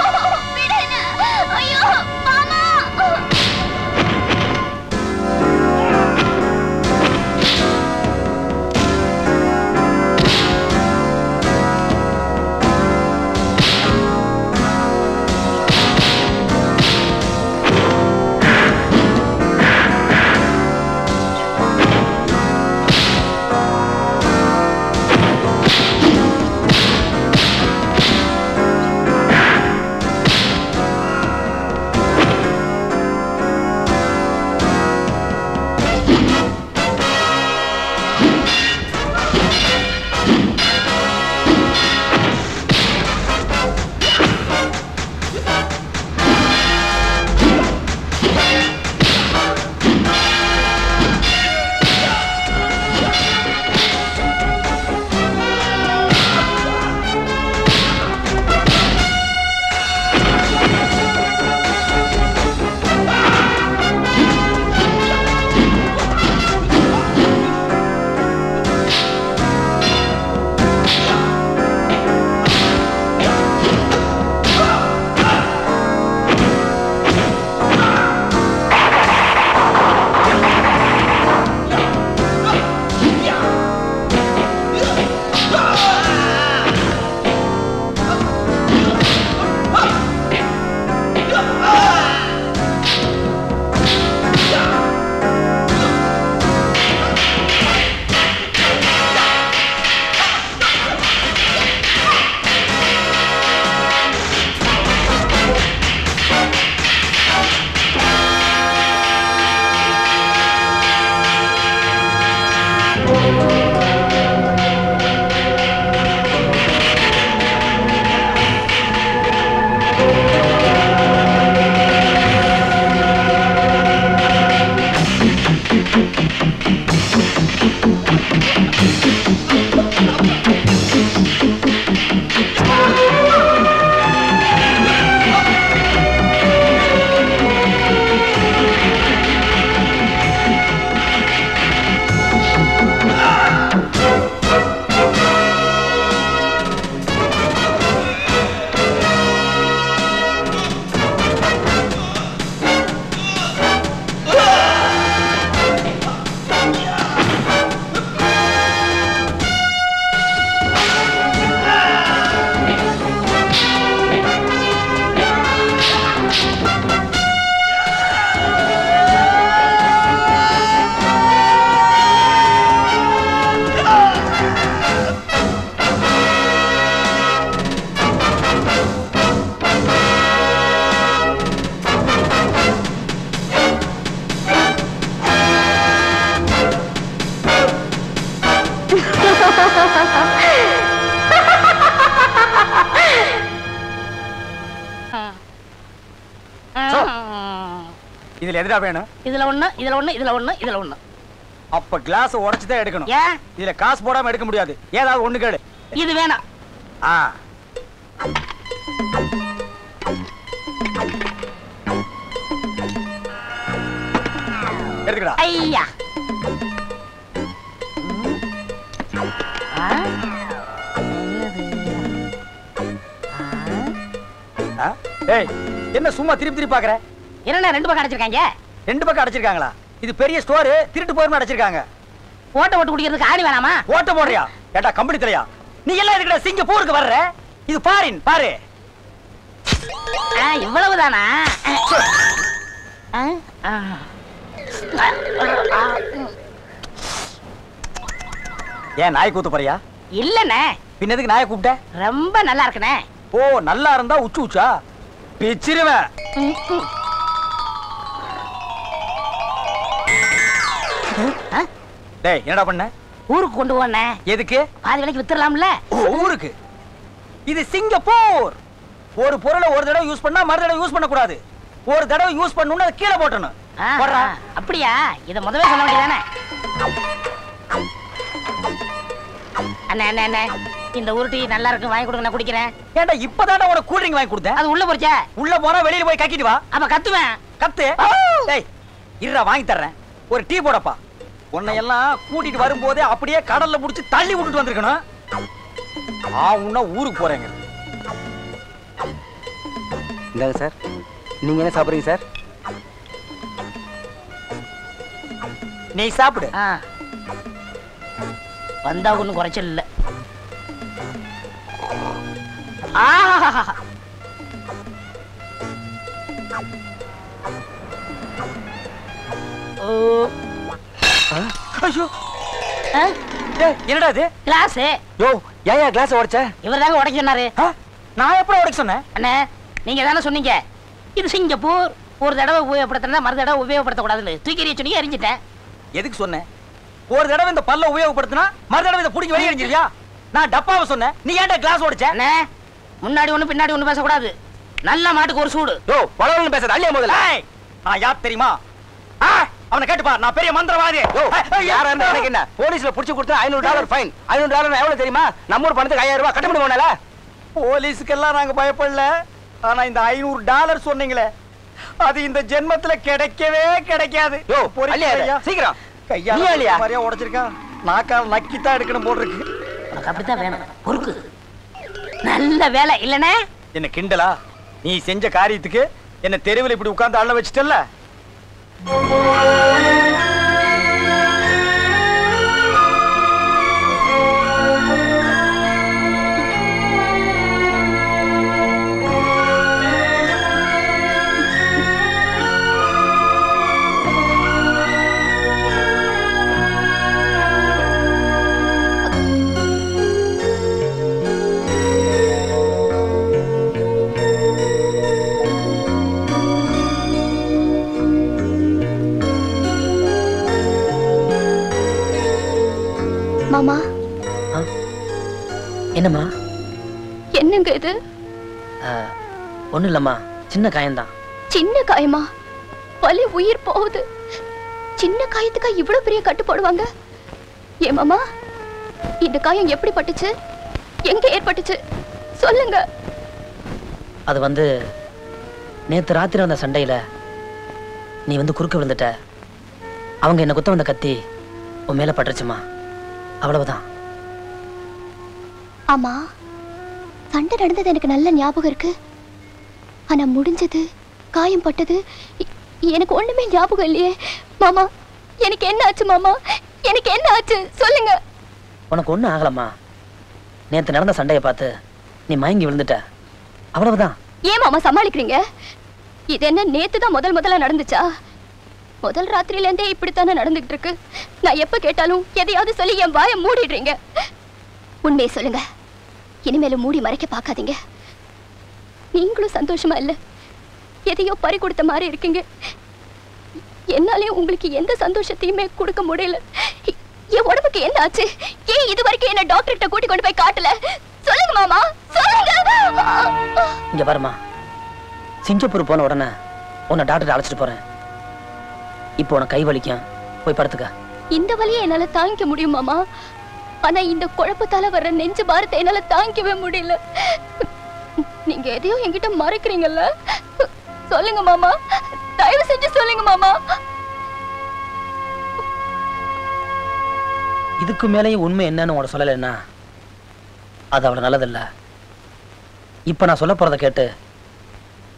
I: இதுல எதுடா வேணும்?
H: இதுல ஒண்ணு இதுல ஒண்ணு இதுல ஒண்ணு இதுல ஒண்ணு.
I: அப்ப கிளாஸ் உடைச்சு தான் எடுக்கணும்.
H: ஏன்?
I: இதுல காசு போடாம எடுக்க முடியாது. ஏதாவது ஒண்ணு கேளு.
H: இது வேணாம்.
I: ஆ. எடுத்துக்கடா.
H: ஐயா?
I: ஏய் என்ன சும்மா திருப்பி திருப்பி பாக்குற?
H: என்னண்ணே ரெண்டு பக்கம் அடைச்சிருக்காங்க?
I: ரெண்டு பக்கம் அடைச்சிருக்காங்களா? இது பெரிய ஸ்டோர் திருட்டு போயிருமா அடைச்சிருக்காங்க.
H: ஓட்ட ஓட்டு குடிக்கிறதுக்கு ஆணி வேணாமா?
I: ஓட்ட போடுறியா? ஏட்டா கம்பெனி தலையா? நீ எல்லாம் எதுக்குடா சிங்கப்பூருக்கு வர்ற? இது பாரின் பாரு.
H: இவ்வளவுதானா.
I: ஏன் நாய் கூத்து போறியா?
H: இல்லண்ணே.
I: பின்ன எதுக்கு நாயை கூப்பிட்ட?
H: ரொம்ப நல்லா இருக்குண்ணே.
I: ஓ நல்லா இருந்தா உச்சு உச்சா? பிச்சிருவேன். டேய் என்னடா பண்ண?
H: ஊருக்கு கொண்டு போனே.
I: எதுக்கு?
H: பாதி விலைக்கு வித்துடலாம்ல?
I: ஊருக்கு. இது சிங்கப்பூர். ஒரு பொருளை ஒரு தடவை யூஸ் பண்ணா மறு தடவை யூஸ் பண்ண கூடாது ஒரு தடவை யூஸ் பண்ணணும்னு அதை கீழே போட்டணும்.
H: அப்படியா? இத முதல்ல சொல்ல வேண்டியதானே? அண்ணே அண்ணே அண்ணே இந்த உருட்டி நல்லா இருக்கு வாங்கி கொடுங்க நான் குடிக்கிறேன்.
I: ஏன்டா இப்பதான்டா உனக்கு கூல் ட்ரிங்க் வாங்கி கொடுத்தேன்?
H: அது உள்ள போச்சே?
I: உள்ள போனா வெளியில போய் கக்கிட்டு வா.
H: அப்ப கத்துவேன்.
I: கத்து. டேய் இருடா வாங்கி தர்றேன். ஒரு டீ போடப்பா. உன்னை எல்லாம் கூட்டிட்டு வரும்போதே அப்படியே கடல்ல புடிச்சு தள்ளி விட்டுட்டு வந்திருக்கணும். ஆ உன்ன ஊருக்கு போறேங்க.
L: இந்தாங்க சார். நீங்க என்ன சாப்பிடுறீங்க சார்?
I: நீ சாப்பிடு.
H: ஆ. வந்தா ஒண்ணும் குறைச்சல் இல்ல. ஆஹா ஓ.
I: ஐயோ. ஏய், என்னடா இது?
H: கிளாஸ்.
I: யோ ஏன் கிளாஸ் உடைச்ச?
H: இவர் தாங்க உடைக்க சொன்னாரு.
I: நான் எப்படி உடைக்க சொன்னேன்?
H: அண்ணே நீங்க தானே சொன்னீங்க. இது சிங்கப்பூர். ஒரு தடவை உபயோகப்படுத்தினா மறு தடவை உபயோகப்படுத்தக்கூடாதுன்னு. தூக்கி எறிய சொன்னீங்க எரிஞ்சிட்டேன்.
I: எதுக்கு சொன்னேன்? ஒரு தடவை இந்த பல்ல உபயோகப்படுத்தினா மறு தடவை இதை பிடிக்க வெளியே நான் டப்பாவை சொன்னேன். நீ ஏன்டா கிளாஸ் உடைச்ச?
H: அண்ணே முன்னாடி ஒண்ணு பின்னாடி ஒண்ணு பேசக்கூடாது. நல்ல மாட்டுக்கு ஒரு சூடு.
I: யோ வளவளன்னு பேசாத அள்ளியா முதல்ல. ஏய், நான் யார் தெரியுமா? ஆ, அவனை கேட்டுப்பா நான் பெரிய மந்திரவாதி.
L: யாரா இருந்தா எனக்கு என்ன? போலீஸ்ல புடிச்சு கொடுத்தா ஐநூறு டாலர் ஃபைன். ஐநூறு டாலர் எவ்வளவு தெரியுமா? நம்ம ஊர் பணத்துக்கு ஐயாயிரம் ரூபாய் கட்ட முடியுமால
I: போலீஸுக்கெல்லாம் நாங்க பயப்படல. ஆனா இந்த ஐநூறு டாலர் சொன்னீங்களே அது இந்த ஜென்மத்துல கிடைக்கவே கிடைக்காது.
L: சீக்கிரம்.
I: கையால
L: நீ அள்ளியா?
I: மாதிரியா உடைச்சிருக்கான். நாக்கால் நக்கித்தான் எடுக்கணும் போல் இருக்கு.
H: உனக்கு அப்படித்தான் வேணும். பொறுக்கு. நல்ல வேலை இல்லனே
I: என்ன கிண்டலா? நீ செஞ்ச காரியத்துக்கு என்ன தெருவில் இப்படி உட்கார்ந்து அள்ள வச்சிட்டல்ல?
D: மாமா என்னங்க இது?
E: ஒண்ணும் இல்லம்மா. சின்ன காயம்தான்.
D: சின்ன காயமா? வலி உயிர் போகுது. சின்ன காயத்துக்கா இவ்வளவு பெரிய கட்டு போடுவாங்க? ஏ மாமா இந்த காயம் எப்படி பட்டுச்சு எங்க ஏற்பட்டுச்சு? சொல்லுங்க.
E: அது வந்து நேத்து ராத்திரி வந்த சண்டையில நீ வந்து குறுக்க விழுந்துட்ட. அவங்க என்ன குத்த வந்த கத்தி உன் மேல பட்டுருச்சுமா? அவ்வளவுதான்.
D: ஆமா. சண்டை நடந்தது எனக்கு நல்ல ஞாபகம் இருக்கு. ஆனா முடிஞ்சது காயம் பட்டது எனக்கு ஒண்ணுமே ஞாபகம் இல்லையே. மாமா எனக்கு என்ன ஆச்சு மாமா? எனக்கு என்ன ஆச்சு? சொல்லுங்க.
E: உனக்கு ஒண்ணும் ஆகலம்மா. நேத்து நடந்த சண்டையை பார்த்து நீ மயங்கி விழுந்துட்ட. அவ்வளவுதான்.
D: ஏன் மாமா சமாளிக்கிறீங்க? இது என்ன நேத்து தான் முதல் முதல்ல நடந்துச்சா? முதல் ராத்திரில இருந்தே இப்படித்தானே நடந்துகிட்டு இருக்கு. நான் எப்ப கேட்டாலும் எதையாவது சொல்லி என் வாயை மூடிடுறீங்க. உண்மையை சொல்லுங்க. இனிமேலும் மூடி மறைக்க பார்க்காதீங்க. நீங்களும் சந்தோஷமா இல்ல. எதையோ பறி கொடுத்த மாதிரி இருக்கீங்க. என்னாலயும் உங்களுக்கு எந்த சந்தோஷத்தையுமே கொடுக்க முடியல. என் உடம்புக்கு என்ன ஆச்சு? ஏன் இது வரைக்கும் என்ன டாக்டர்கிட்ட கூட்டி கொண்டு போய் காட்டல? சொல்லுங்க மாமா சொல்லுங்க
E: இங்க பாருமா சிங்கப்பூர் போன உடனே உன்னை டாக்டர் அழைச்சிட்டு போறேன். இப்போ உனக்கு கை வலிக்கும். போய் படுத்துக்க.
D: இந்த வலியை என்னால தாங்கிக்க முடியும் மாமா. ஆனா இந்த குழப்பத்தால வர்ற நெஞ்சு பாரத்தை என்னால தாங்கிக்கவே முடியல. நீங்க எதையோ என்கிட்ட மறைக்கிறீங்கல்ல? சொல்லுங்க மாமா. தயவு செஞ்சு சொல்லுங்க மாமா.
E: இதுக்கு மேலேயும் உண்மை என்னன்னு உனக்கு சொல்லலைன்னா அது அவ்வளோ நல்லதில்ல. இப்ப நான் சொல்ல போகிறத கேட்டு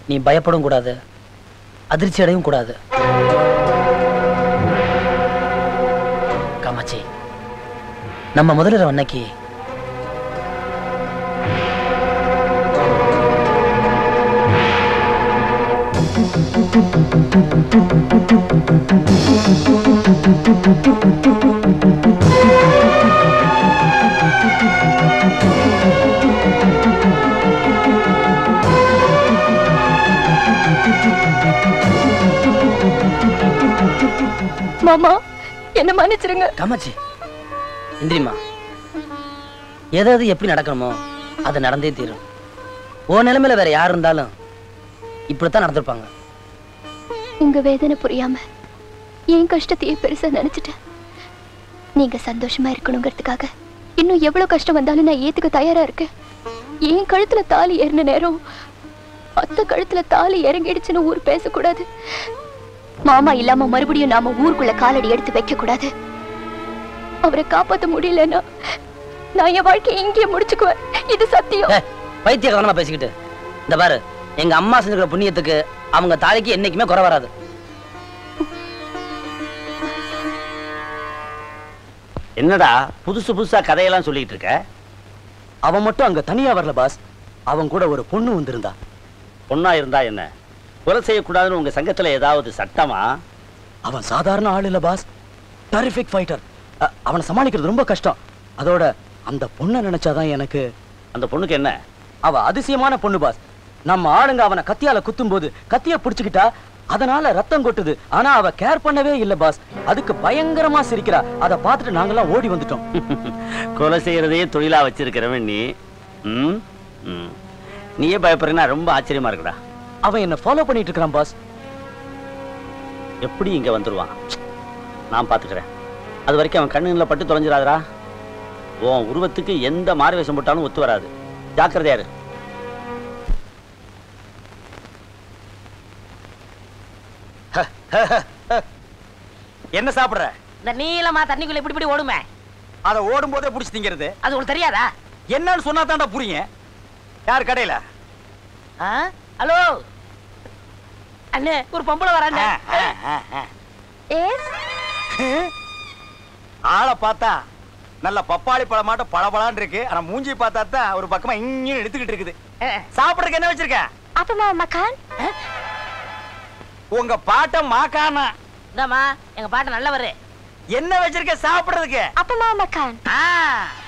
E: நீ பயப்படவும் கூடாது அதிர்ச்சி அடையும் கூடாது. நம்ம முதலிரவு அன்னைக்கு
D: மாமா என்ன மன்னிச்சிருங்க.
E: காமாட்சி இந்திரிமா எதாவது எப்படி நடக்கணுமோ அது நடந்தே தீரும். ஓ நிலைமையில வேற யார் இருந்தாலும் இப்படித்தான் நடந்திருப்பாங்க.
D: உங்க வேதனை புரியாம என் கஷ்டத்தையே பெருசா நினைச்சிட்டேன். நீங்க சந்தோஷமா இருக்கணுங்கிறதுக்காக இன்னும் எவ்வளவு கஷ்டம் வந்தாலும் நான் ஏத்துக்க தயாரா இருக்கேன். என் கழுத்துல தாலி ஏறின நேரம் அத்த கழுத்துல தாலி இறங்கிடுச்சுன்னு ஊர் பேசக்கூடாது. மாமா இல்லாம மறுபடியும் நாம ஊருக்குள்ள காலடி எடுத்து வைக்க கூடாது அவரை காப்பாத்த முடியலன்னா நான் என் வாழ்க்கையை இங்கேயே முடிச்சுக்குவேன். இது சத்தியம்.
E: பைத்தியக்காரமா பேசிக்கிட்டு? இந்த பாரு எங்க அம்மா செஞ்சுக்கிற புண்ணியத்துக்கு அவங்க தாலிக்கு என்னைக்குமே குறை வராது.
R: என்னடா புதுசு புதுசா கதையெல்லாம் சொல்லிட்டு இருக்க?
A: அவன் மட்டும் அங்க தனியா வரல பாஸ். அவன் கூட ஒரு பொண்ணு வந்திருந்தா.
R: பொண்ணா இருந்தா என்ன? கொலை செய்யக்கூடாதுன்னு உங்க சங்கத்துல ஏதாவது சட்டமா?
A: அவன் சாதாரண ஆள் இல்ல பாஸ். டெரிஃபிக் ஃபைட்டர் அவனை சமாளிக்கிறது ரொம்ப கஷ்டம். அதோட அந்த பொண்ணை நினைச்சாதான் எனக்கு
R: அந்த பொண்ணுக்கு என்ன?
A: அவ அதிசயமான பொண்ணு பாஸ் நம்ம ஆளுங்க அவனை கத்தியால குத்தும் போது கத்திய புடிச்சுக்கிட்டா அதனால ரத்தம் கொட்டுது. ஆனா அவ கேர் பண்ணவே இல்ல பாஸ் அதுக்கு பயங்கரமா சிரிக்கிறா. அத பார்த்துட்டு நாங்கெல்லாம் ஓடி வந்துட்டோம்.
R: கொலை செய்யறதையே தொழிலா வச்சிருக்கிறவன் நீ. நீயே பயப்படுறேன்னா ரொம்ப ஆச்சரியமா இருக்குடா.
A: அவன் என்ன ஃபாலோ பண்ணிட்டு இருக்கான் பாஸ்
R: எப்படி இங்க வந்துருவான்? நான் பாத்துக்கிறேன். அது வரைக்கும் அவன் கண்ணுல பட்டு தொலைஞ்சிடாதடா உன் உருவத்துக்கு எந்த மாறு வேஷம் போட்டாலும் ஒத்து வராது. ஜாக்கிரதையா இரு.
I: என்ன சாப்பிடுற?
H: இந்த நீளமா தண்ணிக்குள்ள இப்படி இப்படி ஓடுமே.
I: அத ஓடும் போதே புடிச்சு திங்கிறது.
H: அது உங்களுக்கு தெரியாதா?
I: என்னன்னு சொன்னா தான்டா புரியுங்க. யார் கடையில?
H: ஹலோ? அண்ணே ஒரு பொம்பளை வராண்ணே
I: ஆளை பார்த்தா நல்ல பப்பாளி பழமாட்ட பளபளான்னு இருக்கு. ஆனா மூஞ்சி பார்த்தா தான் ஒரு பக்கமா இங்கே எடுத்துக்கிட்டு இருக்குது. சாப்பிடுறதுக்கு என்ன வச்சிருக்க?
F: அப்பமா மக்கான்?
I: உங்க பாட்ட மாக்கானா
H: எங்க பாட்டு நல்லவரு.
I: என்ன வச்சிருக்க சாப்பிடுறதுக்கு?
F: அப்பமா மக்கான்.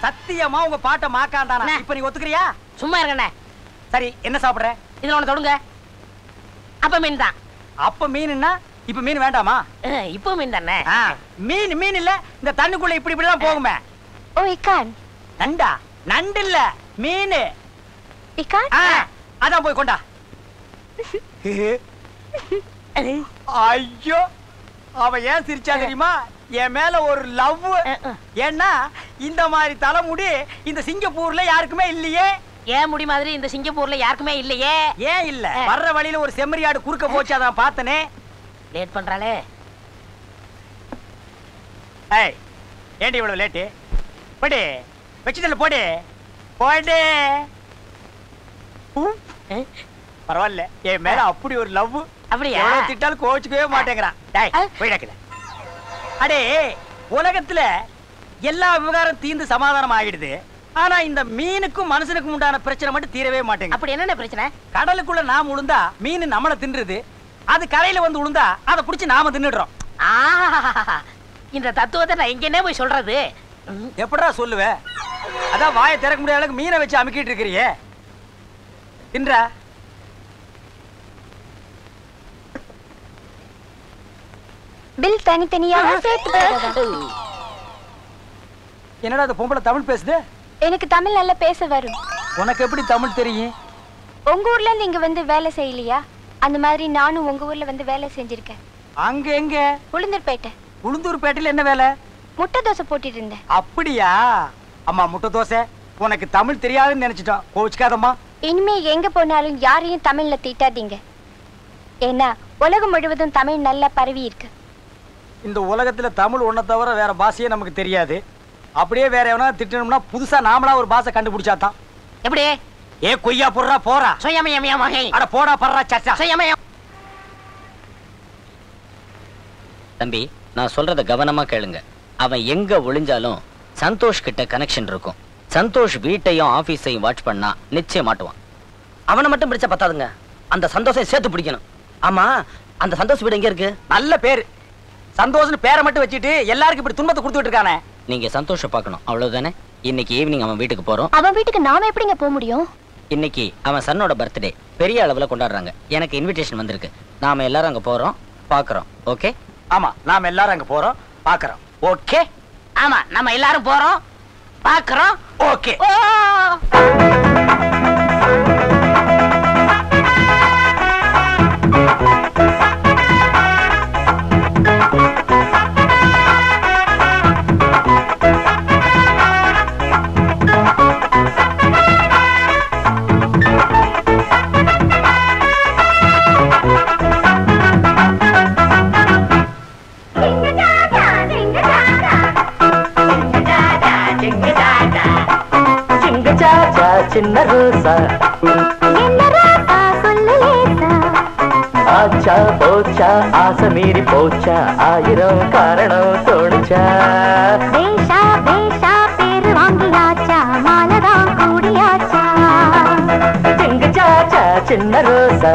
I: சத்தியமா உங்க பாட்ட மாக்காண்டானா இப்ப நீ ஒத்துக்கிறியா?
H: சும்மா இருக்கண்ணே
I: சரி என்ன சாப்பிடுற?
H: இதுல ஒண்ணு தொடுங்க. அப்ப மீன் தான்.
I: அப்ப மீன்னா இப்ப மீன் வேண்டாமா?
H: இப்போ மீன் தானே?
I: மீன் மீன் இல்ல. இந்த தண்ணிக்குள்ள இப்படி இப்படி தான் போகுமே.
F: ஓ இக்கான்.
I: நண்டா? நண்டு இல்ல. மீன்.
F: இக்கான்?
I: அதான் போய் கொண்டா. ஐயோ அவ ஏன் சிரிச்சா தெரியுமா? என் மேல ஒரு லவ். ஏன்னா இந்த மாதிரி தலைமுடி இந்த சிங்கப்பூர்ல யாருக்குமே இல்லையே.
H: ஏன் முடி மாதிரி இந்த சிங்கப்பூர்ல யாருக்குமே இல்லையே?
I: ஏன் இல்ல? வர்ற வழியில ஒரு செம்மறியாடு குறுக்க போச்சு அதான் பார்த்தனே.
H: லேட் பண்றாளே.
I: ஏய் ஏண்டி இவ்வளவு லேட்டு போடு வச்சுதல்ல போடு. போடு. பரவாயில்ல. என் மேல அப்படி ஒரு லவ்
H: அப்படியா?
I: எவ்வளவு திட்டாலும் கோச்சுக்கவே மாட்டேங்கிறான். டேய் போய் டக்குல அடே உலகத்துல எல்லா விவகாரம் தீர்ந்து சமாதானம் ஆகிடுது. ஆனா இந்த மீனுக்கும் மனுஷனுக்கும் உண்டான பிரச்சனை மட்டும் தீரவே மாட்டேங்குது.
H: அப்படி என்னென்ன பிரச்சனை?
I: கடலுக்குள்ள நாம உளுந்தா மீன் நம்மள தின்றுது. அது கரையில வந்து உளுந்தா அதை புடிச்சு நாம தின்னுடுறோம்.
H: இந்த தத்துவத்தை நான் எங்கன்னே போய் சொல்றது.
I: எப்படிடா சொல்லுவ? அதான் வாயை திறக்க முடியாத அளவுக்கு மீனை வச்சு அமுக்கிட்டு இருக்கிறியே. தின்றா?
F: பில் தனித்தனியாக சேர்த்து?
I: என்னடா அந்த பொம்பளை தமிழ் பேசுது?
F: எனக்கு தமிழ் நல்லா பேச வரும்.
I: உனக்கு எப்படி தமிழ் தெரியும்?
F: உங்க ஊர்ல இருந்து இங்க வந்து வேலை செய்யலையா? அந்த மாதிரி நானும் உங்க ஊர்ல வந்து வேலை செஞ்சிருக்கேன்.
I: அங்க எங்க?
F: உளுந்தூர்பேட்டை
I: உளுந்தூர்பேட்டையில என்ன வேலை?
F: முட்டை தோசை போட்டுட்டு இருந்தேன்.
I: அப்படியா? அம்மா முட்டை தோசை உனக்கு தமிழ் தெரியாதுன்னு நினைச்சிட்டோம். கோவிச்சுக்காதம்மா.
F: இனிமே எங்க போனாலும் யாரையும் தமிழ்ல திட்டாதீங்க. ஏன்னா உலகம் முழுவதும் தமிழ் நல்லா பரவி இருக்கு.
I: இந்த உலகத்துல தமிழ் ஒன்றை தவிர வேற பாஷையே நமக்கு தெரியாது. அப்படியே வேற எவனா திட்டணும்னா புதுசா நாமளா ஒரு பாஷை கண்டுபிடிச்சாதான்.
H: எப்படி
I: ஏ கொய்யா போடுறா போறா.
H: சுயமயமயமாக.
I: அட போடா படுறா சச்சா.
H: சுயமயம்.
M: தம்பி நான் சொல்றத கவனமா கேளுங்க. அவன் எங்க ஒளிஞ்சாலும் சந்தோஷ் கிட்ட கனெக்ஷன் இருக்கும். சந்தோஷ் வீட்டையும் ஆபீஸையும் வாட்ச் பண்ணா நிச்சயம் மாட்டுவான்.
E: அவனை மட்டும் பிடிச்சா பத்தாதுங்க. அந்த சந்தோஷம் சேர்த்து பிடிக்கணும். ஆமா அந்த சந்தோஷ் வீடு எங்க இருக்கு?
I: நல்ல பேரு. சந்தோஷம் பேரை மட்டும் வச்சுட்டு எல்லாருக்கும் இப்படி துன்பத்தை கொடுத்துட்டு இருக்கானே.
M: நீங்க சந்தோஷ பார்க்கணும். அவ்வளவுதானே? இன்னைக்கு ஈவினிங் அவன் வீட்டுக்கு போறோம்.
F: அவன் வீட்டுக்கு நாம எப்படிங்க போக முடியும்?
M: இன்னைக்கு அவன் சன்னோட பர்த்டே பெரிய அளவுல கொண்டாடுறாங்க. எனக்கு இன்விடேஷன் வந்திருக்கு. நாம எல்லாரும் அங்க போறோம் பாக்குறோம். ஓகே
I: ஆமா நாம எல்லாரும் அங்க போறோம் பாக்குறோம். ஓகே
H: ஆமா நம்ம எல்லாரும் போறோம் பாக்குறோம்.
I: ஓகே
T: சின்ன ரோசா. ஆச்சா போச்சா ஆசை மீறி போச்சா ஆயிரம் காரணம் தோணுச்சா.
O: பேஷா பேஷா பேரு வாங்கியாச்சா மாலதான் கூடியாச்சா.
T: சின்ன ரோசா.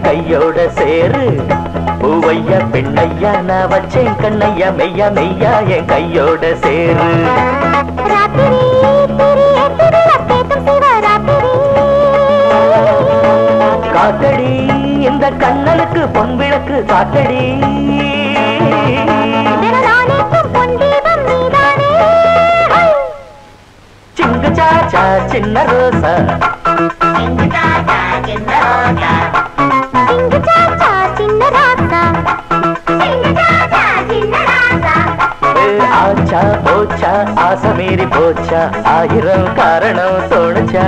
T: கையோட சேரு. பூவையா பெண்ணையா நான் வச்சேன் கண்ணையா மெய்யா மெய்யா என் கையோட சேரு. காத்தடி இந்த கண்ணனுக்கு பொன் விளக்கு காத்தடி. சிங்கு சாச்சா சின்ன ரோசா.
O: சிங்கு சாச்சா சின்ன ராசா.
T: ஆச்சா போச்சா ஆசை மீறி போச்சா ஆயிரம் காரணம் தோணுச்சா?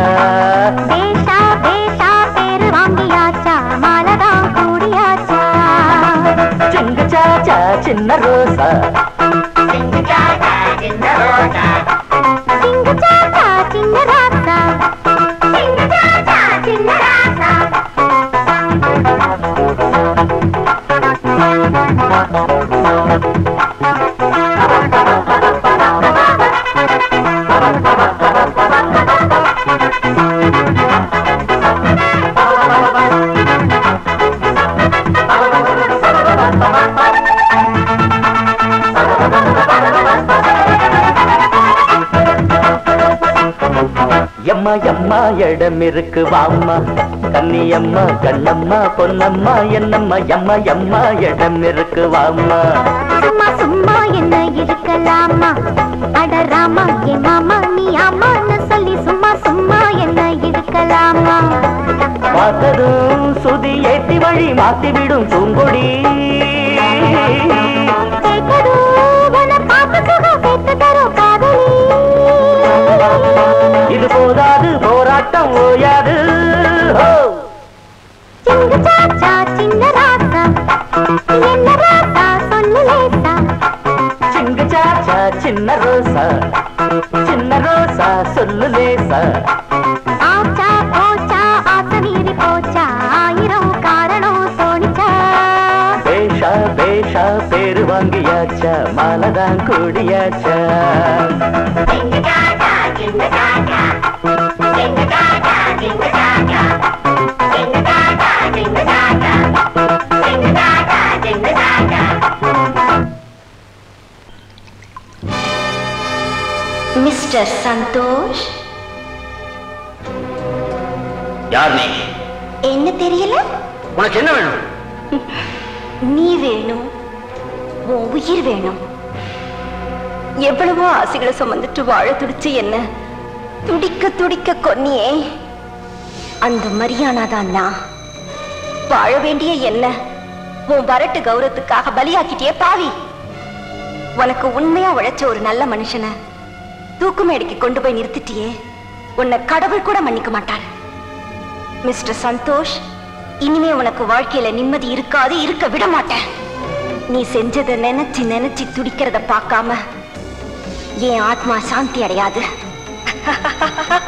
O: பேஷா பேஷா பேரு வாங்கியாச்சா மாலதான் கூடியாச்சா?
T: சிங்கு சாச்சா சின்ன ரோசா.
O: சிங்கு சாச்சா சின்ன
T: எம்மா இடம் இருக்கு வாம்மா. கன்னியம்மா கண்ணம்மா பொன்னம்மா என்னம்மா எம்மா எம்மா இடம் இருக்கு வாம்மா.
O: சும்மா சும்மா என்ன இருக்கலாமா? அட ராமா என் மாமா நீ ஆமான்னு சொல்லி சும்மா சும்மா என்ன இருக்கலாமா?
T: பார்த்ததும் சுதி ஏத்தி வழி மாத்தி விடும் பூங்கொடி.
O: கேட்கதோ உன
T: இது போதாது போராட்டம் ஓயாது.
O: சின்ன ராசா. என்ன ராசா சொல்லு லேசா.
T: சிங்கு சாச்சா சின்ன ரோசா. சின்ன ரோசா சொல்லு லேசா.
O: ஆச்சா போச்சா ஆசை மீறி போச்சா. ஆயிரம் காரணம் தோணிச்சா
T: பேஷா பேஷா பேரு வாங்கியாச்சா. மாலதான் கூடியாச்சா.
F: மிஸ்டர் சந்தோஷ்
R: யார் நீ?
F: என்ன தெரியல?
R: உனக்கு என்ன வேணும்?
F: நீ வேணும் உன் உயிர் வேணும். எவ்வளவோ ஆசைகளை சுமந்துட்டு வாழ துடிச்சு என்ன துடிக்க துடிக்க கொன்னியே. அந்த மரியானாதான் நான். வாழ வேண்டிய என்ன? உன் வரட்டு கௌரவத்துக்காக பலியாக்கிட்டே பாவி. உனக்கு உண்மையா உழைச்ச ஒரு நல்ல மனுஷனை தூக்குமேடைக்கு கொண்டு போய் நிறுத்திட்டியே. உன்னை கடவுள் கூட மன்னிக்க மாட்டார். மிஸ்டர் சந்தோஷ் இனிமே உனக்கு வாழ்க்கையில நிம்மதி இருக்காது இருக்க விட மாட்டேன். நீ செஞ்சதை நினைச்சு நினைச்சு துடிக்கிறத பார்க்காம என் ஆத்மா சாந்தி அடையாது.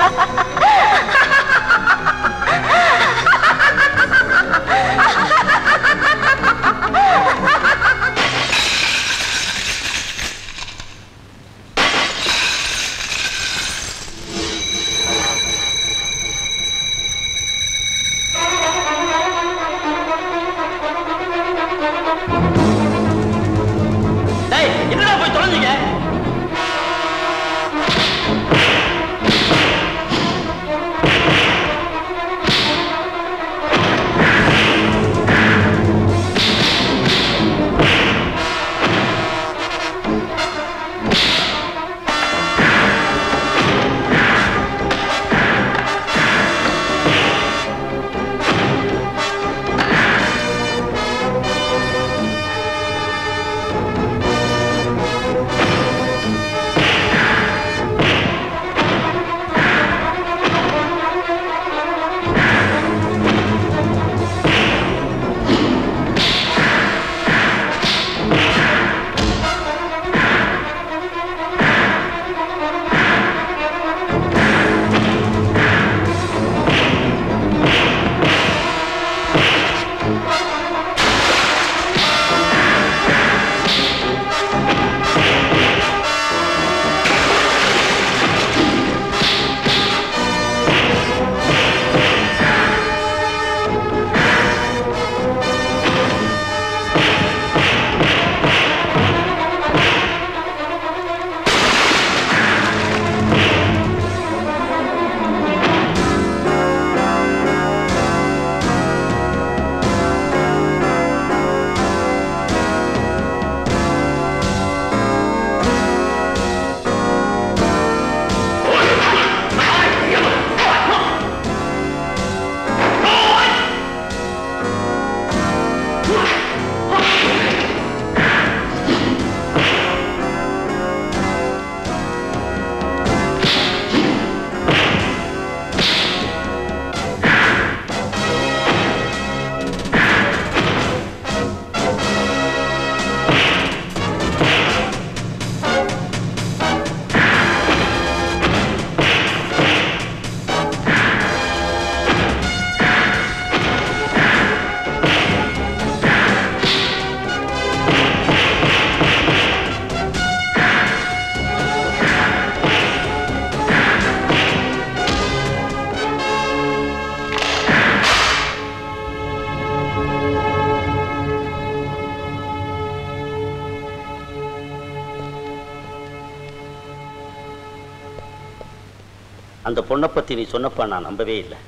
R: அந்த பொண்ணை பத்தி நீ சொன்னப்ப நான் நம்பவே இல்லை.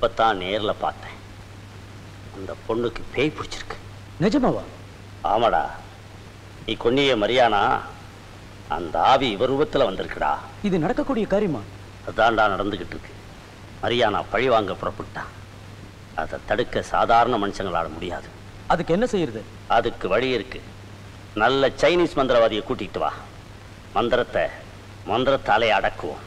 R: இப்பதான் நேர்ல பார்த்தேன். அந்த பொண்ணுக்கு பேய் பிடிச்சிருக்கு.
A: நிஜமாவா?
R: ஆமாடா. நீ கொன்னிய மரியானா அந்த ஆவி இவர் ரூபத்துல வந்திருக்குடா.
A: இது நடக்கக்கூடிய காரியமா?
R: அதான்டா நடந்துகிட்டு இருக்கு. மரியானா பழி வாங்க புறப்பட்டான் அதை தடுக்க சாதாரண மனுஷங்களால முடியாது.
A: அதுக்கு என்ன செய்யறது?
R: அதுக்கு வழி இருக்கு. நல்ல சைனீஸ் மந்திரவாதியை கூட்டிட்டு வா. மந்திரத்தை மந்திரத்தாலே அடக்குவோம்.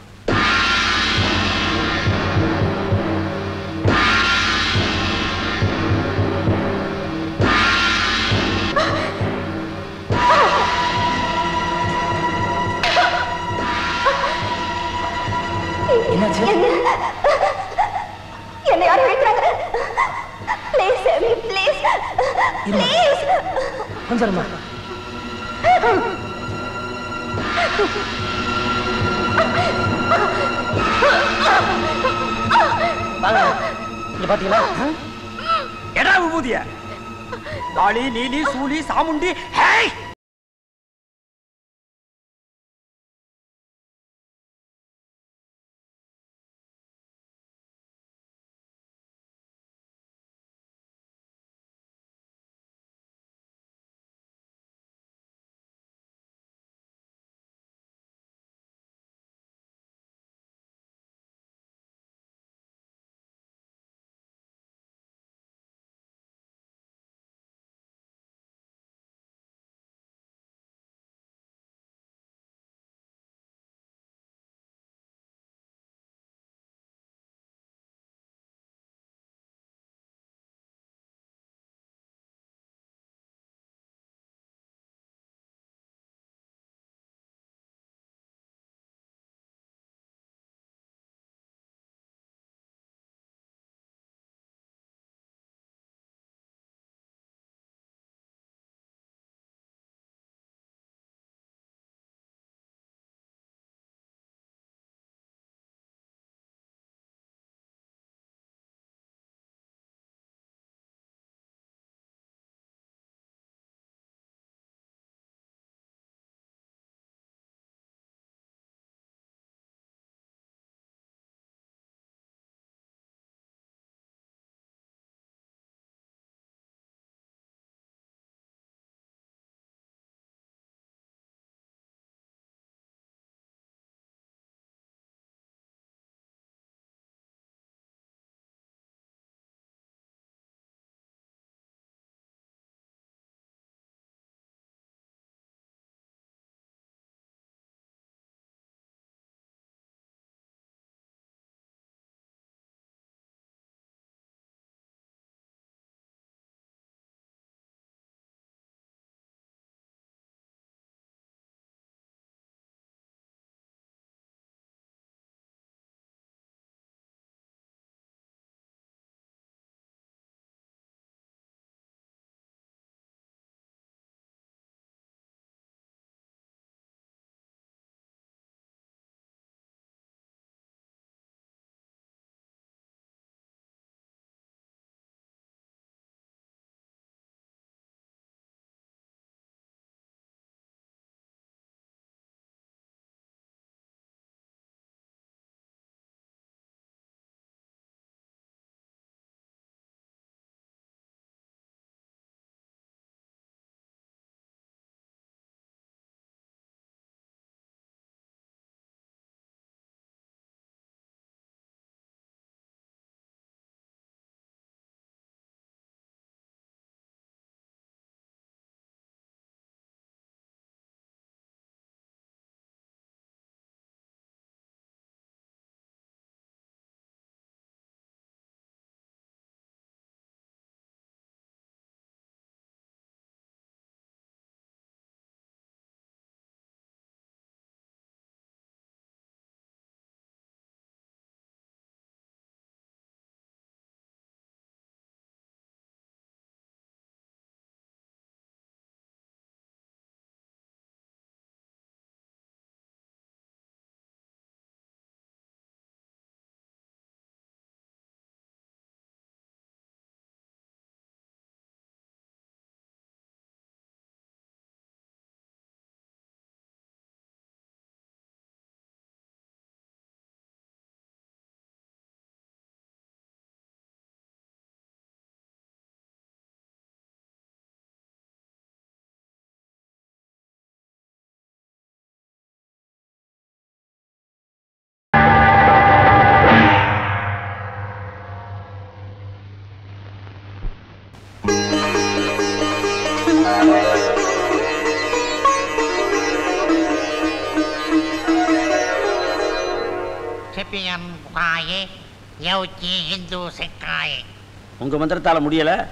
R: உங்க மந்திரத்தால முடியல?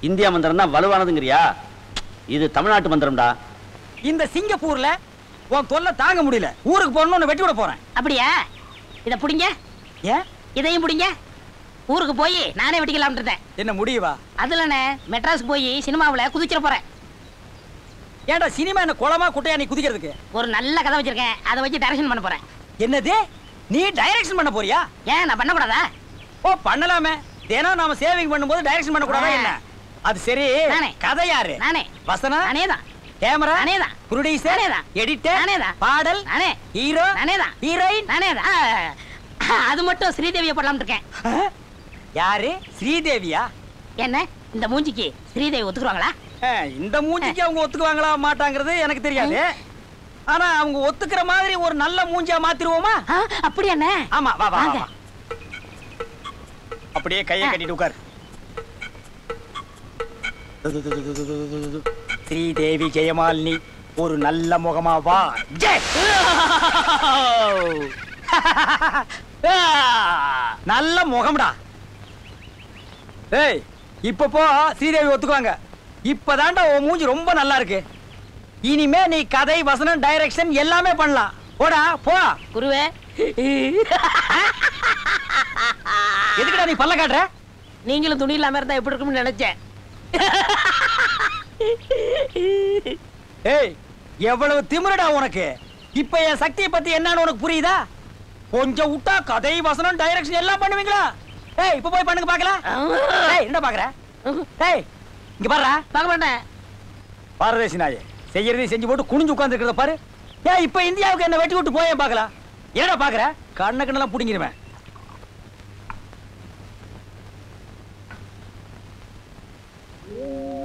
R: இந்தியா மந்திரம் தான் வலுவானதுங்கிறியா? இது தமிழ்நாட்டு மந்திரம்டா.
I: இந்த சிங்கப்பூர்ல உன் தொல்லை தாங்க முடியல. ஊருக்கு போறணும்னு வெட்டி விட போறேன்.
H: அப்படியா? இத புடிங்க.
I: ஏன்?
H: இதையும் புடிங்க. ஊருக்கு போய் நானே வெட்டிக்கலாம்னு இருந்தேன்.
I: என்ன முடியவா?
H: அதுலண்ணே மெட்ராஸ் போய் சினிமாவுல குதிச்சிட போறேன்.
I: ஏன்டா சினிமா என்ன குளமா குட்டையா நீ குதிக்கிறதுக்கு?
H: ஒரு நல்ல கதை வச்சிருக்கேன். அதை வச்சு டைரக்ஷன் பண்ண போறேன்.
I: என்னது? நீ டைரக்ஷன் பண்ண போறியா?
H: ஏன் நான் பண்ணக்கூடாதா?
I: ஓ பண்ணலாமே. தினம் நாம சேவிங் பண்ணும்போது டைரக்ஷன் பண்ண கூடாதா
H: ஆ.
I: என்ன? அது சரி.
H: நானே.
I: கதை யாரு?
H: நானே.
I: வசனா?
H: நானே தான்.
I: கேமரா?
H: நானே தான்.
I: ப்ரொடியூசர்
H: நானே தான்.
I: எடிட்டர்
H: நானே தான்.
I: பாடல்?
H: நானே.
I: ஹீரோ?
H: நானே தான்.
I: ஹீரோயின்?
H: நானே தான். அது மட்டும் ஸ்ரீதேவியை போடலாம்னு இருக்கேன்.
I: யாரு? ஸ்ரீதேவியா?
H: என்ன? இந்த மூஞ்சிக்கு ஸ்ரீதேவி ஒத்துக்குறாங்களா
I: ஆ, இந்த மூஞ்சிக்கு அவங்க ஒத்துக்குவாங்களா மாட்டாங்கிறது எனக்கு தெரியாது. ஆனா அவங்க ஒத்துக்கிற மாதிரி ஒரு நல்ல மூஞ்சியா மாத்திருவோமா?
H: அப்படி என்ன
I: ஆமா வா வா, அப்படியே கையை கட்டிட்டு உட்கார். ஸ்ரீதேவி ஜெயமாலினி ஒரு நல்ல முகமா வா. ஜெய்! நல்ல முகம்டா. ஏய் இப்ப போ ஸ்ரீதேவி ஒத்துக்குவாங்க. இப்பதான்டா உன் மூஞ்சி ரொம்ப நல்லா இருக்கு. இனிமே நீ கதை வசனம் டைரக்ஷன் எல்லாமே பண்ணலாம். போடா போ.
H: குருவே.
I: எதுக்குடா நீ பல்ல காட்டுற?
H: நீங்களும் துணி இல்லாம இருந்தா எப்படி இருக்கும்னு நினைச்சேன்.
I: ஏய் எவ்வளவு திமிருடா உனக்கு? இப்ப என் சக்தியை பத்தி என்னன்னு உனக்கு புரியுதா? கொஞ்சம் விட்டா கதை வசனம் டைரக்ஷன் எல்லாம் பண்ணுவீங்களா? ஏய் இப்ப போய் பண்ணுங்க பாக்கலாம் ஏய் என்ன பாக்குற ஏய் இங்க பாருடா.
H: பார்க்க மாட்டேன்.
I: பாரதேசி நாயே செய்யறதையும் செஞ்சு போட்டு குனிஞ்சு உட்கார்ந்துருக்கிறத பாரு. ஏன் இப்ப இந்தியாவுக்கு என்ன வெட்டி விட்டு போய் பார்க்கலாம் என்னடா பாக்குற கண்ண கண்ணெல்லாம் புடிங்கிருவேன்.
A: பாஸ்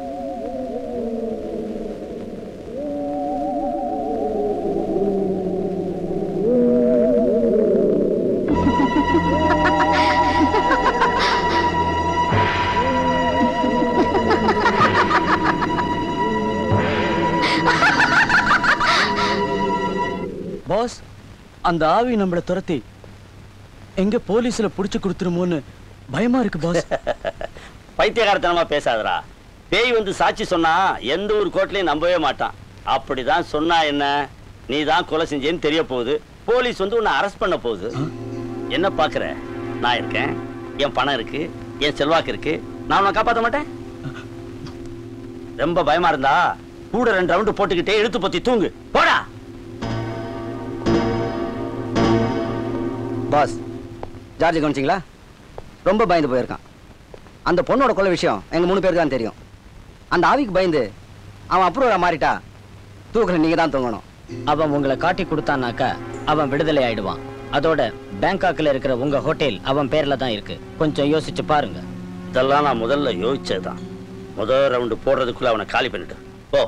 A: அந்த ஆவி நம்மள துரத்தி எங்க போலீஸ்ல புடிச்சு கொடுத்துருமோன்னு பயமா இருக்கு பாஸ்
R: பைத்தியகாரத்தனமா பேசாதடா. பேய் வந்து சாட்சி சொன்னா எந்த ஒரு கோர்ட்லயும் நம்பவே மாட்டான். அப்படிதான் சொன்னா என்ன? நீ தான் கொலை செஞ்சேன்னு தெரிய போகுது போலீஸ் வந்து உன்னை அரெஸ்ட் பண்ண போகுது. என்ன பாக்குற? நான் இருக்கேன். என் பணம் இருக்கு. என் செல்வாக்கு இருக்கு. நான் உன்னை காப்பாத்த மாட்டேன்? ரொம்ப பயமா இருந்தா கூட ரெண்டு ரவுண்டு போட்டுக்கிட்டே இழுத்து பொத்தி தூங்கு. போடா!
G: பாஸ். ஜார்ஜ் கவனிச்சிங்களா? ரொம்ப பயந்து போயிருக்கான். அந்த பொண்ணோட கொலை விஷயம் எங்கள் மூணு பேருக்கு தான் தெரியும். அந்த ஆவிக்கு பயந்து அவன் அப்ரூவராக மாறிட்டா தூக்கில் நீங்கள் தான் தூங்கணும்.
M: அவன் உங்களை காட்டி கொடுத்தானாக்கா அவன் விடுதலை ஆயிடுவான். அதோட பேங்காக்கில் இருக்கிற உங்கள் ஹோட்டல் அவன் பேரில் தான் இருக்கு. கொஞ்சம் யோசிச்சு பாருங்க.
R: இதெல்லாம் நான் முதல்ல யோசிச்சதுதான். முதல் ரவுண்டு போடுறதுக்குள்ள அவனை காலி பண்ணிட்டு போ.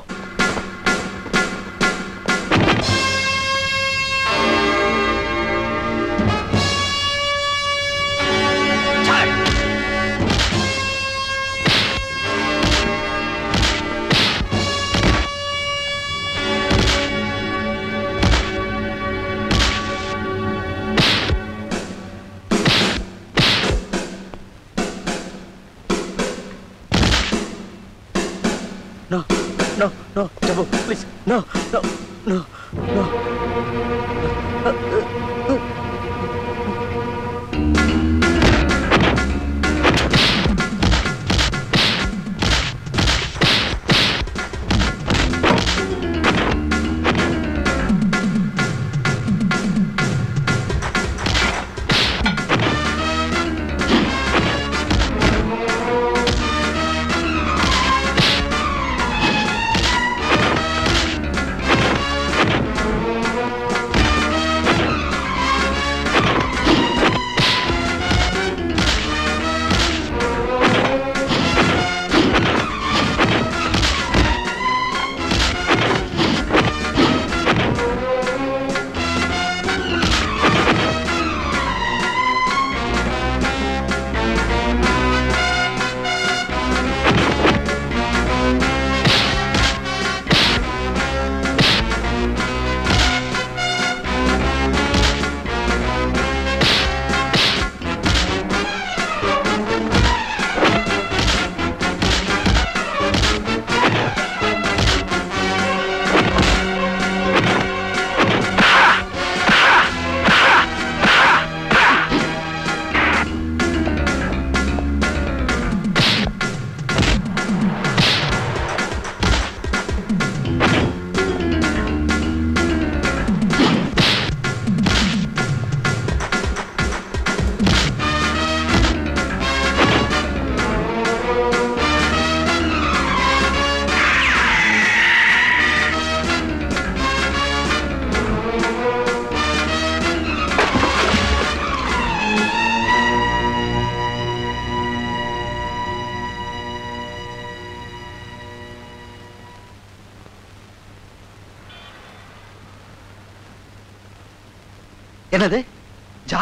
A: no, Jabu, please, no.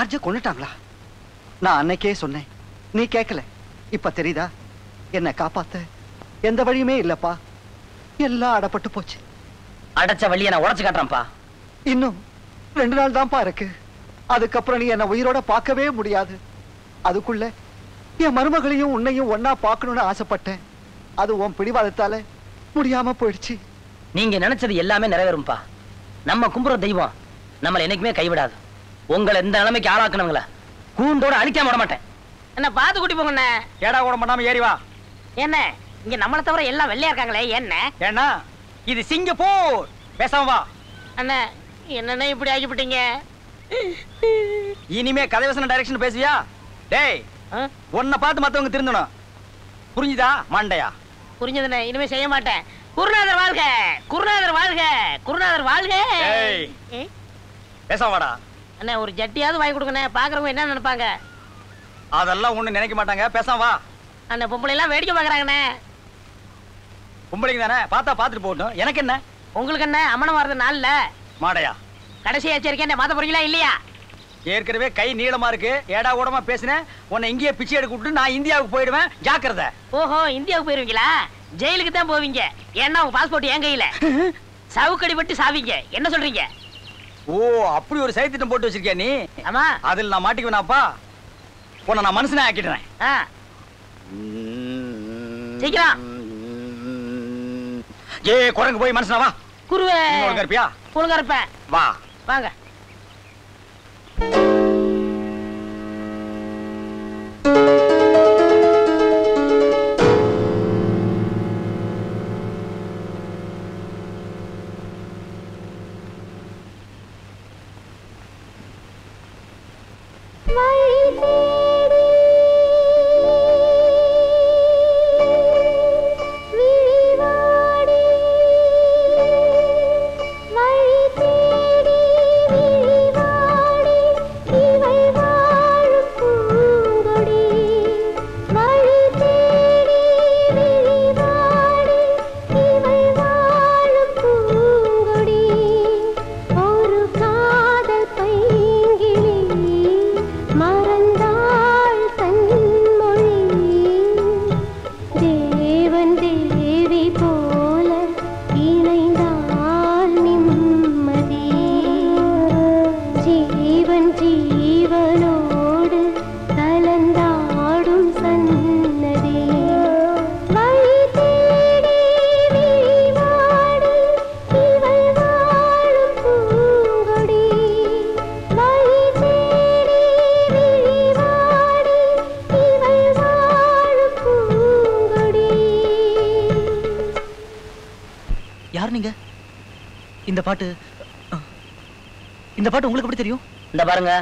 G: ஜார்ஜ கொண்டுட்டாங்களா? நான் அன்னைக்கே சொன்னேன். நீ கேட்கல இப்ப தெரியுதா? என்ன காப்பாத்த. எந்த வழியுமே இல்லப்பா. எல்லாம் அடப்பட்டு போச்சு.
E: அடைச்ச வழியை நான் உடைச்சு காட்டுறேன்ப்பா.
G: இன்னும் ரெண்டு நாள் தான்ப்பா இருக்கு. அதுக்கப்புறம் நீ என்ன உயிரோட பார்க்கவே முடியாது. அதுக்குள்ள என் மருமகளையும் உன்னையும் ஒன்னா பார்க்கணும்னு ஆசைப்பட்டேன். அது உன் பிடிவாதத்தால முடியாம போயிடுச்சு.
E: நீங்க நினைச்சது எல்லாமே நிறைவேறும்பா நம்ம கும்புற தெய்வம் நம்மளை என்னைக்குமே கைவிடாது. உங்களை இந்த நிலைமைக்கு ஆளாக்குனவங்கள கூண்டோட அழிக்காம விட மாட்டேன்.
H: என்ன பாத்து கூட்டி போங்கண்ணே
I: ஏடா கூட பண்ணாம ஏறி வா.
H: என்ன இங்க நம்மளை தவிர எல்லாம் வெள்ளையா இருக்காங்களே என்ன?
I: ஏன்னா இது சிங்கப்பூர். பேசாம வா.
H: அண்ணா என்னண்ணே இப்படி ஆகிவிட்டீங்க?
I: இனிமே கதை வசன டைரக்ஷன் பேசுவியா? டேய் உன்னை பார்த்து மத்தவங்க திருந்தணும். புரிஞ்சுதா மண்டையா?
H: புரிஞ்சதுண்ணே இனிமே செய்ய மாட்டேன். குருநாதர் வாழ்க குருநாதர் வாழ்க குருநாதர் வாழ்க.
I: பேசாம வாடா.
H: அண்ணே ஒரு ஜட்டியாவது வாங்கி கொடுங்கண்ணே. பாக்குறவங்க என்ன நினைப்பாங்க?
I: அதெல்லாம் ஒண்ணு நினைக்க மாட்டாங்க. பேசாம வா.
H: அண்ணே பொம்பளை எல்லாம் வேடிக்கை பாக்குறாங்கண்ணே
I: பொம்பளைங்க தானே? பார்த்தா பார்த்துட்டு போகட்டும். எனக்கு என்ன?
H: உங்களுக்கு என்ன? அம்மனம் வர்றது நாள்ல
I: மாடையா?
H: கடைசி எச்சரிக்கை மாத்த போறீங்களா இல்லையா?
I: ஏற்கனவே கை நீளமா இருக்கு. ஏடா கூடமா பேசினேன் உன்னை இங்கேயே பிச்சை எடுக்க விட்டு நான் இந்தியாவுக்கு போயிடுவேன். ஜாக்கிரதை.
H: ஓஹோ இந்தியாவுக்கு போயிருவீங்களா? ஜெயிலுக்கு தான் போவீங்க. ஏன்னா உங்க பாஸ்போர்ட் என் கையில. சவுக்கடி பட்டு சாவீங்க. என்ன சொல்றீங்க?
I: ஓ அப்படி ஒரு சைத்திட்டம் போட்டு வச்சிருக்கியா நீ?
H: ஆமா.
I: அதில் நான் மாட்டிக்குவேனாப்பா? உன்னை நான் மனுஷனே ஆக்கிடுறேன்.
H: சீக்கிரம்.
I: ஏ குரங்கு போய் மனுஷனா வா.
H: குருவே.
I: ஒழுங்கா இருப்பியா?
H: ஒழுங்கா இருப்பேன்.
I: வா.
H: வாங்க.
G: யார் நீங்க? இந்த பாட்டு இந்த பாட்டு உங்களுக்கு எப்படி தெரியும்?
E: இந்த பாருங்க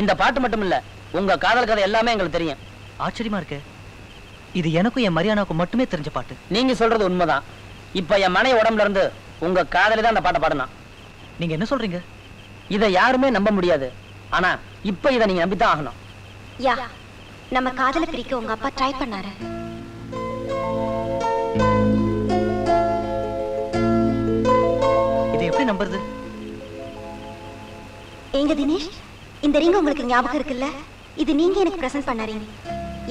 E: இந்த பாட்டு மட்டும் இல்ல உங்க காதல் கதை எல்லாமே எங்களுக்கு தெரியும்.
G: ஆச்சரியமா இருக்கு. இது எனக்கும் என் மரியானாவுக்கும் மட்டுமே தெரிஞ்ச பாட்டு.
E: நீங்க சொல்றது உண்மைதான். இப்ப என் மனை உடம்புல இருந்து உங்க காதலி தான் அந்த பாட்டை பாடினான்
G: நீங்க என்ன சொல்றீங்க?
E: இதை யாருமே நம்ப முடியாது. ஆனா இப்ப இதை நீங்க நம்பித்தான் ஆகணும்.
F: யா நம்ம காதல பிரிக்க உங்க அப்பா ட்ரை பண்ணாரு.
G: எப்படி நம்புறது?
F: ஏங்க தினேஷ் இந்த ரிங் உங்களுக்கு ஞாபகம் இருக்குல்ல? இது நீங்க எனக்கு பிரசன்ட் பண்ண ring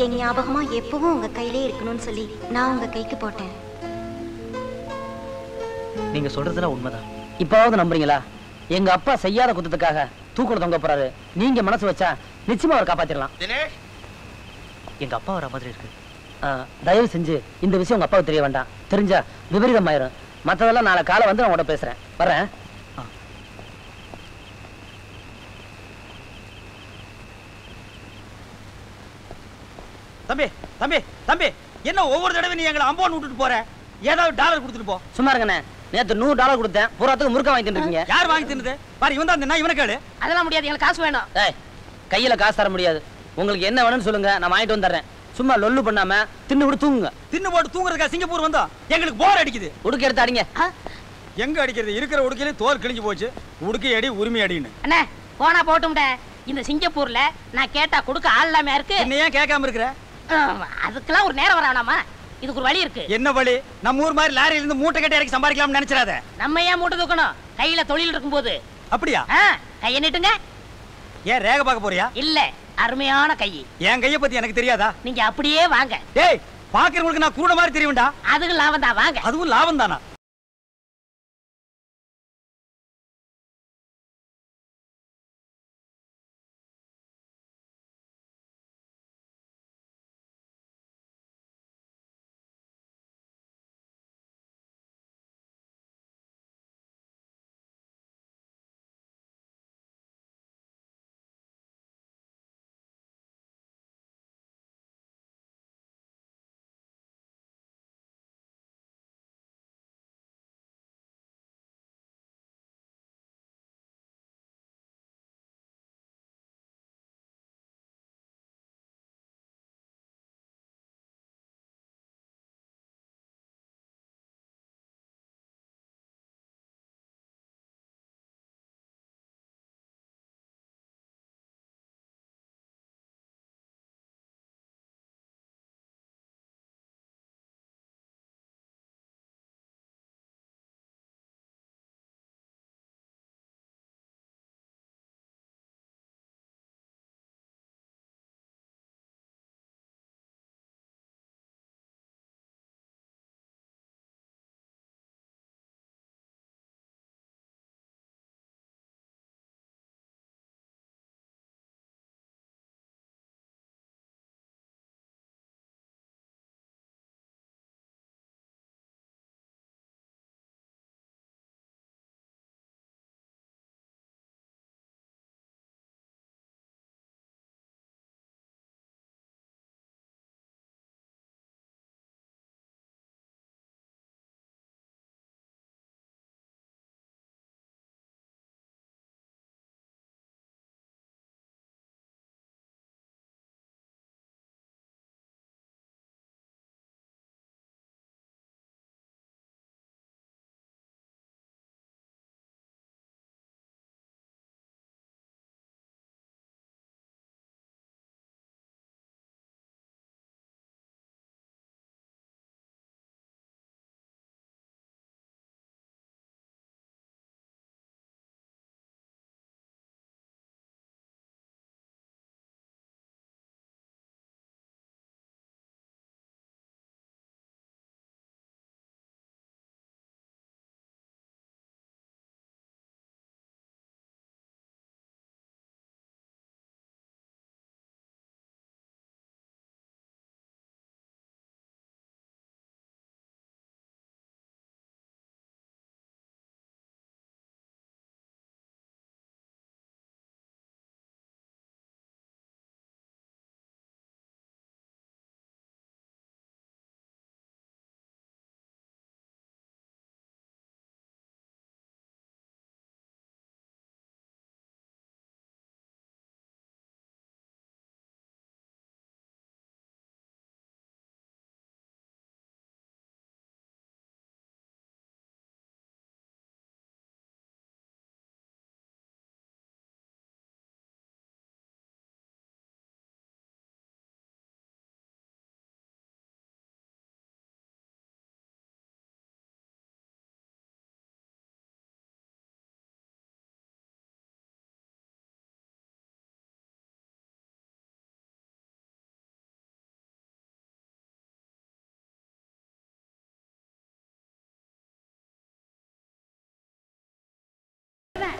F: என் ஞாபகமா எப்பவும் உங்க கையிலே இருக்கணும்னு சொல்லி நான் உங்க கைக்கு போட்டேன்.
G: நீங்க சொல்றதுலாம் உண்மைதான்.
E: இப்பவாவது நம்புறீங்களா? எங்க அப்பா செய்யாத குத்தத்துக்காக தூக்குல தொங்க போறாரு. நீங்க மனசு வச்சா நிச்சயமா அவர் காப்பாத்திடலாம்
G: எங்க அப்பா வர மாதிரி இருக்கு.
E: தயவு செஞ்சு இந்த விஷயம் உங்க அப்பாவுக்கு தெரிய வேண்டாம். தெரிஞ்சா விபரீதம் ஆயிரும் மத்ததெல்லாம் நாளை காலை வந்து நான் உங்கள்கிட்ட பேசுறேன். வரேன்
I: தம்பி தம்பி தம்பி என்ன ஒவ்வொரு தடவை நீ எங்களை அம்போன் விட்டுட்டு போற? ஏதாவது டாலர் கொடுத்துட்டு போ.
E: சும்மா இருங்கண்ணே. நேத்து நூறு டாலர் கொடுத்தேன். பூராத்துக்கு முறுக்க வாங்கி தின்னுருக்கீங்க
I: யார் வாங்கி தின்னது? பாரு இவன் தான் இவனை கேளு.
H: அதெல்லாம் முடியாது எங்களுக்கு காசு வேணும்.
E: ஏய் கையில காசு தர முடியாது. உங்களுக்கு என்ன வேணும்னு சொல்லுங்க. நான் வாங்கிட்டு வந்துடுறேன் சும்மா லொல்லு பண்ணாம தின்னு விட்டு தூங்குங்க.
I: தின்னு போட்டு தூங்குறதுக்கா சிங்கப்பூர் வந்தோம்? எங்களுக்கு போர் அடிக்குது.
E: உடுக்க எடுத்து அடிங்க.
I: எங்க அடிக்கிறது? இருக்கிற உடுக்கையிலே தோல் கிழிஞ்சு போச்சு. உடுக்கை அடி உரிமை அடின்னு.
H: அண்ணே போனா போட்டும்ட. இந்த சிங்கப்பூர்ல நான் கேட்டா கொடுக்க ஆள் இல்லாம இருக்கு?
I: என்ன ஏன் கேட்காம இருக்கிற?
H: அதுக்கெல்லாம் ஒரு நேரம் வரானாமா? இதுக்கு ஒரு வழி இருக்கு.
I: என்ன வழி? நம்ம ஊர் மாதிரி லாரியில இருந்து மூட்டை கட்டி இறக்கி சம்பாதிக்கலாம்னு நினைச்சிடாத.
H: நம்ம ஏன் மூட்டை தூக்கணும்? கையில தொழில் இருக்கும்போது.
I: அப்படியா?
H: ஆ, கையை நீட்டுங்க.
I: ஏன் ரேக பார்க்க போறியா?
H: இல்ல அருமையான கை
I: என் கைய பத்தி எனக்கு தெரியாதா?
H: நீங்க அப்படியே வாங்க.
I: டேய் பாக்குறவங்களுக்கு நான் கூட மாதிரி தெரியும்டா.
H: அதுக்கு லாபம் தான் வாங்க.
I: அதுவும் லாபம் தானா?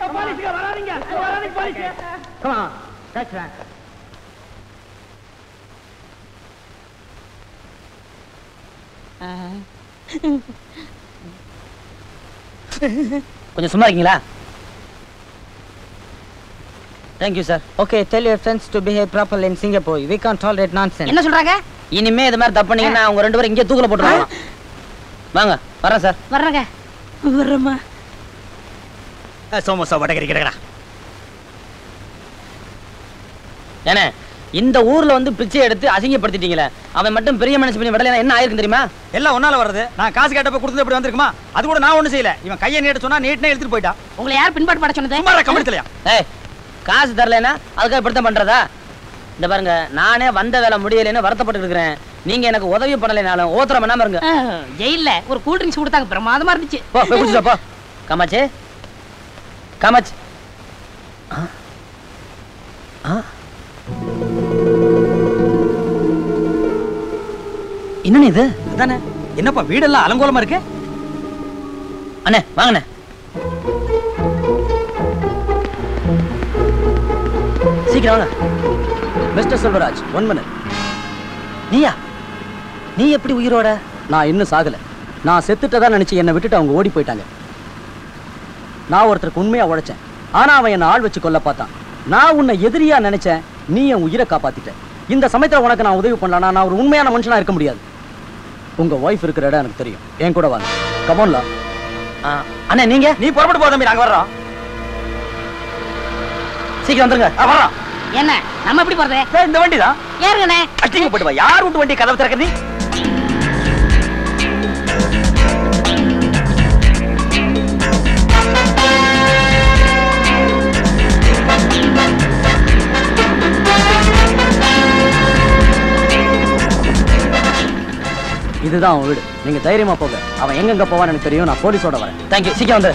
H: வராதீங்க. வராதீங்க போலீஸ்.
E: கொஞ்சம் சும்மா இருக்கீங்களா? Thank you, sir. Okay, tell your friends to behave properly in Singapore. We can't tolerate nonsense.
H: என்ன சொல்றாங்க?
E: இனிமே இது மாதிரி தப்பு பண்ணீங்கன்னா அவங்க ரெண்டு பேரும் இங்கே தூக்கில போட்டுருவாங்க. வாங்க வரேன் சார்
H: வர்றங்க. வர்றமா
I: சோமோசா வடகரி கிடக்கடா
E: ஏனே இந்த ஊர்ல வந்து பிச்சை எடுத்து அசிங்கப்படுத்திட்டீங்களே. அவன் மட்டும் பெரிய மனுஷன் பண்ணி விடல என்ன ஆயிருக்கு தெரியுமா?
I: எல்லாம் ஒன்னால வர்றது. நான் காசு கேட்டப்ப கொடுத்தது எப்படி வந்திருக்குமா? அது கூட நான் ஒண்ணும் செய்யல. இவன் கையை நீட்ட சொன்னா நீட்னே எடுத்துட்டு போயிட்டா.
H: உங்களை யார் பின்பாட்டு பட சொன்னது?
I: சும்மா கவனித்தலையா
E: ஏய் காசு தரலைன்னா அதுக்காக இப்படித்தான் பண்றதா? இந்த பாருங்க நானே வந்த வேலை முடியலைன்னு வருத்தப்பட்டு இருக்கிறேன். நீங்க எனக்கு உதவி பண்ணலைனாலும் ஓத்திரம் பண்ணாம இருங்க.
H: ஜெயில்ல ஒரு கூல் ட்ரிங்க்ஸ் கொடுத்தாங்க. பிரமாதமா இருந்துச்சு.
E: போ போய் குடிச்சுட்டு வா, போ. காமாச்சி காமாச்சி ஆ?
D: என்னண்ணே இது?
I: அதானே. என்னப்பா வீடெல்லாம் அலங்கோலமா இருக்கு?
D: அண்ணே வாங்கண்ணே. சீக்கிரம் வாங்க. மிஸ்டர் செல்வராஜ் ஒன் மினிட் நீயா? நீ எப்படி உயிரோட?
A: நான் இன்னும் சாகல. நான் செத்துட்டதா நினைச்சு என்னை விட்டுட்டு அவங்க ஓடி போயிட்டாங்க. நான் ஒருத்தருக்கு உண்மையா உழைச்சேன். ஆனா அவன் என்ன ஆள் வச்சு கொல்ல பார்த்தான். நான் உன்னை எதிரியா நினைச்சேன் நீ என் உயிரை காப்பாத்திட்ட. இந்த சமயத்துல உனக்கு நான் உதவி பண்ணலாம் நான் ஒரு உண்மையான மனுஷனா இருக்க முடியாது. உங்க ஒய்ஃப் இருக்கிற இடம் எனக்கு தெரியும். என் கூட வாங்க. கமோன்லா
D: அண்ணே நீங்க?
I: நீ புறப்பட்டு போ தம்பி நாங்க வர்றோம்.
D: சீக்கிரம் வந்துருங்க.
I: வர்றோம்.
H: என்ன நம்ம எப்படி போறது?
I: இந்த வண்டி தான்
H: ஏறுங்கண்ணே
I: அட்டிங்க போட்டு வா. யார் விட்டு வண்டி கதவு திறக்க
A: இதுதான் அவன் வீடு. நீங்க தைரியமா போங்க. அவன் எங்கெங்க போவான்னு எனக்கு தெரியும். நான் போலீஸோட வரேன்.
D: தேங்க்யூ சீக்கிரம் வந்து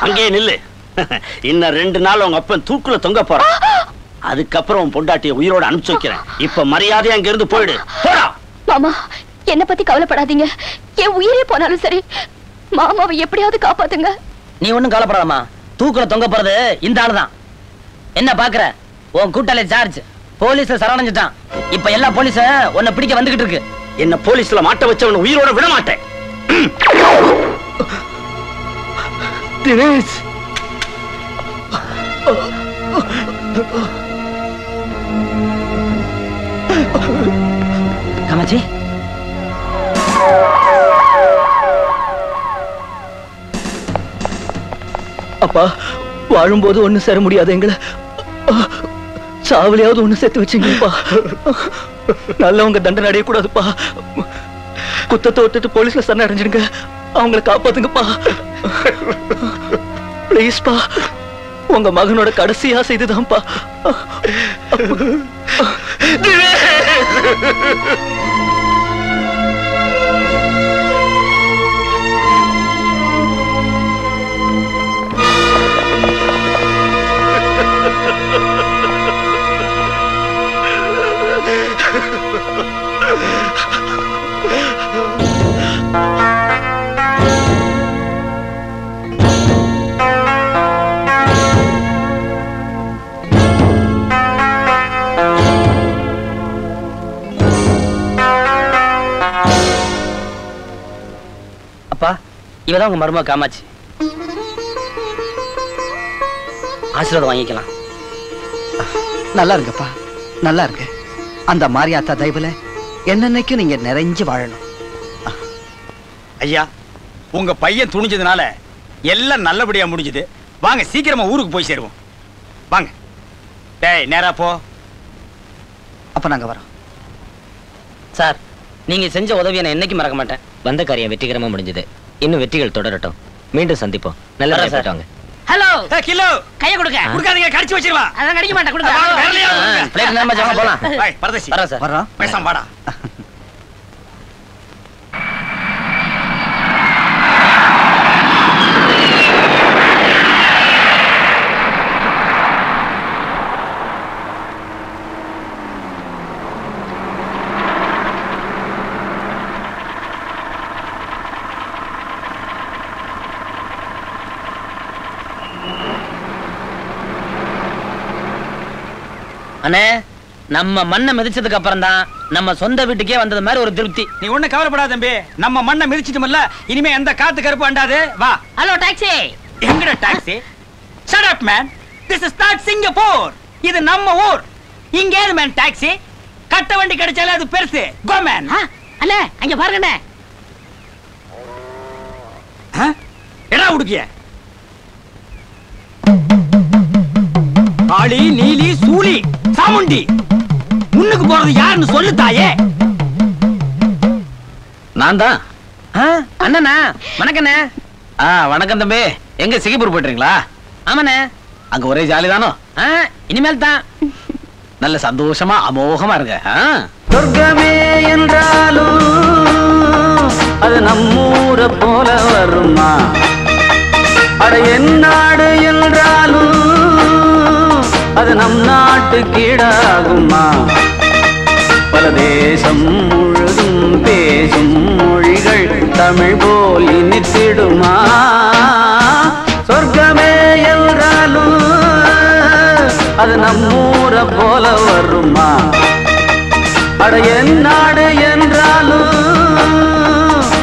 R: அங்கேயே நில்லு. இன்னும் ரெண்டு நாள் உங்க அப்பன் தூக்குல தொங்க போறான். அதுக்கப்புறம் உன் பொண்டாட்டிய உயிரோட அனுப்பிச்சு வைக்கிறேன். இப்ப மரியாதையா அங்க இருந்து போயிடு. போடா.
D: மாமா என்ன பத்தி கவலைப்படாதீங்க. என் உயிரே போனாலும் சரி மாமாவை எப்படியாவது காப்பாத்துங்க.
E: நீ ஒண்ணும் கவலைப்படாதம்மா. தூக்குல தொங்க போறது இந்த ஆளுதான். என்ன பாக்குற? உன் கூட்டாளி சார்ஜ் போலீஸ்ல சரணடைஞ்சிட்டான். இப்ப எல்லா போலீஸும் உன்னை பிடிக்க வந்துகிட்டு இருக்கு.
R: என்ன போலீஸ்ல மாட்ட வச்சவன உயிரோட விட மாட்டேன்.
A: தினேஷ்
E: காமாட்சி
A: அப்பா வாழும்போது ஒண்ணு சேர முடியாது எங்களை. சாவலியாவது ஒண்ணு சேர்த்து வச்சீங்கப்பா. நல்லவங்க தண்டனை அடையக்கூடாதுப்பா. குத்தத்தை விட்டுட்டு போலீஸ்ல சரண அடைஞ்சிடுங்க. அவங்கள காப்பாத்துங்கப்பா. ப்ளீஸ்பா உங்க மகனோட கடைசி ஆசை இதுதான்ப்பா.
E: இவதான் உங்க மருமக காமாட்சி. ஆசீர்வாதம் வாங்கிக்கலாம்.
G: நல்லா இருங்கப்பா. நல்லா இருங்க அந்த மாரியாத்தா தயவுல என்னன்னைக்கும் நீங்க நிறைஞ்சு வாழணும்.
I: ஐயா உங்க பையன் துணிஞ்சதுனால எல்லாம் நல்லபடியா முடிஞ்சது. வாங்க சீக்கிரமா ஊருக்கு போய் சேருவோம். வாங்க. டேய் நேரா போ.
G: அப்ப நாங்க வரோம்.
E: சார் நீங்க செஞ்ச உதவியை நான் என்னைக்கு மறக்க மாட்டேன்.
M: வந்த காரியம் வெற்றிகரமா முடிஞ்சது. இன்னும் வெற்றிகள் தொடரட்டும். மீண்டும் சந்திப்போம். நல்ல
E: வரேன் சார்.
M: போயிட்டாங்க
H: ஹலோ.
I: கிலோ
H: கைய கொடுங்க.
I: கொடுக்காதீங்க கடிச்சு வச்சிருவா
H: அதான் கடிக்க மாட்டேன் கொடுங்க.
E: நேரமா ஜாமா போலாம்.
I: பரதேசி.
E: வரேன் சார்.
G: வர்றோம்
I: பேசாம வாடா.
E: அண்ணே நம்ம மண்ணை மிதிச்சதுக்கு அப்புறம் தான் நம்ம சொந்த வீட்டுக்கே வந்தது மாதிரி ஒரு திருப்தி.
I: நீ ஒண்ணு கவலைப்படாத தம்பி. நம்ம மண்ணை மிதிச்சிட்டோம்ல இனிமே எந்த காத்து கருப்பு அண்டாது. வா.
H: Hello taxi.
I: எங்கட taxi? Shut up man this is not Singapore இது நம்ம ஊர். இங்க ஏது மேன் டாக்ஸி? கட்ட வண்டி கிடைச்சாலே அது பெருசு. கோ மேன்
H: அண்ணே அங்க பாருங்கண்ணே.
I: எடா உடுக்கிய? காளி நீலி சூலி சாமுண்டி. முன்னுக்கு போறது யாருன்னு சொல்லு தாயே.
E: நான் தான் அண்ணனா வணக்கண்ணே. ஆ வணக்கம் தம்பி. எங்க சிங்கப்பூர் போயிட்டுறீங்களா ஆமாண்ணே. அங்க ஒரே ஜாலி தானோ? இனிமேல் தான். நல்ல சந்தோஷமா அமோகமா இருங்க.
A: சொர்க்கமே என்றாலும் அது நம்மூர போல வருமா? அட என் நாடு என்றாலும் அது நம் நாட்டு கீழாகுமா? பல தேசம் முழுதும் பேசும் மொழிகள் தமிழ் போல் இனித்திடுமா? சொர்க்கமே என்றாலும் அது நம்மூர போல வருமா? அட என் நாடு என்றாலும்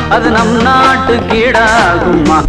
A: அது நம் நாட்டு கீழாகுமா?